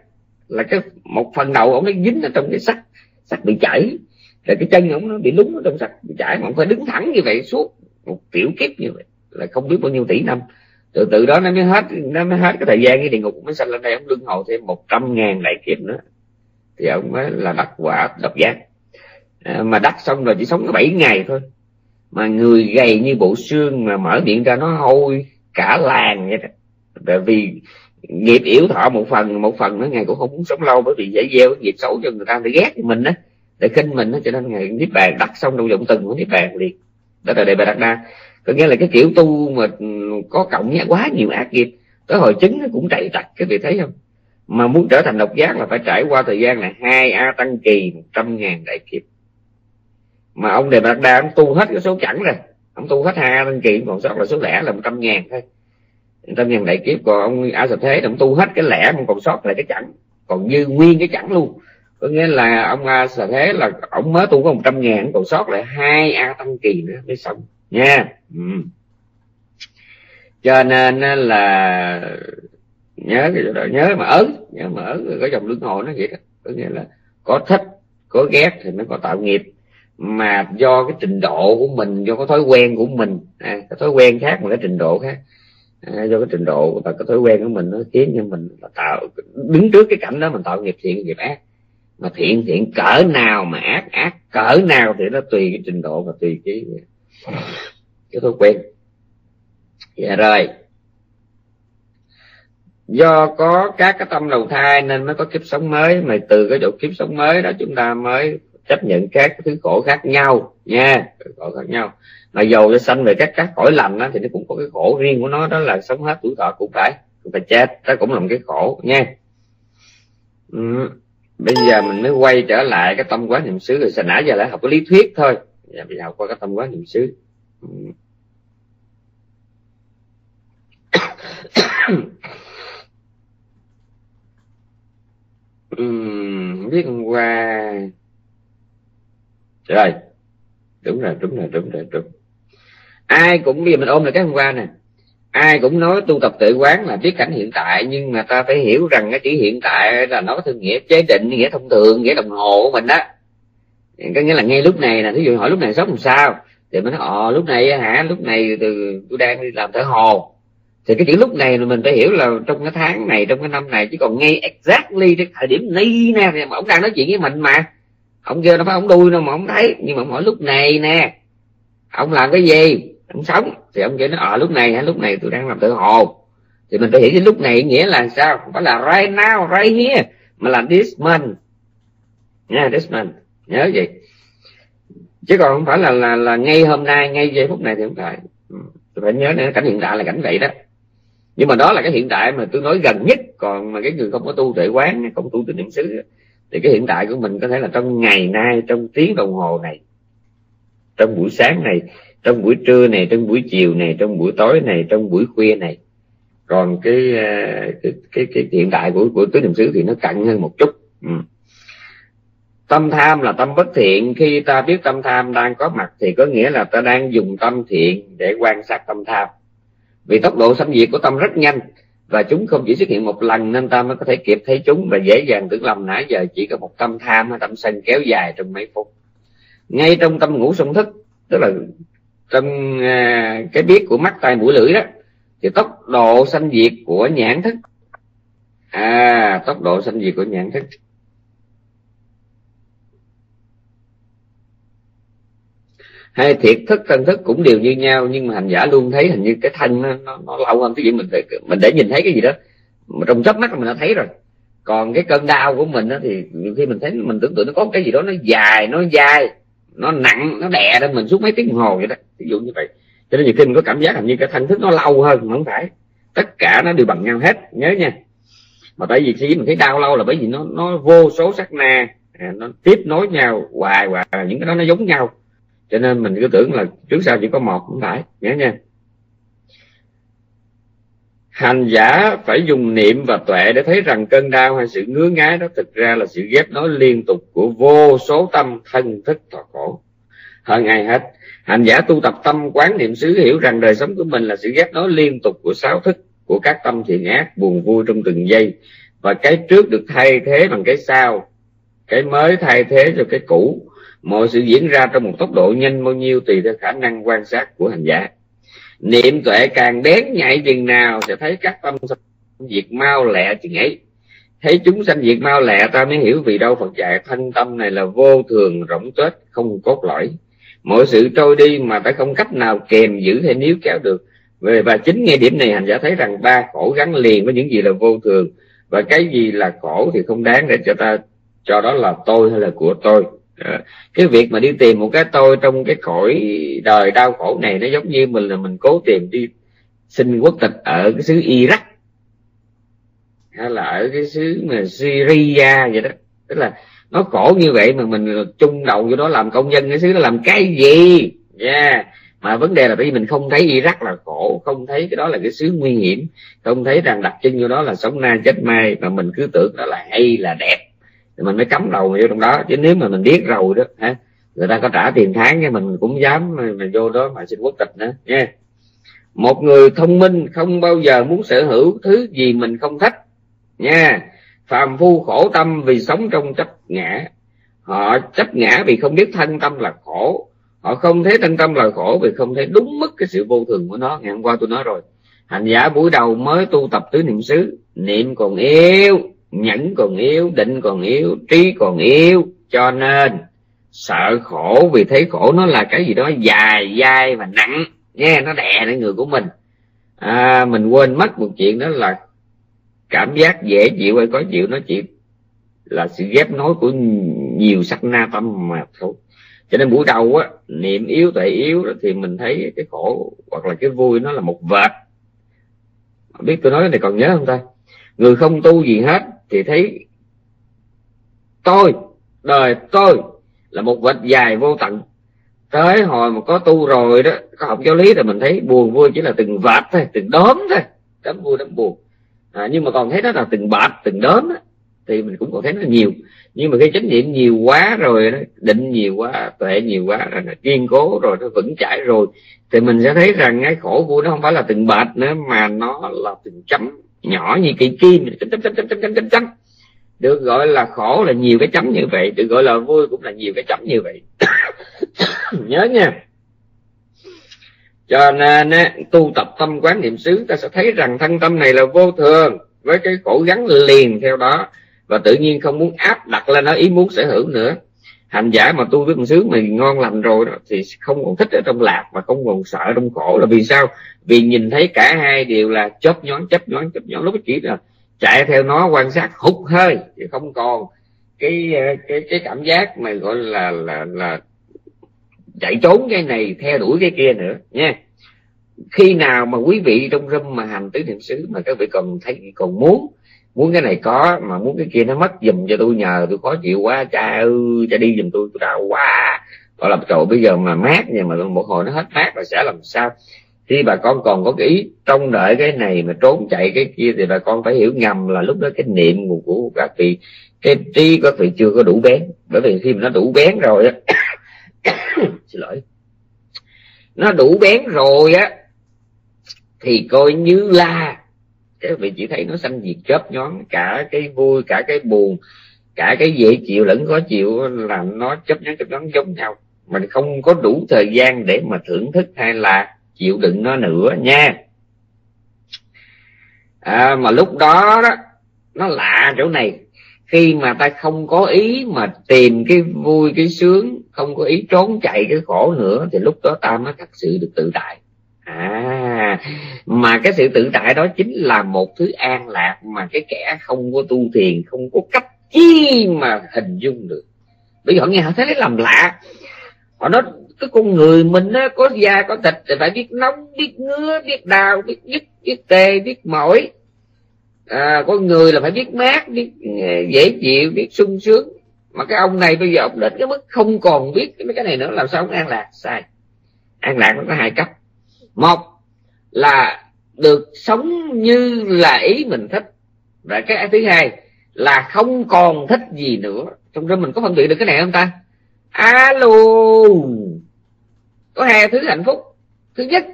Là cái, một phần đầu ổng nó dính ở trong cái sắt sắt bị chảy. Rồi cái chân ổng nó bị lúng ở trong sắt, bị chảy. Mà ổng phải đứng thẳng như vậy, suốt một tiểu kiếp như vậy, là không biết bao nhiêu tỷ năm từ từ đó nó mới hết nó mới hết cái thời gian cái địa ngục mới sanh lên đây. Ông luân hồi thêm một trăm ngàn đại kiếp nữa. Thì ông mới là đắc quả độc giác. À, mà đắc xong rồi chỉ sống có bảy ngày thôi. Mà người gầy như bộ xương mà mở miệng ra nó hôi cả làng vậy đó. Tại vì nghiệp yếu thọ một phần một phần nữa ngày cũng không muốn sống lâu bởi vì dễ gieo cái nghiệp xấu cho người ta để ghét mình á. Để khinh mình á cho nên ngày niết bàn đặt xong trong vọng từng của niết bàn liền. Đó là đề bài đặt đa có nghĩa là cái kiểu tu mà có cộng với quá nhiều ác nghiệp, tới hồi chứng nó cũng chạy trật cái vị thấy không? Mà muốn trở thành độc giác là phải trải qua thời gian là hai a tăng kỳ, một trăm ngàn đại kiếp. Mà ông đề bạc đa ông tu hết cái số chẳng rồi, ông tu hết hai a tăng kỳ, còn sót là số lẻ là một trăm ngàn thôi. một trăm ngàn đại kiếp, còn ông a sập thế ông tu hết cái lẻ mà còn sót lại cái chẳng còn dư nguyên cái chẳng luôn. Có nghĩa là ông a sập thế là ông mới tu có một trăm ngàn, còn sót lại hai a tăng kỳ nữa mới xong nha. Ừ. cho nên là nhớ cái đó nhớ mà ớn nhớ mà ớn có dòng luân hồi nó vậy đó. Có nghĩa là có thích có ghét thì nó có tạo nghiệp. Mà do cái trình độ của mình do cái thói quen của mình à, cái thói quen khác mà cái trình độ khác. À, do cái trình độ và cái thói quen của mình nó khiến cho mình là tạo đứng trước cái cảnh đó mình tạo nghiệp thiện nghiệp ác. Mà thiện thiện cỡ nào mà ác ác cỡ nào thì nó tùy cái trình độ và tùy cái cái tôi quên. dạ rồi. Do có các cái tâm đầu thai nên mới có kiếp sống mới mà từ cái chỗ kiếp sống mới đó chúng ta mới chấp nhận các thứ khổ khác nhau nha khổ khác nhau. Mà dầu cho sanh về các các cõi lành đó, thì nó cũng có cái khổ riêng của nó đó là sống hết tuổi thọ cũng phải cũng phải chết. Đó cũng là một cái khổ nha. Ừ. bây giờ mình mới quay trở lại cái tâm quá niệm xứ rồi. Nãy giờ lại học cái lý thuyết thôi. Dạ, và bị giờ học qua cái tâm quán niệm xứ. Uhm, biết hôm qua. Rồi đúng rồi đúng rồi đúng rồi đúng. Ai cũng bây giờ mình ôm lại cái hôm qua nè. Ai cũng nói tu tập tự quán là biết cảnh hiện tại nhưng mà ta phải hiểu rằng cái chữ hiện tại là nó có thương nghĩa chế định nghĩa thông thường nghĩa đồng hồ của mình đó có nghĩa là ngay lúc này là thí dụ hỏi lúc này sống làm sao? Thì mình nói ờ lúc này hả? Lúc này từ tôi đang đi làm thở hồ. Thì cái chữ lúc này là mình phải hiểu là trong cái tháng này trong cái năm này chứ còn ngay exactly cái thời điểm này nè. Thì mà ông đang nói chuyện với mình mà. Ông kêu nó phải ông đuôi đâu mà ông thấy. Nhưng mà ông hỏi lúc này nè. Ông làm cái gì? Ông sống. Thì ông kêu nó ở ờ, lúc này hả? Lúc này tôi đang làm tự hồ. Thì mình phải hiểu cái lúc này nghĩa là sao? Không phải là right now right here mà là this month. Nha yeah, this month nhớ gì chứ còn không phải là là là ngay hôm nay ngay giây phút này thì không phải. Ừ, tôi phải nhớ nữa cảnh hiện tại là cảnh vậy đó. Nhưng mà đó là cái hiện tại mà tôi nói gần nhất. Còn mà cái người không có tu tuệ quán không tu tịnh niệm xứ thì cái hiện tại của mình có thể là trong ngày nay trong tiếng đồng hồ này trong buổi sáng này trong buổi trưa này trong buổi chiều này trong buổi tối này trong buổi khuya này. Còn cái ờ, cái cái, cái hiện tại của của tứ niệm xứ thì nó cận hơn một chút. Ừ tâm tham là tâm bất thiện. Khi ta biết tâm tham đang có mặt thì có nghĩa là ta đang dùng tâm thiện để quan sát tâm tham. Vì tốc độ xâm diệt của tâm rất nhanh và chúng không chỉ xuất hiện một lần nên ta mới có thể kịp thấy chúng và dễ dàng tưởng lầm nãy giờ chỉ có một tâm tham hay tâm sân kéo dài trong mấy phút. Ngay trong tâm ngủ sung thức tức là trong à, cái biết của mắt tai mũi lưỡi đó thì tốc độ sanh diệt của nhãn thức à tốc độ sanh diệt của nhãn thức hay thiệt thức thân thức cũng đều như nhau nhưng mà hành giả luôn thấy hình như cái thân nó, nó, nó lâu hơn cái gì mình để, mình để nhìn thấy cái gì đó. Mà trong chớp mắt mình đã thấy rồi. Còn cái cơn đau của mình đó, thì nhiều khi mình thấy mình tưởng tượng nó có cái gì đó nó dài nó dai nó nặng nó đè lên mình suốt mấy tiếng đồng hồ vậy đó. Ví dụ như vậy. Cho nên nhiều khi mình có cảm giác hình như cái thân thức nó lâu hơn mà không phải. Tất cả nó đều bằng nhau hết nhớ nha. Mà tại vì khi mình thấy đau lâu là bởi vì nó nó vô số sắc na à, nó tiếp nối nhau hoài hoài. Những cái đó nó giống nhau cho nên mình cứ tưởng là trước sau chỉ có một, không phải nhớ nha hành giả phải dùng niệm và tuệ để thấy rằng cơn đau hay sự ngứa ngáy đó thực ra là sự ghép nối liên tục của vô số tâm thân thức thọ khổ. Hơn ai hết, hành giả tu tập tâm quán niệm xứ hiểu rằng đời sống của mình là sự ghép nối liên tục của sáu thức của các tâm thiện ác buồn vui trong từng giây. Và cái trước được thay thế bằng cái sau, cái mới thay thế cho cái cũ mọi sự diễn ra trong một tốc độ nhanh bao nhiêu tùy theo khả năng quan sát của hành giả. Niệm tuệ càng bén nhạy chừng nào sẽ thấy các tâm diệt mau lẹ chừng ấy. Thấy chúng sanh diệt mau lẹ, ta mới hiểu vì đâu phật dạy thanh tâm này là vô thường, rỗng tuếch, không cốt lõi. Mọi sự trôi đi mà ta không cách nào kèm giữ hay níu kéo được. Về và chính ngay điểm này, hành giả thấy rằng ba khổ gắn liền với những gì là vô thường. Và cái gì là khổ thì không đáng để cho ta, cho đó là tôi hay là của tôi. Ờ, cái việc mà đi tìm một cái tôi trong cái cõi đời đau khổ này nó giống như mình là mình cố tìm đi xin quốc tịch ở cái xứ Iraq. Hay là ở cái xứ mà Syria vậy đó. Tức là nó khổ như vậy mà mình chung đầu vô đó làm công dân cái xứ nó làm cái gì? Nha yeah. Mà vấn đề là bởi vì mình không thấy Iraq là khổ, không thấy cái đó là cái xứ nguy hiểm, không thấy rằng đặt chân vô đó là sống na chết mai mà mình cứ tưởng đó là hay là đẹp thì mình mới cắm đầu vô trong đó. Chứ nếu mà mình biết rồi đó hả? Người ta có trả tiền tháng thì mình cũng dám mà, vô đó mà xin quốc tịch nữa nha. Một người thông minh không bao giờ muốn sở hữu thứ gì mình không thích nha. Phàm phu khổ tâm vì sống trong chấp ngã. Họ chấp ngã vì không biết thân tâm là khổ. Họ không thấy thân tâm là khổ vì không thấy đúng mức cái sự vô thường của nó. Ngày hôm qua tôi nói rồi hành giả buổi đầu mới tu tập tứ niệm xứ niệm còn yếu nhẫn còn yếu định còn yếu trí còn yếu cho nên sợ khổ vì thấy khổ nó là cái gì đó dài dai và nặng. Nghe nó đè lên người của mình. À, mình quên mất một chuyện đó là cảm giác dễ chịu hay khó chịu nó chỉ là sự ghép nối của nhiều sắc na tâm mà thôi. Cho nên buổi đầu á niệm yếu tuệ yếu thì mình thấy cái khổ hoặc là cái vui nó là một vệt. Biết tôi nói cái này còn nhớ không ta? Người không tu gì hết thì thấy tôi đời tôi là một vệt dài vô tận. Tới hồi mà có tu rồi đó có học giáo lý thì mình thấy buồn vui chỉ là từng vệt thôi từng đốm thôi đấm vui đấm buồn. À, nhưng mà còn thấy nó là từng bạt từng đốm đó, thì mình cũng còn thấy nó nhiều. Nhưng mà khi chánh niệm nhiều quá rồi đó, định nhiều quá tuệ nhiều quá rồi nó kiên cố rồi nó vững chãi rồi thì mình sẽ thấy rằng cái khổ vui nó không phải là từng bạt nữa mà nó là từng chấm nhỏ như cây kim, chấm chấm chấm chấm chấm chấm chấm chấm. Được gọi là khổ là nhiều cái chấm như vậy, được gọi là vui cũng là nhiều cái chấm như vậy. Nhớ nha. Cho nên tu tập tâm quán niệm xứ, ta sẽ thấy rằng thân tâm này là vô thường, với cái khổ gắn liền theo đó, và tự nhiên không muốn áp đặt lên nó, ý muốn sở hữu nữa hành giả mà tu với con sướng mình ngon lành rồi đó, thì không còn thích ở trong lạc mà không còn sợ trong khổ là vì sao? Vì nhìn thấy cả hai đều là chớp nhón chấp nhón chấp nhón lúc chỉ là chạy theo nó quan sát hút hơi, chứ không còn cái cái cái cảm giác mà gọi là là là chạy trốn cái này, theo đuổi cái kia nữa, nha. Khi nào mà quý vị trong râm mà hành tứ niệm xứ mà các vị còn thấy, còn muốn muốn cái này có, mà muốn cái kia nó mất giùm cho tôi nhờ, tôi khó chịu quá, cha ơi, cha đi giùm tôi tôi đau quá. Gọi là trời, bây giờ mà mát nhưng mà một hồi nó hết mát rồi sẽ làm sao? Khi bà con còn có cái ý trông đợi cái này mà trốn chạy cái kia thì bà con phải hiểu ngầm là lúc đó cái niệm của các vị, cái trí các vị chưa có đủ bén. Bởi vì khi mà nó đủ bén rồi á, xin lỗi, nó đủ bén rồi á, thì coi như là các vị chỉ thấy nó sanh diệt chớp nhón cả cái vui cả cái buồn cả cái dễ chịu lẫn khó chịu là nó chấp nhón chấp nhón giống nhau. Mình không có đủ thời gian để mà thưởng thức hay là chịu đựng nó nữa nha. À, mà lúc đó đó nó lạ chỗ này. Khi mà ta không có ý mà tìm cái vui cái sướng không có ý trốn chạy cái khổ nữa thì lúc đó ta mới thật sự được tự tại. À À, mà cái sự tự tại đó chính là một thứ an lạc mà cái kẻ không có tu thiền không có cách chi mà hình dung được. Bây giờ họ nghe họ thấy làm lạ. Họ nói cái con người mình á, có da có thịt thì phải biết nóng biết ngứa biết đau biết nhức biết tê biết mỏi. À, con người là phải biết mát biết ờ, dễ chịu biết sung sướng. Mà cái ông này bây giờ ông đến cái mức không còn biết mấy cái này nữa làm sao ông an lạc? Sai. An lạc nó có hai cấp. Một là được sống như là ý mình thích. Và cái thứ hai là không còn thích gì nữa. Trong đó mình có phân biệt được cái này không ta? Alo. Có hai thứ hạnh phúc. Thứ nhất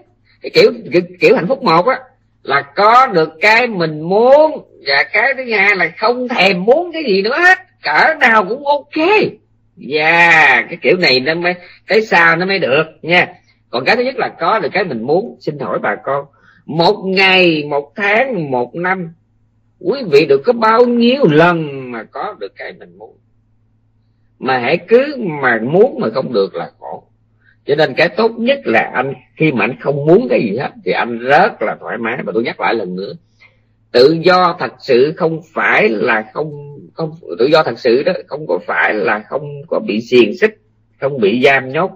cái kiểu kiểu, kiểu hạnh phúc một á là có được cái mình muốn và cái thứ hai là không thèm muốn cái gì nữa hết. Cỡ nào cũng ok. Và yeah, cái kiểu này nó mới cái sao nó mới được nha còn cái thứ nhất là có được cái mình muốn xin hỏi bà con. Một ngày, một tháng, một năm, quý vị được có bao nhiêu lần mà có được cái mình muốn? Mà hãy cứ mà muốn mà không được là khổ. Cho nên cái tốt nhất là anh, khi mà anh không muốn cái gì hết, thì anh rất là thoải mái. Và tôi nhắc lại lần nữa, tự do thật sự không phải là không không, tự do thật sự đó, không có phải là không có bị xiềng xích, không bị giam nhốt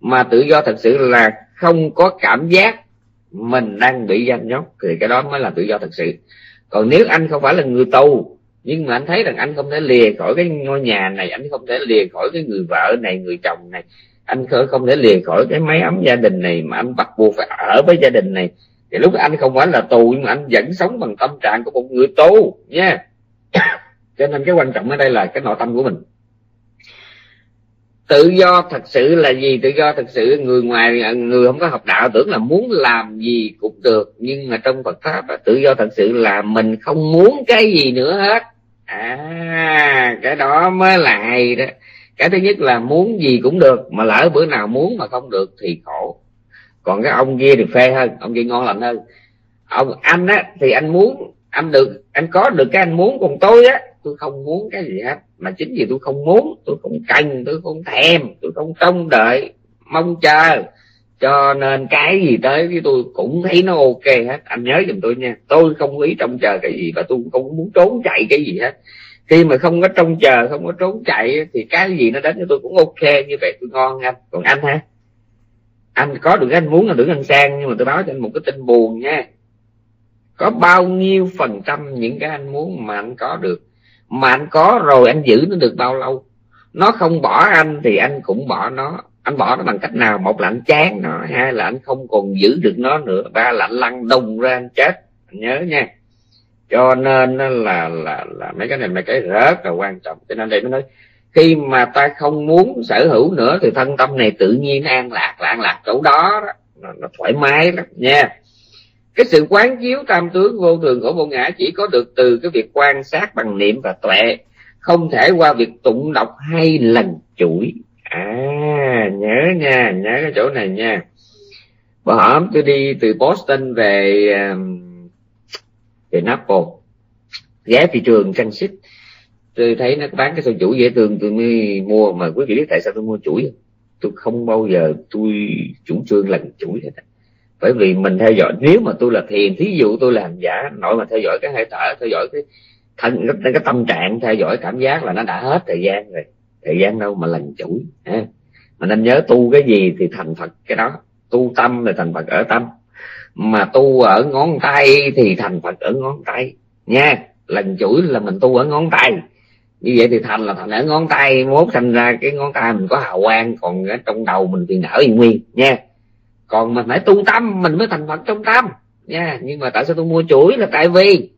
mà tự do thật sự là không có cảm giác mình đang bị giam nhốt, thì cái đó mới là tự do thật sự. Còn nếu anh không phải là người tù, nhưng mà anh thấy rằng anh không thể lìa khỏi cái ngôi nhà này, anh không thể lìa khỏi cái người vợ này, người chồng này, anh không thể lìa khỏi cái máy ấm gia đình này mà anh bắt buộc phải ở với gia đình này. Thì lúc anh không phải là tù, nhưng mà anh vẫn sống bằng tâm trạng của một người tù nha. Cho nên cái quan trọng ở đây là cái nội tâm của mình tự do thật sự là gì? Tự do thật sự, người ngoài, người không có học đạo, tưởng là muốn làm gì cũng được. Nhưng mà trong Phật pháp tự do thật sự là mình không muốn cái gì nữa hết. À cái đó mới là hay đó. Cái thứ nhất là muốn gì cũng được, mà lỡ bữa nào muốn mà không được thì khổ. Còn cái ông kia thì phê hơn, ông kia ngon lành hơn. Ông, anh á, thì anh muốn, anh được, anh có được cái anh muốn còn tôi á, tôi không muốn cái gì hết mà chính vì tôi không muốn, tôi không cần, tôi không thèm, tôi không trông đợi, mong chờ. Cho nên cái gì tới với tôi cũng thấy nó ok hết. Anh nhớ giùm tôi nha. Tôi không ý trông chờ cái gì và tôi không muốn trốn chạy cái gì hết. Khi mà không có trông chờ, không có trốn chạy thì cái gì nó đến cho tôi cũng ok. Như vậy tôi ngon anh còn anh ha anh có được cái anh muốn là được anh sang, nhưng mà tôi báo cho anh một cái tin buồn nha. Có bao nhiêu phần trăm những cái anh muốn mà anh có được? Mà anh có rồi anh giữ nó được bao lâu? Nó không bỏ anh thì anh cũng bỏ nó. Anh bỏ nó bằng cách nào? Một là anh chán nó hai là anh không còn giữ được nó nữa. Ba là anh lăn đùng ra anh chết. Anh nhớ nha. Cho nên là là là mấy cái này mấy cái rất là quan trọng. Cho nên đây mới nói khi mà ta không muốn sở hữu nữa thì thân tâm này tự nhiên an lạc là an lạc chỗ đó, đó. Nó, nó thoải mái lắm nha cái sự quán chiếu tam tướng vô thường của vô ngã chỉ có được từ cái việc quan sát bằng niệm và tuệ, không thể qua việc tụng đọc hai lần chuỗi. À nhớ nha, nhớ cái chỗ này nha. Bữa hôm tôi đi từ Boston về um, về Naples. Ghé thị trường Transit tôi thấy nó bán cái sâu chuỗi dễ thương, tôi mới mua, mà quý vị biết tại sao tôi mua chuỗi tôi không bao giờ tôi chủ trương lần chuỗi hết bởi vì mình theo dõi nếu mà tôi là thiền thí dụ tôi làm giả nội mà theo dõi cái hơi thở theo dõi cái thân cái, cái tâm trạng theo dõi cảm giác là nó đã hết thời gian rồi. Thời gian đâu mà lành chuỗi ha. Mà nên nhớ tu cái gì thì thành phật cái đó. Tu tâm là thành phật ở tâm. Mà tu ở ngón tay thì thành phật ở ngón tay. Nha lần chuỗi là mình tu ở ngón tay. Như vậy thì thành là thành ở ngón tay mốt thành ra cái ngón tay mình có hào quang còn ở trong đầu mình thì nở nguyên nha còn mình phải tu tâm mình mới thành phật trong tâm nha nhưng mà tại sao tôi mua chuỗi là tại vì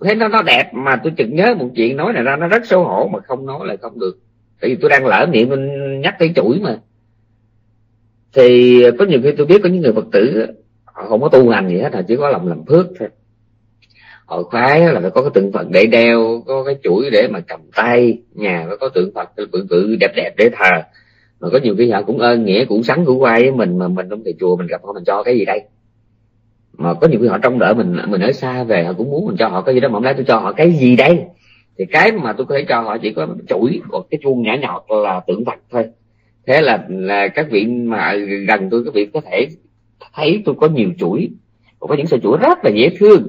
thấy nó nó đẹp mà tôi chợt nhớ một chuyện nói này ra nó rất xấu hổ mà không nói là không được tại vì tôi đang lỡ miệng mình nhắc tới chuỗi mà thì có nhiều khi tôi biết có những người phật tử họ không có tu hành gì hết họ chỉ có lòng làm phước thôi họ khoái là phải có cái tượng phật để đeo có cái chuỗi để mà cầm tay nhà phải có tượng phật bự bự đẹp đẹp để thờ mà có nhiều khi họ cũng ơn nghĩa, cũng sắn cũng quay với mình mà mình trong thầy chùa, mình gặp họ mình cho cái gì đây? Mà có nhiều khi họ trông đợi mình mình ở xa về, họ cũng muốn mình cho họ cái gì đó, mà hôm nay tôi cho họ cái gì đây? Thì cái mà tôi có thể cho họ chỉ có chuỗi một cái chuông nhỏ nhọt là tượng vật thôi. Thế là là các vị mà gần tôi, các vị có thể thấy tôi có nhiều chuỗi. Có những sợi chuỗi rất là dễ thương.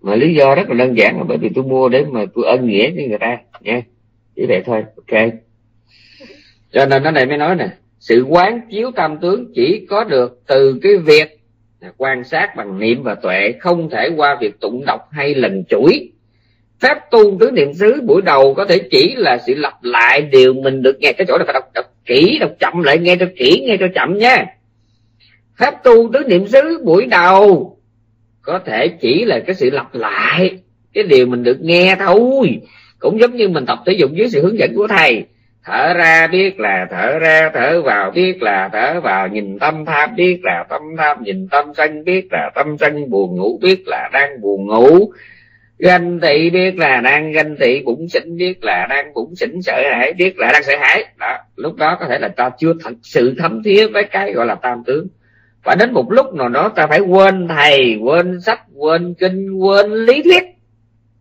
Mà lý do rất là đơn giản là bởi vì tôi mua để mà tôi ân nghĩa với người ta, nha. Chỉ vậy thôi, ok cho nên nó này mới nói nè sự quán chiếu tam tướng chỉ có được từ cái việc quan sát bằng niệm và tuệ không thể qua việc tụng đọc hay lần chuỗi. Phép tu tứ niệm xứ buổi đầu có thể chỉ là sự lặp lại điều mình được nghe. Cái chỗ này phải đọc, đọc kỹ đọc chậm lại nghe cho kỹ nghe cho chậm nha. Phép tu tứ niệm xứ buổi đầu có thể chỉ là cái sự lặp lại cái điều mình được nghe thôi. Cũng giống như mình tập thể dục dưới sự hướng dẫn của thầy thở ra biết là thở ra, thở vào biết là thở vào. Nhìn tâm tham biết là tâm tham, nhìn tâm sân biết là tâm sân. Buồn ngủ biết là đang buồn ngủ. Ganh tị biết là đang ganh tị, bụng xỉn biết là đang bụng xỉn, sợ hãi biết là đang sợ hãi. Đó, lúc đó có thể là ta chưa thật sự thấm thía với cái gọi là tam tướng. Và đến một lúc nào đó ta phải quên thầy, quên sách, quên kinh, quên lý thuyết.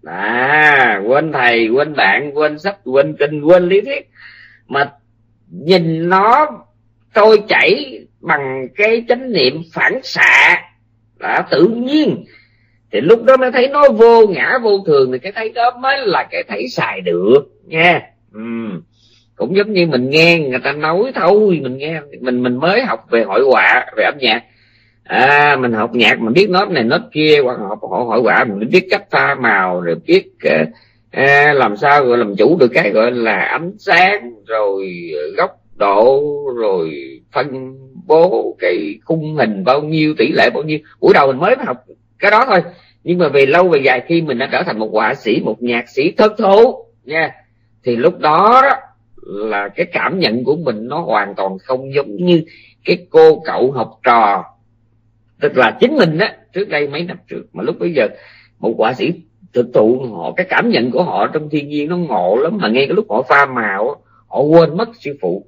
À quên thầy, quên bạn, quên sách, quên kinh, quên lý thuyết mà nhìn nó trôi chảy bằng cái chánh niệm phản xạ đã tự nhiên. Thì lúc đó mới thấy nó vô ngã vô thường thì cái thấy đó mới là cái thấy xài được nha. Ừ. cũng giống như mình nghe người ta nói thôi mình nghe mình mình mới học về hội họa về âm nhạc. À, mình học nhạc mình biết nốt này nốt kia hoặc học hội hội họa mình biết cách pha màu rồi biết uh, à, làm sao gọi làm chủ được cái gọi là ánh sáng rồi góc độ rồi phân bố cái khung hình bao nhiêu tỷ lệ bao nhiêu. Buổi đầu mình mới học cái đó thôi. Nhưng mà về lâu về dài khi mình đã trở thành một họa sĩ một nhạc sĩ thất thố nha thì lúc đó, đó là cái cảm nhận của mình nó hoàn toàn không giống như cái cô cậu học trò. Tức là chính mình á trước đây mấy năm trước mà lúc bây giờ một họa sĩ thực tụ họ. Cái cảm nhận của họ trong thiên nhiên nó ngộ lắm mà ngay cái lúc họ pha màu họ quên mất sư phụ.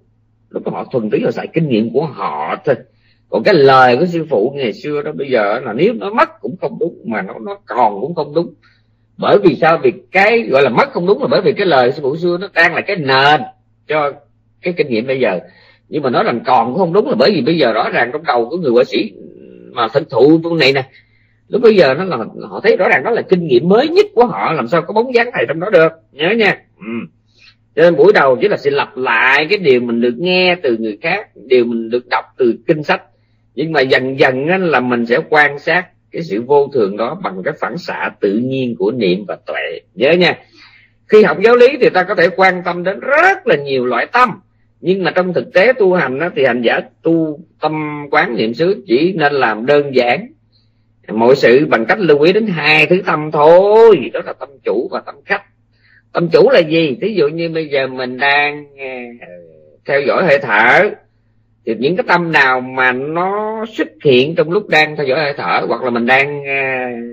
Lúc đó họ thuần túy họ xài kinh nghiệm của họ thôi. Còn cái lời của sư phụ ngày xưa đó, bây giờ là nếu nó mất cũng không đúng, mà nó nó còn cũng không đúng. Bởi vì sao? Vì cái gọi là mất không đúng là bởi vì cái lời sư phụ xưa nó đang là cái nền cho cái kinh nghiệm bây giờ. Nhưng mà nói rằng còn cũng không đúng là bởi vì bây giờ rõ ràng trong đầu của người họa sĩ mà thực thụ phương này nè lúc bây giờ nó là họ thấy rõ ràng đó là kinh nghiệm mới nhất của họ làm sao có bóng dáng thầy trong đó được. Nhớ nha. Ừ. cho nên buổi đầu chỉ là sự lặp lại cái điều mình được nghe từ người khác điều mình được đọc từ kinh sách. Nhưng mà dần dần là mình sẽ quan sát cái sự vô thường đó bằng cái phản xạ tự nhiên của niệm và tuệ. Nhớ nha. Khi học giáo lý thì ta có thể quan tâm đến rất là nhiều loại tâm. Nhưng mà trong thực tế tu hành đó, thì hành giả tu tâm quán niệm xứ chỉ nên làm đơn giản mọi sự bằng cách lưu ý đến hai thứ tâm thôi. Đó là tâm chủ và tâm khách. Tâm chủ là gì? Thí dụ như bây giờ mình đang ờ, theo dõi hơi thở, thì những cái tâm nào mà nó xuất hiện trong lúc đang theo dõi hơi thở, hoặc là mình đang ờ,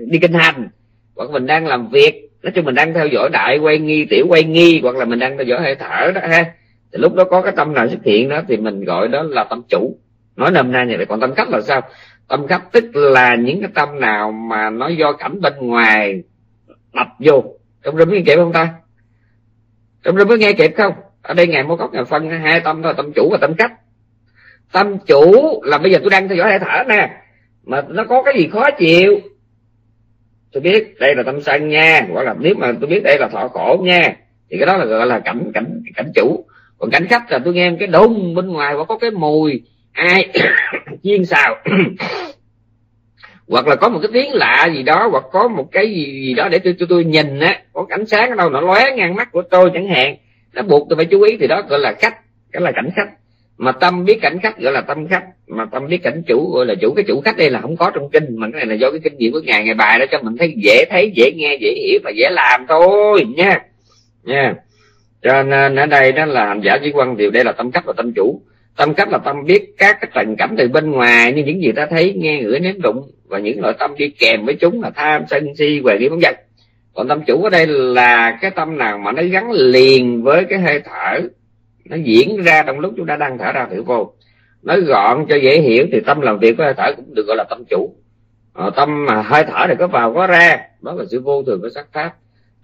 đi kinh hành, hoặc mình đang làm việc, nói chung mình đang theo dõi đại quay nghi, tiểu quay nghi, hoặc là mình đang theo dõi hơi thở đó ha, thì lúc đó có cái tâm nào xuất hiện đó, thì mình gọi đó là tâm chủ. Nói nôm na như vậy, còn tâm khách là sao? Tâm khách tức là những cái tâm nào mà nó do cảnh bên ngoài đập vô. Trong rừng nghe kịp không ta? Trong rừng có nghe kịp không? Ở đây ngày mô cốc ngày phân hai tâm thôi, tâm chủ và tâm khách tâm chủ là bây giờ tôi đang theo dõi hơi thở nè, mà nó có cái gì khó chịu? Tôi biết đây là tâm sân nha, hoặc là nếu mà tôi biết đây là thọ khổ nha, thì cái đó là gọi là cảnh cảnh cảnh chủ. Còn cảnh khách là tôi nghe cái đùng bên ngoài và có cái mùi ai? Chiên xào. Hoặc là có một cái tiếng lạ gì đó hoặc có một cái gì, gì đó để tôi, tôi tôi nhìn á có cảnh sáng ở đâu nó lóe ngang mắt của tôi chẳng hạn. Nó buộc tôi phải chú ý thì đó gọi là khách cái là cảnh khách. Mà tâm biết cảnh khách gọi là tâm khách. Mà tâm biết cảnh chủ gọi là chủ. Cái chủ khách đây là không có trong kinh mà cái này là do cái kinh nghiệm của ngài. Ngày bài đó cho mình thấy dễ thấy dễ nghe dễ hiểu và dễ làm thôi nha. Nha. Cho nên ở đây đó là hành giả chỉ quan điều. Đây là tâm khách và tâm chủ tâm cách là tâm biết các cái trần cảnh từ bên ngoài như những gì ta thấy nghe ngửi nếm đụng và những loại tâm đi kèm với chúng là tham sân si về nghi vân vân còn tâm chủ ở đây là cái tâm nào mà nó gắn liền với cái hơi thở nó diễn ra trong lúc chúng ta đang thở ra thử vô. Nói gọn cho dễ hiểu thì tâm làm việc với hơi thở cũng được gọi là tâm chủ. Ờ, tâm mà hơi thở thì có vào có ra đó là sự vô thường của sắc pháp.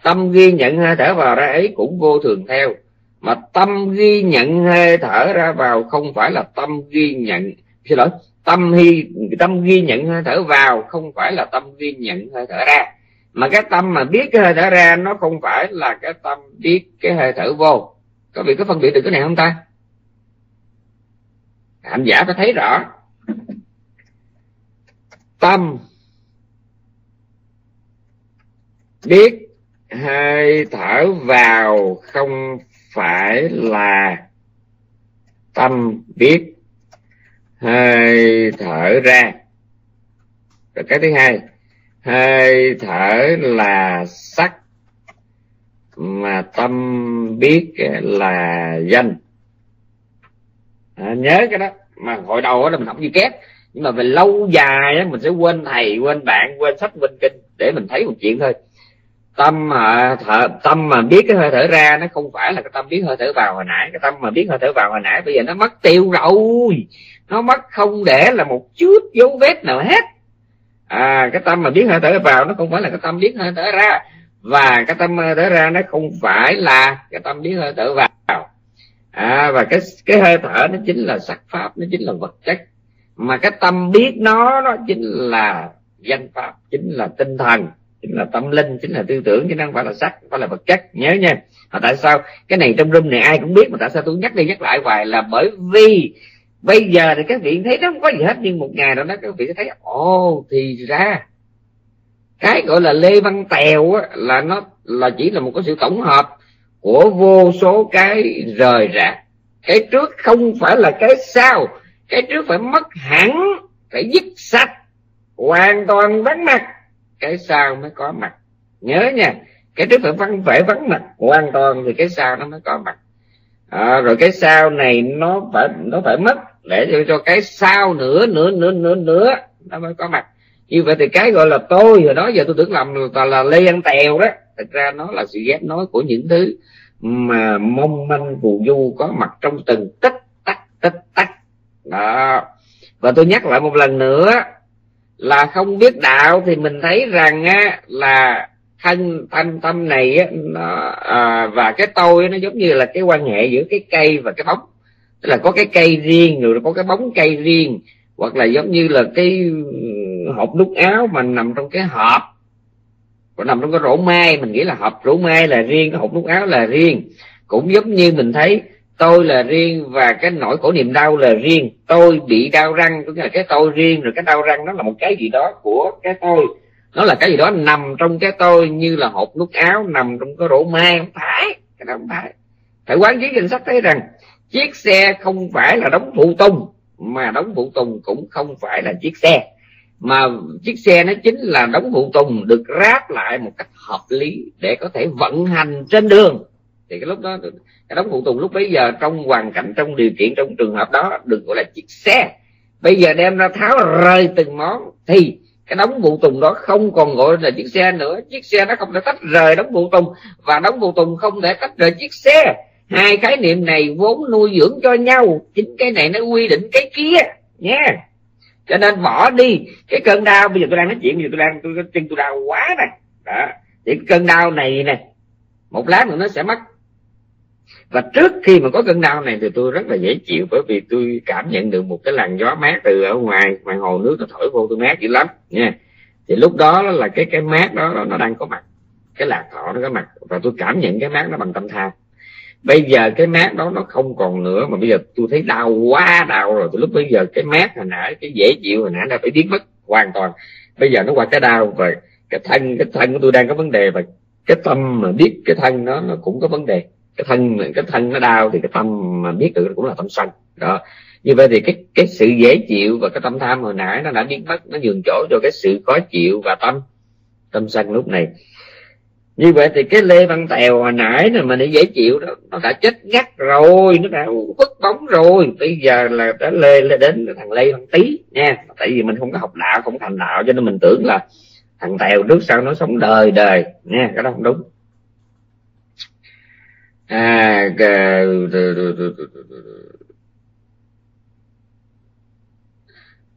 Tâm ghi nhận hơi thở vào ra ấy cũng vô thường theo mà tâm ghi nhận hơi thở ra vào không phải là tâm ghi nhận. Xin lỗi, tâm hy, tâm ghi nhận hơi thở vào không phải là tâm ghi nhận hơi thở ra. Mà cái tâm mà biết cái hơi thở ra, nó không phải là cái tâm biết cái hơi thở vô. Có vị có phân biệt được cái này không ta? Hành giả phải thấy rõ. Tâm biết hơi thở vào không phải là tâm biết hơi thở ra. Rồi cái thứ hai hơi thở là sắc mà tâm biết là danh. À, nhớ cái đó mà hồi đầu đó là mình học như kép nhưng mà về lâu dài á, mình sẽ quên thầy quên bạn quên sách quên kinh để mình thấy một chuyện thôi tâm mà thở, tâm mà biết cái hơi thở ra nó không phải là cái tâm biết hơi thở vào hồi nãy. Cái tâm mà biết hơi thở vào hồi nãy bây giờ nó mất tiêu rồi. Nó mất không để là một chút dấu vết nào hết. À cái tâm mà biết hơi thở vào nó không phải là cái tâm biết hơi thở ra. Và cái tâm hơi thở ra nó không phải là cái tâm biết hơi thở vào. À và cái cái hơi thở nó chính là sắc pháp nó chính là vật chất. Mà cái tâm biết nó nó chính là danh pháp chính là tinh thần chính là tâm linh chính là tư tưởng chứ không phải là sắc không phải là vật chất. Nhớ nha. Mà tại sao? Cái này trong room này ai cũng biết mà tại sao tôi nhắc đi nhắc lại hoài là bởi vì bây giờ thì các vị thấy nó không có gì hết nhưng một ngày nào đó các vị sẽ thấy ồ thì ra cái gọi là lê văn tèo á, là nó là chỉ là một cái sự tổng hợp của vô số cái rời rạc. Cái trước không phải là cái sau cái trước phải mất hẳn phải dứt sạch hoàn toàn vắng mặt cái sau mới có mặt. Nhớ nha cái trước phải vắng phải vắng mặt hoàn toàn thì cái sau nó mới có mặt. À, rồi cái sau này nó phải nó phải mất để cho, cho cái sau nữa nữa nữa nữa nữa nó mới có mặt. Như vậy thì cái gọi là tôi hồi đó giờ tôi tưởng lầm là, là lê ăn tèo đó. Thực ra nó là sự ghép nói của những thứ mà mong manh phù du có mặt trong từng tích tắc tích tắc. Đó. Và tôi nhắc lại một lần nữa là không biết đạo thì mình thấy rằng á, là thân thanh tâm này á, nó, à, và cái tôi nó giống như là cái quan hệ giữa cái cây và cái bóng. Tức là có cái cây riêng rồi có cái bóng cây riêng hoặc là giống như là cái ừ, hộp nút áo mà nằm trong cái hộp. Còn nằm trong cái rổ mai mình nghĩ là hộp rổ mai là riêng cái hộp nút áo là riêng. Cũng giống như mình thấy tôi là riêng và cái nỗi khổ niềm đau là riêng. Tôi bị đau răng, tức là cái tôi riêng, rồi cái đau răng nó là một cái gì đó của cái tôi. Nó là cái gì đó nằm trong cái tôi như là hộp nút áo nằm trong cái rổ mai không phải, cái đó không phải. Phải quán chiếu danh sách thấy rằng, chiếc xe không phải là đóng phụ tùng, mà đóng phụ tùng cũng không phải là chiếc xe. Mà chiếc xe nó chính là đóng phụ tùng được ráp lại một cách hợp lý để có thể vận hành trên đường thì cái lúc đó, cái đóng phụ tùng lúc bấy giờ trong hoàn cảnh, trong điều kiện, trong trường hợp đó được gọi là chiếc xe. Bây giờ đem ra tháo rời từng món. Thì cái đóng phụ tùng đó không còn gọi là chiếc xe nữa. Chiếc xe nó không thể tách rời đóng phụ tùng. Và đóng phụ tùng không thể tách rời chiếc xe. Hai khái niệm này vốn nuôi dưỡng cho nhau. Chính cái này nó quy định cái kia. Nha. Cho nên bỏ đi. Cái cơn đau, bây giờ tôi đang nói chuyện, bây giờ tôi đang, tôi chân tôi đau quá này đó. Thì cái cơn đau này nè, một lát nữa nó sẽ mất và trước khi mà có cơn đau này thì tôi rất là dễ chịu, bởi vì tôi cảm nhận được một cái làn gió mát từ ở ngoài ngoài hồ nước nó thổi vô tôi mát dữ lắm, nha. Thì lúc đó là cái cái mát đó nó đang có mặt, cái lạc thọ nó có mặt, và tôi cảm nhận cái mát nó bằng tâm tham. Bây giờ cái mát đó nó không còn nữa, mà bây giờ tôi thấy đau quá đau rồi, từ lúc bây giờ cái mát hồi nãy, cái dễ chịu hồi nãy đã phải biến mất hoàn toàn. Bây giờ nó qua cái đau rồi cái thân cái thân của tôi đang có vấn đề, và cái tâm mà biết cái thân nó nó cũng có vấn đề cái thân cái thân nó đau thì cái tâm mà biết được cũng là tâm sân đó. Như vậy thì cái cái sự dễ chịu và cái tâm tham hồi nãy nó đã biến mất, nó nhường chỗ cho cái sự khó chịu và tâm tâm sân lúc này. Như vậy thì cái lê văn tèo hồi nãy này mà để dễ chịu đó, nó đã chết ngắt rồi, nó đã vứt bóng rồi. Bây giờ là đã lê lên đến thằng lê văn tý, nha. Tại vì mình không có học đạo, không thành đạo, cho nên mình tưởng là thằng tèo trước sau nó sống đời đời, nha, cái đó không đúng à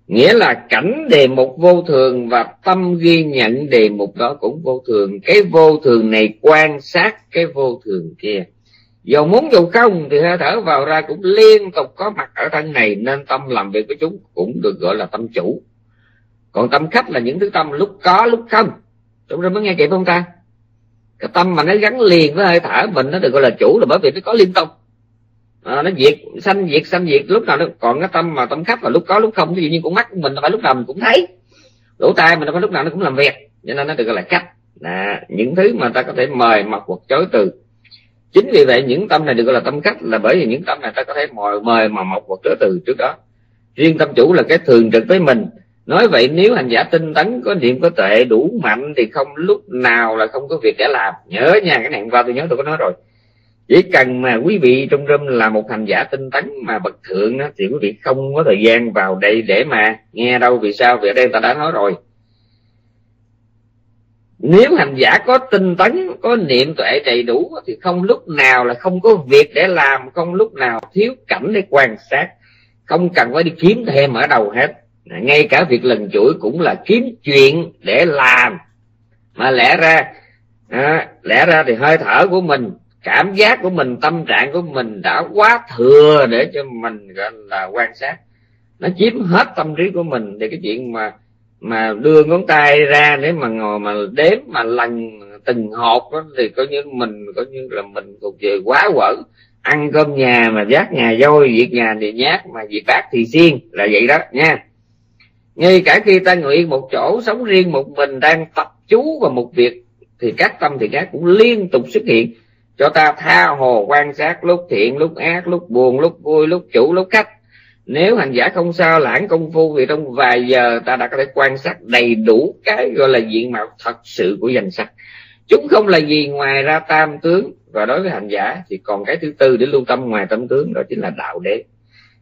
nghĩa là cảnh đề mục vô thường và tâm ghi nhận đề mục đó cũng vô thường. Cái vô thường này quan sát cái vô thường kia. Dù muốn dù không thì hơi thở vào ra cũng liên tục có mặt ở thân này, nên tâm làm việc với chúng cũng được gọi là tâm chủ. Còn tâm khách là những thứ tâm lúc có lúc không. Chúng ta mới nghe kịp không ta? Cái tâm mà nó gắn liền với hơi thở mình nó được gọi là chủ là bởi vì nó có liên tục à, nó diệt sanh diệt sanh diệt lúc nào nó còn cái tâm mà tâm khắp là lúc có lúc không ví dụ như con mắt của mình phải lúc nào mình cũng thấy. Lỗ tai mình phải lúc nào nó cũng làm việc. Cho nên nó được gọi là cách. Là những thứ mà ta có thể mời mặc hoặc chối từ. Chính vì vậy những tâm này được gọi là tâm khách là bởi vì những tâm này ta có thể mời mời mà mọc hoặc chối từ trước đó. Riêng tâm chủ là cái thường trực tới mình nói vậy nếu hành giả tinh tấn có niệm có tuệ đủ mạnh thì không lúc nào là không có việc để làm. Nhớ nha cái này qua tôi nhớ tôi có nói rồi. Chỉ cần mà quý vị trong râm là một hành giả tinh tấn mà bậc thượng đó, thì quý vị không có thời gian vào đây để mà nghe đâu vì sao? Vì ở đây ta đã nói rồi. Nếu hành giả có tinh tấn có niệm tuệ đầy đủ thì không lúc nào là không có việc để làm không lúc nào thiếu cảnh để quan sát không cần phải đi kiếm thêm ở đầu hết ngay cả việc lần chuỗi cũng là kiếm chuyện để làm. Mà lẽ ra à, lẽ ra thì hơi thở của mình cảm giác của mình tâm trạng của mình đã quá thừa để cho mình gọi là quan sát. Nó chiếm hết tâm trí của mình. Thì cái chuyện mà mà đưa ngón tay ra để mà ngồi mà đếm mà lần từng hột đó, thì coi như mình coi như là mình thuộc về quá quở. Ăn cơm nhà mà giác nhà dôi việc nhà thì nhát mà việc bác thì xiên là vậy đó nha ngay cả khi ta nguyện một chỗ sống riêng một mình, đang tập chú vào một việc, thì các tâm thì ác cũng liên tục xuất hiện. Cho ta tha hồ quan sát lúc thiện, lúc ác, lúc buồn, lúc vui, lúc chủ, lúc khách. Nếu hành giả không sao, lãng công phu, thì trong vài giờ ta đã có thể quan sát đầy đủ cái gọi là diện mạo thật sự của danh sắc chúng không là gì ngoài ra tam tướng. Và đối với hành giả thì còn cái thứ tư để lưu tâm ngoài tâm tướng, đó chính là đạo đế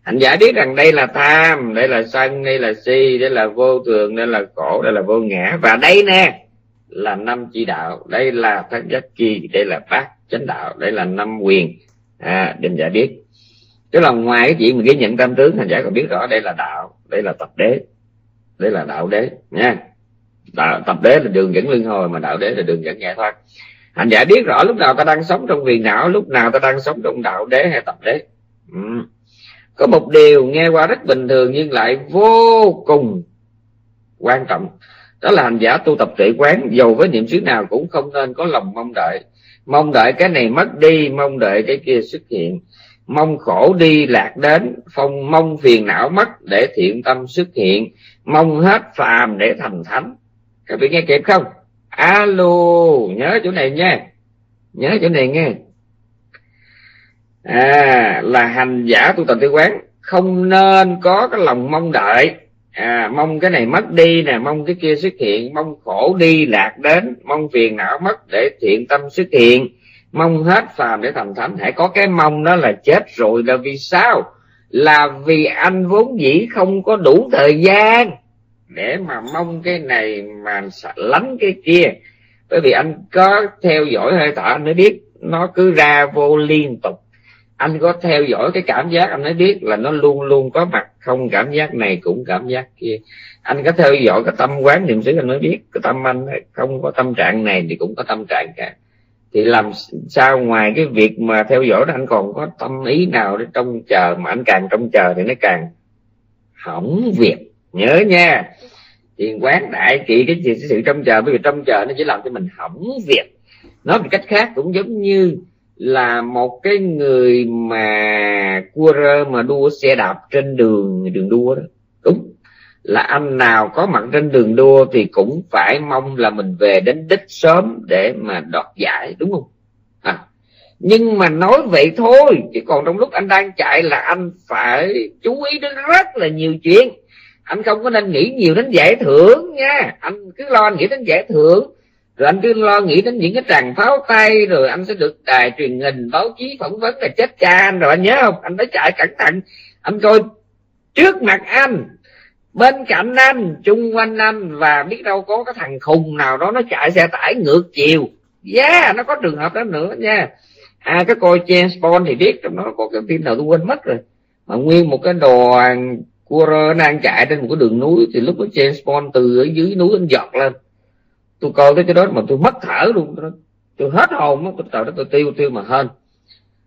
hành giả biết rằng đây là tham đây là sân đây là si đây là vô thường đây là khổ đây là vô ngã và đây nè là năm chi đạo đây là thất giác chi đây là bát chánh đạo đây là năm quyền à, định giả biết tức là ngoài cái chuyện mình ghi nhận tâm tướng hành giả còn biết rõ đây là đạo đây là tập đế đây là đạo đế nha đạo, tập đế là đường dẫn luân hồi mà đạo đế là đường dẫn giải thoát hành giả biết rõ lúc nào ta đang sống trong viền não lúc nào ta đang sống trong đạo đế hay tập đế ừ có một điều nghe qua rất bình thường nhưng lại vô cùng quan trọng. Đó là hành giả tu tập tuệ quán dầu với niệm xứ nào cũng không nên có lòng mong đợi. Mong đợi cái này mất đi, mong đợi cái kia xuất hiện. Mong khổ đi lạc đến, phong mong phiền não mất để thiện tâm xuất hiện. Mong hết phàm để thành thánh. Các vị nghe kịp không? Alo, nhớ chỗ này nha. Nhớ chỗ này nghe à là hành giả tu tập tư quán. Không nên có cái lòng mong đợi. À, mong cái này mất đi nè mong cái kia xuất hiện mong khổ đi lạc đến mong phiền não mất để thiện tâm xuất hiện. Mong hết phàm để thành thánh. Hãy có cái mong đó là chết rồi là vì sao? Là vì anh vốn dĩ không có đủ thời gian để mà mong cái này mà lánh cái kia. Bởi vì anh có theo dõi hơi thở anh mới biết nó cứ ra vô liên tục anh có theo dõi cái cảm giác, anh mới biết là nó luôn luôn có mặt không, cảm giác này cũng cảm giác kia. Anh có theo dõi cái tâm quán niệm xứ, anh mới biết cái tâm anh không có tâm trạng này thì cũng có tâm trạng cả thì làm sao ngoài cái việc mà theo dõi đó, anh còn có tâm ý nào để trông chờ, mà anh càng trông chờ thì nó càng hỏng việc. Nhớ nha. Thiền quán đại kỵ cái gì sự trông chờ, bởi vì trông chờ nó chỉ làm cho mình hỏng việc. Nói một cách khác cũng giống như là một cái người mà cua rơ mà đua xe đạp trên đường đường đua đó. Đúng. Là anh nào có mặt trên đường đua thì cũng phải mong là mình về đến đích sớm để mà đoạt giải, đúng không? À. nhưng mà nói vậy thôi, chứ còn trong lúc anh đang chạy là anh phải chú ý đến rất là nhiều chuyện. Anh không có nên nghĩ nhiều đến giải thưởng nha. Anh cứ lo anh nghĩ đến giải thưởng rồi anh cứ lo nghĩ đến những cái tràng pháo tay, rồi anh sẽ được đài truyền hình, báo chí phỏng vấn là chết cha anh. Rồi anh nhớ không? Anh phải chạy cẩn thận. Anh coi, trước mặt anh, bên cạnh anh, chung quanh anh, và biết đâu có cái thằng khùng nào đó nó chạy xe tải ngược chiều. Yeah nó có trường hợp đó nữa nha. À cái coi James Bond thì biết, trong đó có cái phim nào tôi quên mất rồi. Mà nguyên một cái đoàn cua đang chạy trên một cái đường núi, thì lúc đó James Bond từ ở dưới núi anh giọt lên tôi coi tới cái đó mà tôi mất thở luôn. Tôi hết hồn đó tôi trời đó tôi tiêu tiêu mà hơn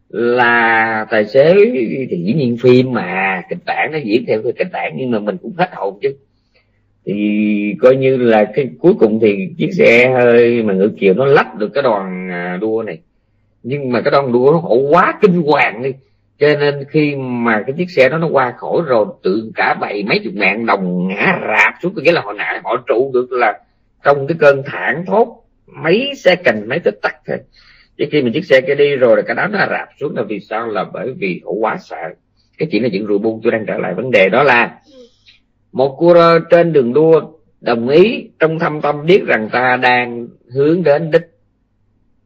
là tài xế thì dĩ nhiên phim mà, kịch bản nó diễn theo cái kịch bản, nhưng mà mình cũng hết hồn chứ. Thì coi như là cái cuối cùng thì chiếc xe hơi mà ngựa kiều nó lách được cái đoàn à, đua này. Nhưng mà cái đoàn đua nó hổ quá kinh hoàng đi. Cho nên khi mà cái chiếc xe đó nó qua khỏi rồi tự cả bảy mấy chục ngàn đồng ngã rạp xuống cái là họ nãy họ trụ được là trong cái cơn thảng thốt, mấy xe cành, mấy tích tắc thôi. Chứ khi mình chiếc xe kia đi rồi là cái đám nó rạp xuống là vì sao? Là bởi vì họ quá sợ. Cái chuyện là chuyện rượu buông, tôi đang trở lại vấn đề đó là một cua trên đường đua đồng ý trong thâm tâm biết rằng ta đang hướng đến đích,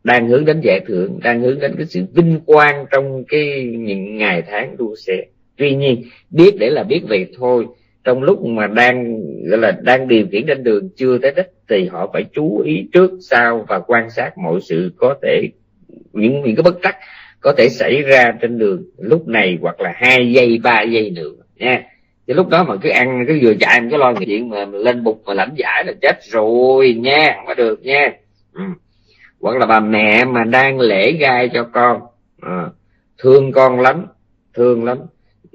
đang hướng đến giải thưởng, đang hướng đến cái sự vinh quang trong cái những ngày tháng đua xe. Tuy nhiên, biết để là biết vậy thôi trong lúc mà đang gọi là đang điều khiển trên đường chưa tới đích thì họ phải chú ý trước sau và quan sát mọi sự có thể những những cái bất trắc có thể xảy ra trên đường lúc này hoặc là hai giây ba giây nữa nha. Thì lúc đó mà cứ ăn cứ vừa chạy cái lo chuyện mà lên bục mà lãnh giải là chết rồi nha không có được nha. Ừ. hoặc là bà mẹ mà đang lễ gai cho con. À, thương con lắm thương lắm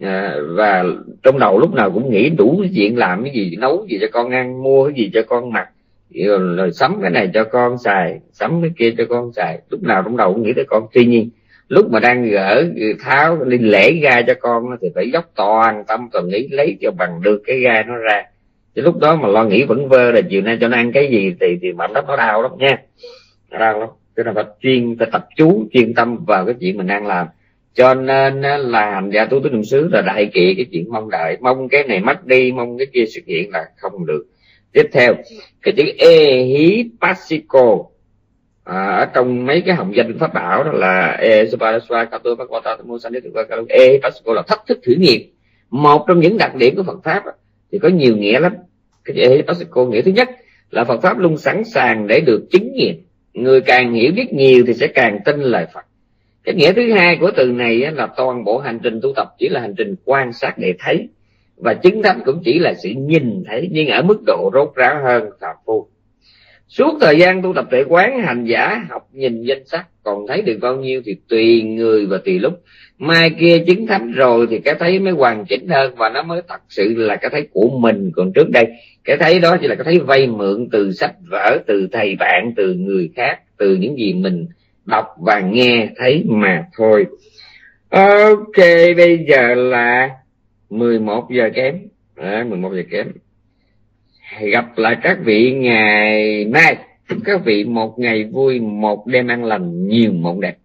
à, và trong đầu lúc nào cũng nghĩ đủ chuyện làm cái gì nấu gì cho con ăn mua cái gì cho con mặc rồi, rồi sắm cái này cho con xài sắm cái kia cho con xài. Lúc nào trong đầu cũng nghĩ tới con. Tuy nhiên lúc mà đang gỡ tháo lên lễ ga cho con thì phải dốc toàn tâm toàn nghĩ lấy cho bằng được cái gai nó ra. Chứ lúc đó mà lo nghĩ vẫn vơ là chiều nay cho nó ăn cái gì thì thì mạnh lắm nó đau lắm nha. Nó đau lắm. Cho nên phải chuyên phải tập chú chuyên tâm vào cái chuyện mình đang làm cho nên là hành giả tu tứ niệm xứ là đại kỵ cái chuyện mong đợi. Mong cái này mất đi mong cái kia xuất hiện là không được. Tiếp theo cái chữ e hí pasico à, ở trong mấy cái hồng danh pháp bảo đó là e supadaswa kato tamo e pasico là thách thức thử nghiệm. Một trong những đặc điểm của Phật pháp thì có nhiều nghĩa lắm. Cái chữ e pasico nghĩa thứ nhất là Phật pháp luôn sẵn sàng để được chứng nghiệm. Người càng hiểu biết nhiều thì sẽ càng tin lời Phật cái nghĩa thứ hai của từ này là toàn bộ hành trình tu tập chỉ là hành trình quan sát để thấy. Và chứng thánh cũng chỉ là sự nhìn thấy, nhưng ở mức độ rốt ráo hơn phạm phu suốt thời gian tu tập tuệ quán hành giả, học nhìn danh sắc còn thấy được bao nhiêu thì tùy người và tùy lúc. Mai kia chứng thánh rồi thì cái thấy mới hoàn chỉnh hơn, và nó mới thật sự là cái thấy của mình. Còn trước đây, cái thấy đó chỉ là cái thấy vay mượn từ sách vở, từ thầy bạn, từ người khác, từ những gì mình đọc và nghe thấy mà thôi. Ok bây giờ là 11 giờ kém. À, 11 giờ kém. Gặp lại các vị ngày mai. Các vị một ngày vui một đêm an lành nhiều mộng đẹp.